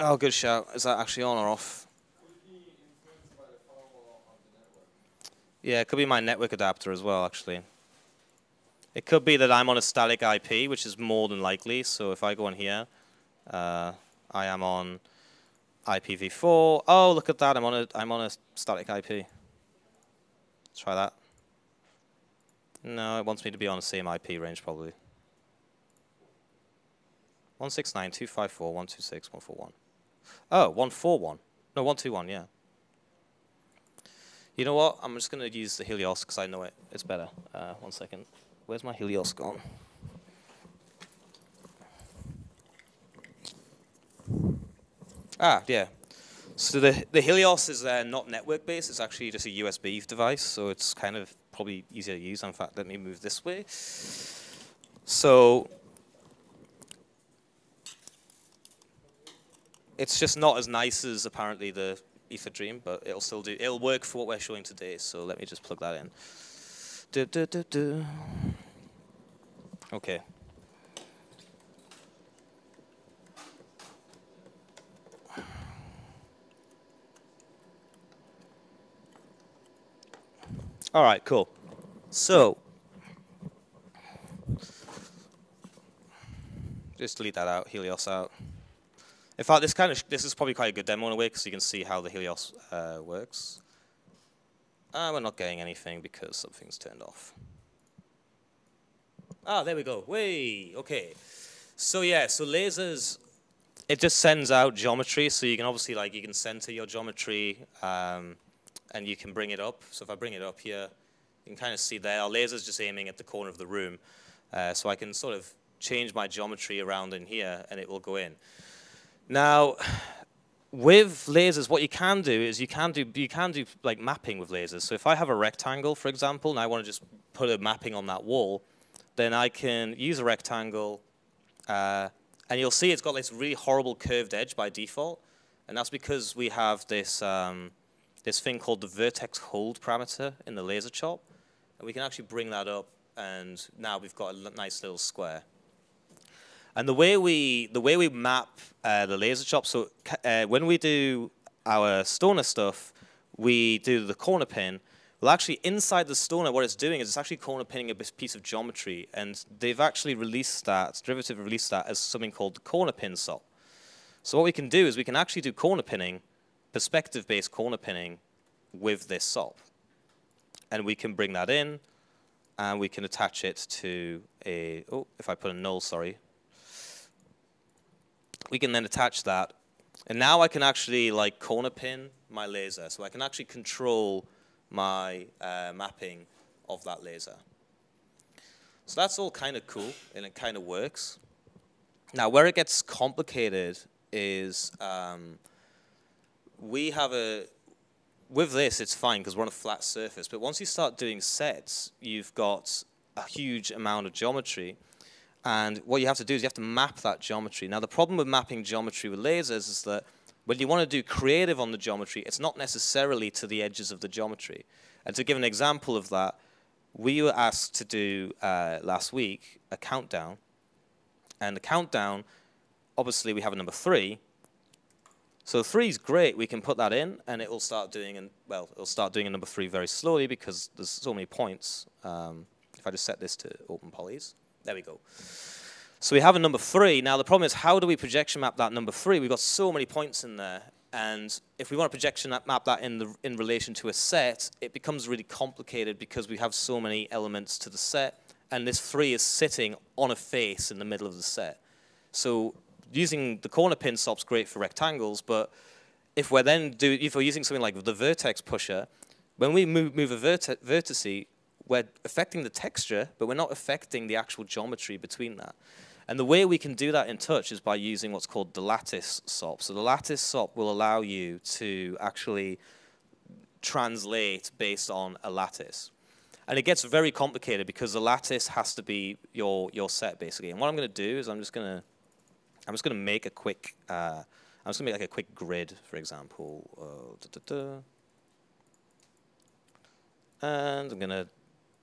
Oh, good shout. Is that actually on or off? Yeah, it could be my network adapter as well, actually. It could be that I'm on a static IP, which is more than likely. So if I go on here, uh, I am on IPv4. Oh, look at that! I'm on a I'm on a static IP. Let's try that. No, it wants me to be on the same IP range probably. 169.254.126.141. Oh, 141. No, 121, yeah. You know what? I'm just going to use the Helios because I know it. It's better. Uh, one second. Where's my Helios gone? Ah, yeah. So the the Helios is uh, not network based. It's actually just a USB device, so it's kind of probably easier to use. In fact, let me move this way. So it's just not as nice as apparently the Ether Dream, but it'll still do. It'll work for what we're showing today. So let me just plug that in. Du, du, du. Okay. All right, cool. So, just delete that out, Helios out. In fact, this kind of this is probably quite a good demo in a way because you can see how the Helios uh, works. Ah, we're not getting anything because something's turned off. Ah, there we go. Way, okay. So yeah, so lasers, it just sends out geometry. So you can obviously like you can center your geometry, um, and you can bring it up. So if I bring it up here, you can kind of see there. Our laser's just aiming at the corner of the room, uh, so I can sort of change my geometry around in here, and it will go in. Now, with lasers, what you can do is you can do you can do like mapping with lasers. So if I have a rectangle, for example, and I want to just put a mapping on that wall, then I can use a rectangle, uh, and you'll see it's got this really horrible curved edge by default, and that's because we have this um, this thing called the vertex hold parameter in the laser chop, and we can actually bring that up, and now we've got a nice little square. And the way we the way we map uh, the laser chop, so uh, when we do our stoner stuff, we do the corner pin. Well, actually, inside the stoner, what it's doing is it's actually corner pinning a piece of geometry, and they've actually released that derivative released that as something called the corner pin SOP. So what we can do is we can actually do corner pinning, perspective-based corner pinning, with this SOP, and we can bring that in, and we can attach it to a. Oh, if I put a null, sorry, we can then attach that. And now I can actually like corner pin my laser. So I can actually control my uh, mapping of that laser. So that's all kind of cool and it kind of works. Now where it gets complicated is um, we have a with this it's fine because we're on a flat surface. But once you start doing sets, you've got a huge amount of geometry. And what you have to do is you have to map that geometry. Now the problem with mapping geometry with lasers is that when you want to do creative on the geometry, it's not necessarily to the edges of the geometry. And to give an example of that, we were asked to do uh, last week a countdown. And the countdown, obviously we have a number three. So three is great. We can put that in, and it will start doing, an, well, it'll start doing a number three very slowly because there's so many points. Um, if I just set this to open polys, there we go. So we have a number three. Now the problem is, how do we projection map that number three? We've got so many points in there, and if we want to projection map that in the in relation to a set, it becomes really complicated because we have so many elements to the set, and this three is sitting on a face in the middle of the set. So using the corner pin SOP's great for rectangles, but if we're then do if we're using something like the vertex pusher, when we move move a verti vertice, we're affecting the texture, but we're not affecting the actual geometry between that. And the way we can do that in touch is by using what's called the lattice SOP. So the lattice SOP will allow you to actually translate based on a lattice. And it gets very complicated because the lattice has to be your your set basically. And what I'm going to do is I'm just going to I'm just going to make a quick, uh, I'm just going to make like a quick grid, for example. Uh. And I'm going to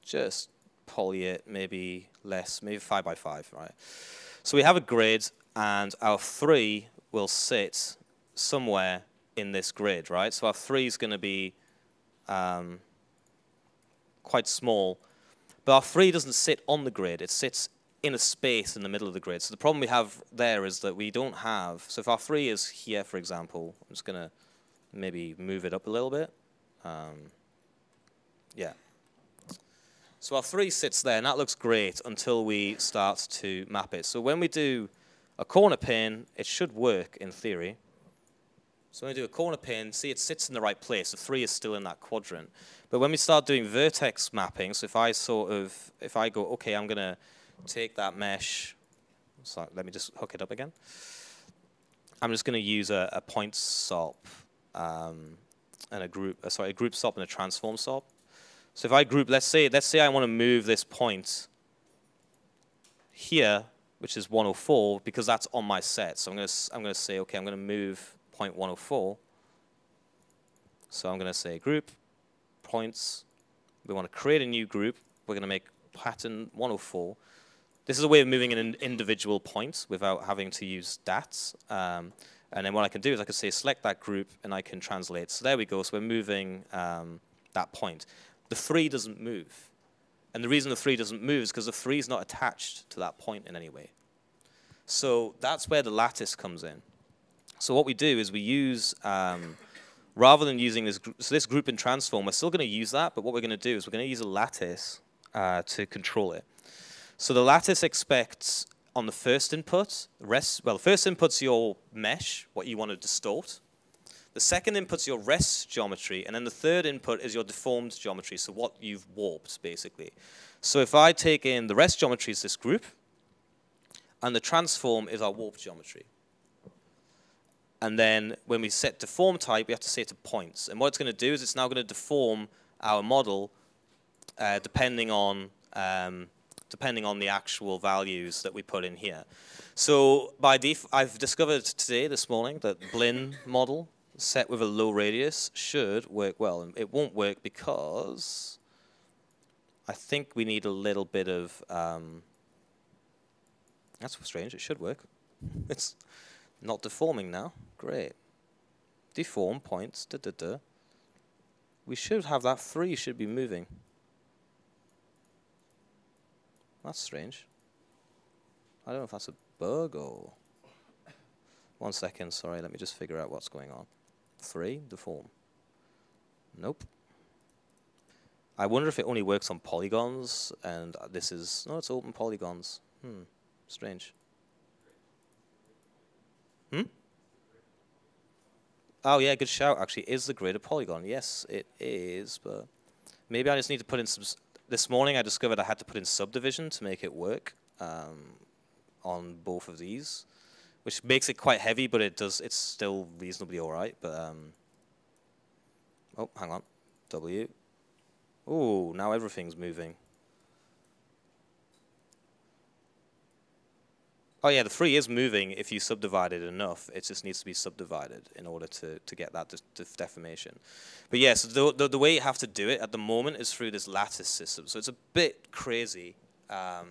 just poly it, maybe less, maybe five by five, right? So we have a grid, and our three will sit somewhere in this grid, right? So our three is going to be um, quite small, but our three doesn't sit on the grid. It sits in a space in the middle of the grid. So the problem we have there is that we don't have, so if our three is here, for example, I'm just going to maybe move it up a little bit. Um, yeah. So our three sits there, and that looks great until we start to map it. So when we do a corner pin, it should work in theory. So when we do a corner pin, see it sits in the right place. The three is still in that quadrant. But when we start doing vertex mapping, so if I sort of, if I go, okay, I'm going to take that mesh. So let me just hook it up again. I'm just going to use a, a point SOP um, and a group, uh, sorry, a group SOP and a transform SOP. So if I group, let's say, let's say I want to move this point here, which is 104, because that's on my set. So I'm going to, I'm going to say, okay, I'm going to move point 104. So I'm going to say group points. We want to create a new group. We're going to make pattern 104. This is a way of moving an individual point without having to use DATs. Um, and then what I can do is I can say select that group and I can translate. So there we go. So we're moving um, that point. The three doesn't move. And the reason the three doesn't move is because the three is not attached to that point in any way. So that's where the lattice comes in. So what we do is we use, um, rather than using this, so this group in transform, we're still going to use that, but what we're going to do is we're going to use a lattice uh, to control it. So the lattice expects on the first input, rest, well, the first input's your mesh, what you want to distort. The second input's your rest geometry, and then the third input is your deformed geometry, so what you've warped, basically. So if I take in the rest geometry is this group, and the transform is our warp geometry. And then when we set deform type, we have to set to points. And what it's going to do is it's now going to deform our model uh, depending on um, depending on the actual values that we put in here. So by def I've discovered today, this morning, that Blinn model set with a low radius should work well. And it won't work because I think we need a little bit of... Um, that's strange. It should work. it's not deforming now. Great. Deform points. Da, da, da. We should have that 3 should be moving. That's strange. I don't know if that's a bug or... One second, sorry, let me just figure out what's going on. Three, the deform. Nope. I wonder if it only works on polygons, and this is... No, it's open polygons. Hmm, strange. Hmm? Oh, yeah, good shout, actually. Is the grid a polygon? Yes, it is, but... Maybe I just need to put in some this morning I discovered I had to put in subdivision to make it work um, on both of these, which makes it quite heavy, but it does it's still reasonably all right. But um, Oh, hang on. W. Oh, now everything's moving. Oh yeah, the three is moving if you subdivide it enough. It just needs to be subdivided in order to, to get that def- def- deformation. But yes, the, the, the way you have to do it at the moment is through this lattice system. So it's a bit crazy um,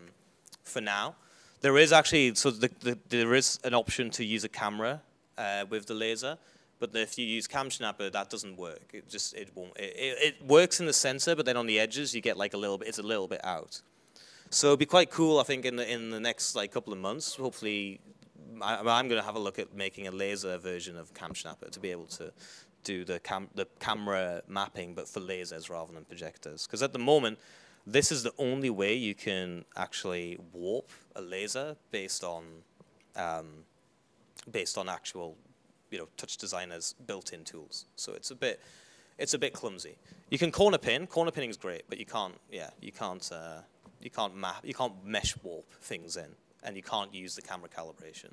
for now. There is actually, so the, the, there is an option to use a camera uh, with the laser, but if you use CamSnapper, that doesn't work. It just, it won't, it, it, it works in the center, but then on the edges, you get like a little bit, it's a little bit out. So it'd be quite cool, I think, in the in the next like couple of months. Hopefully, I, I'm going to have a look at making a laser version of CamSnapper to be able to do the cam the camera mapping, but for lasers rather than projectors. Because at the moment, this is the only way you can actually warp a laser based on um, based on actual, you know, touch designers built-in tools. So it's a bit it's a bit clumsy. You can corner pin. Corner pinning is great, but you can't. Yeah, you can't. Uh, you can't map. You can't mesh warp things in, and you can't use the camera calibration.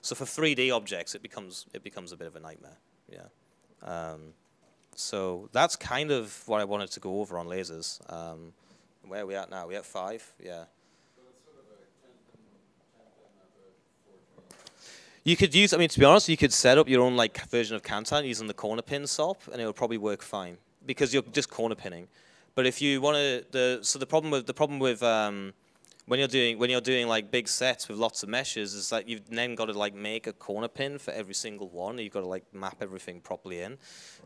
So for 3D objects, it becomes it becomes a bit of a nightmare. Yeah. Um, so that's kind of what I wanted to go over on lasers. Um, where are we at now? We at five? Yeah. You could use, I mean, to be honest, you could set up your own like version of Kantan using the corner pin SOP, and it would probably work fine because you're just corner pinning. But if you want to, the so the problem with the problem with um, when you're doing when you're doing like big sets with lots of meshes is that you've then got to like make a corner pin for every single one. You've got to like map everything properly in,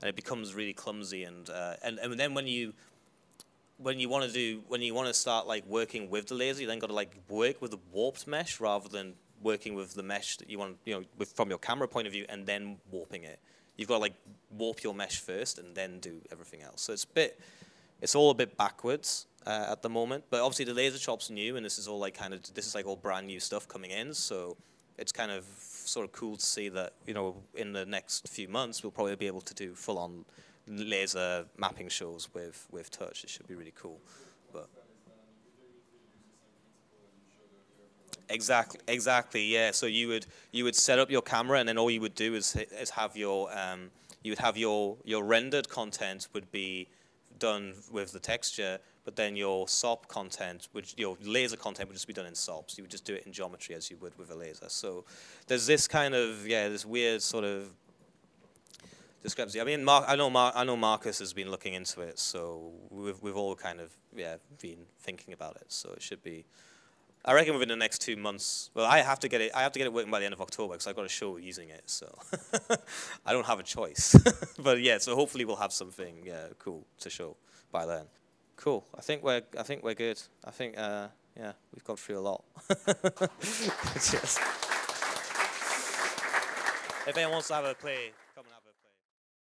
and it becomes really clumsy. And uh, and and then when you when you want to do when you want to start like working with the laser, you then got to like work with the warped mesh rather than working with the mesh that you want, you know, with, from your camera point of view, and then warping it. You've got to like warp your mesh first and then do everything else. So it's a bit, it's all a bit backwards uh, at the moment. But obviously the laser chop's new, and this is all like kind of this is like all brand new stuff coming in. So it's kind of sort of cool to see that you know in the next few months we'll probably be able to do full on laser mapping shows with with touch. It should be really cool. But Exactly, exactly. Yeah. So you would you would set up your camera, and then all you would do is is have your um, you would have your your rendered content would be done with the texture, but then your SOP content, which your laser content would just be done in SOPs. You would just do it in geometry as you would with a laser. So there's this kind of yeah, this weird sort of discrepancy. I mean, Mar- I know Mar- I know Markus has been looking into it, so we've we've all kind of yeah been thinking about it. So it should be. I reckon within the next two months. Well, I have to get it. I have to get it working by the end of October because I've got a show using it. So I don't have a choice. but yeah, so hopefully we'll have something yeah cool to show by then. Cool. I think we're I think we're good. I think uh, yeah we've got through a lot. Cheers. If anyone wants to have a play,